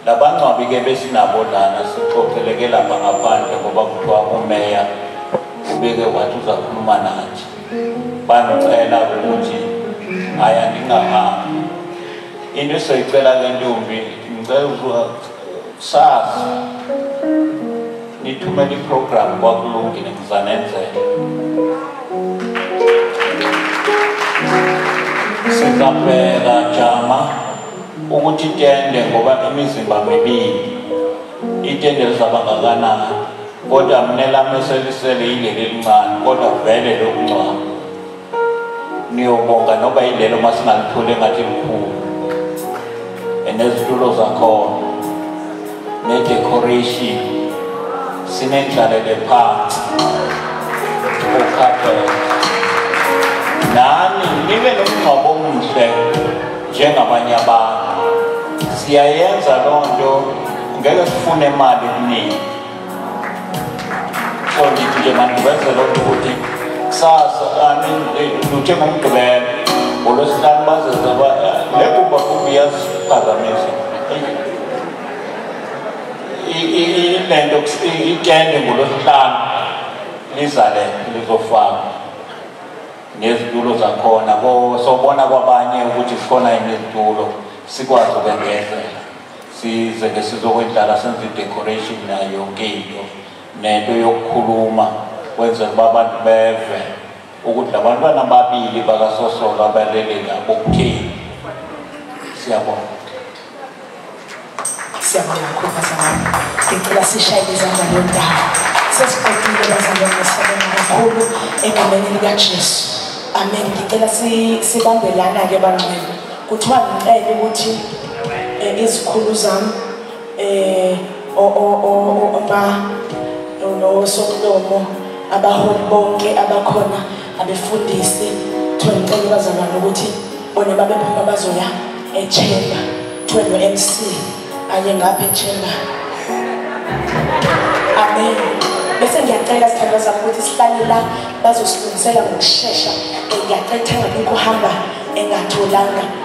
labangcwabi ke besinabo lana sixoxeleke lapha ngaphandle ngoba kuthiwa umeya ubeke wathi uzakhuluma nathi banicela ukuthi haya ndingahambi into esoyicela ke ntombi ngicela sazi nithumele iprogram kwakulungile ngizanenzela sizabheka jama ukuthi itende ngoba imizimba mibili itende lizaba ngakanani kodwa mne lami eselisele yileli elincane kodwa vele lokungcwaba. Niyobonga noba yilelo masingalitholi engathi likhulu enezitulo zakhona ne-decoration sinendlalele phansi. Ukhapela nani nibe nomngcwabo omuhle ufuna imali kuningi so ngithi nje mandikwenzela ukuthi kusasa luthe ngomgqibelo ngolwesihlanu bazeza le kumba kumbi iyasiphazamisa lento itende ngolwesihlanu lizale lizofaka nezitulo zakhona. Sobona kwabanye ukuthi zikhona yini izitulo. Sikwazi ukwengezela size ke sizokwendlala senze i-decoration nayo yonke into nento yokukhuluma kwenzela uba abantu beve ukuthi labantwana ababili bakasosola abalele ngabo kutheni siyabona siyabonga kakhulu bazalwane ngicela sishayele izandla leyo ndawo sesiqedile bazalwane siyabonga kakhulu egameni likajesu amen ngicela si- sibambelana-ke banqwele kuthiwa ngicele ukuthi um izikhulu zami um nosomlomo abaholi bonke abakhona abefundisi kuthiwa ngicela bazalwane ukuthi bona babephuma bazoya echemba kuthiwe no-mc aye ngapha echemba. Amen. Bese ngiyacela sithandwa zami ukuthi sihlale la bazosilungisela ngokushesha um ngiyacela ukuthi angabikho uhamba engatholanga.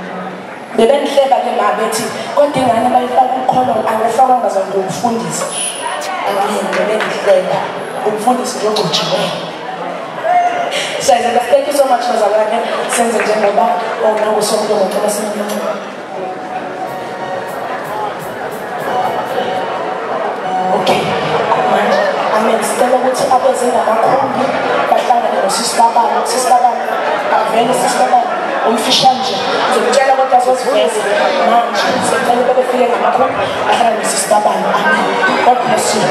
bebendihleba ke ma kodwa ingane bayifaka ukholon angifakanga zange ukufundisa amen bebendihleba umfundisi njengojiweyo so I thank you so much bazalwane. Senze njengoba onangusomlomo cela simlomo okay amen. Ukuthi abeze bahlangane nosisibabane usisibabane avele usisibabane umfisha nje ngizomtshela kodwa azoziveza. Manje sicela bebefike ngamakhumbi ahlangane nosisibabane amen god bless you.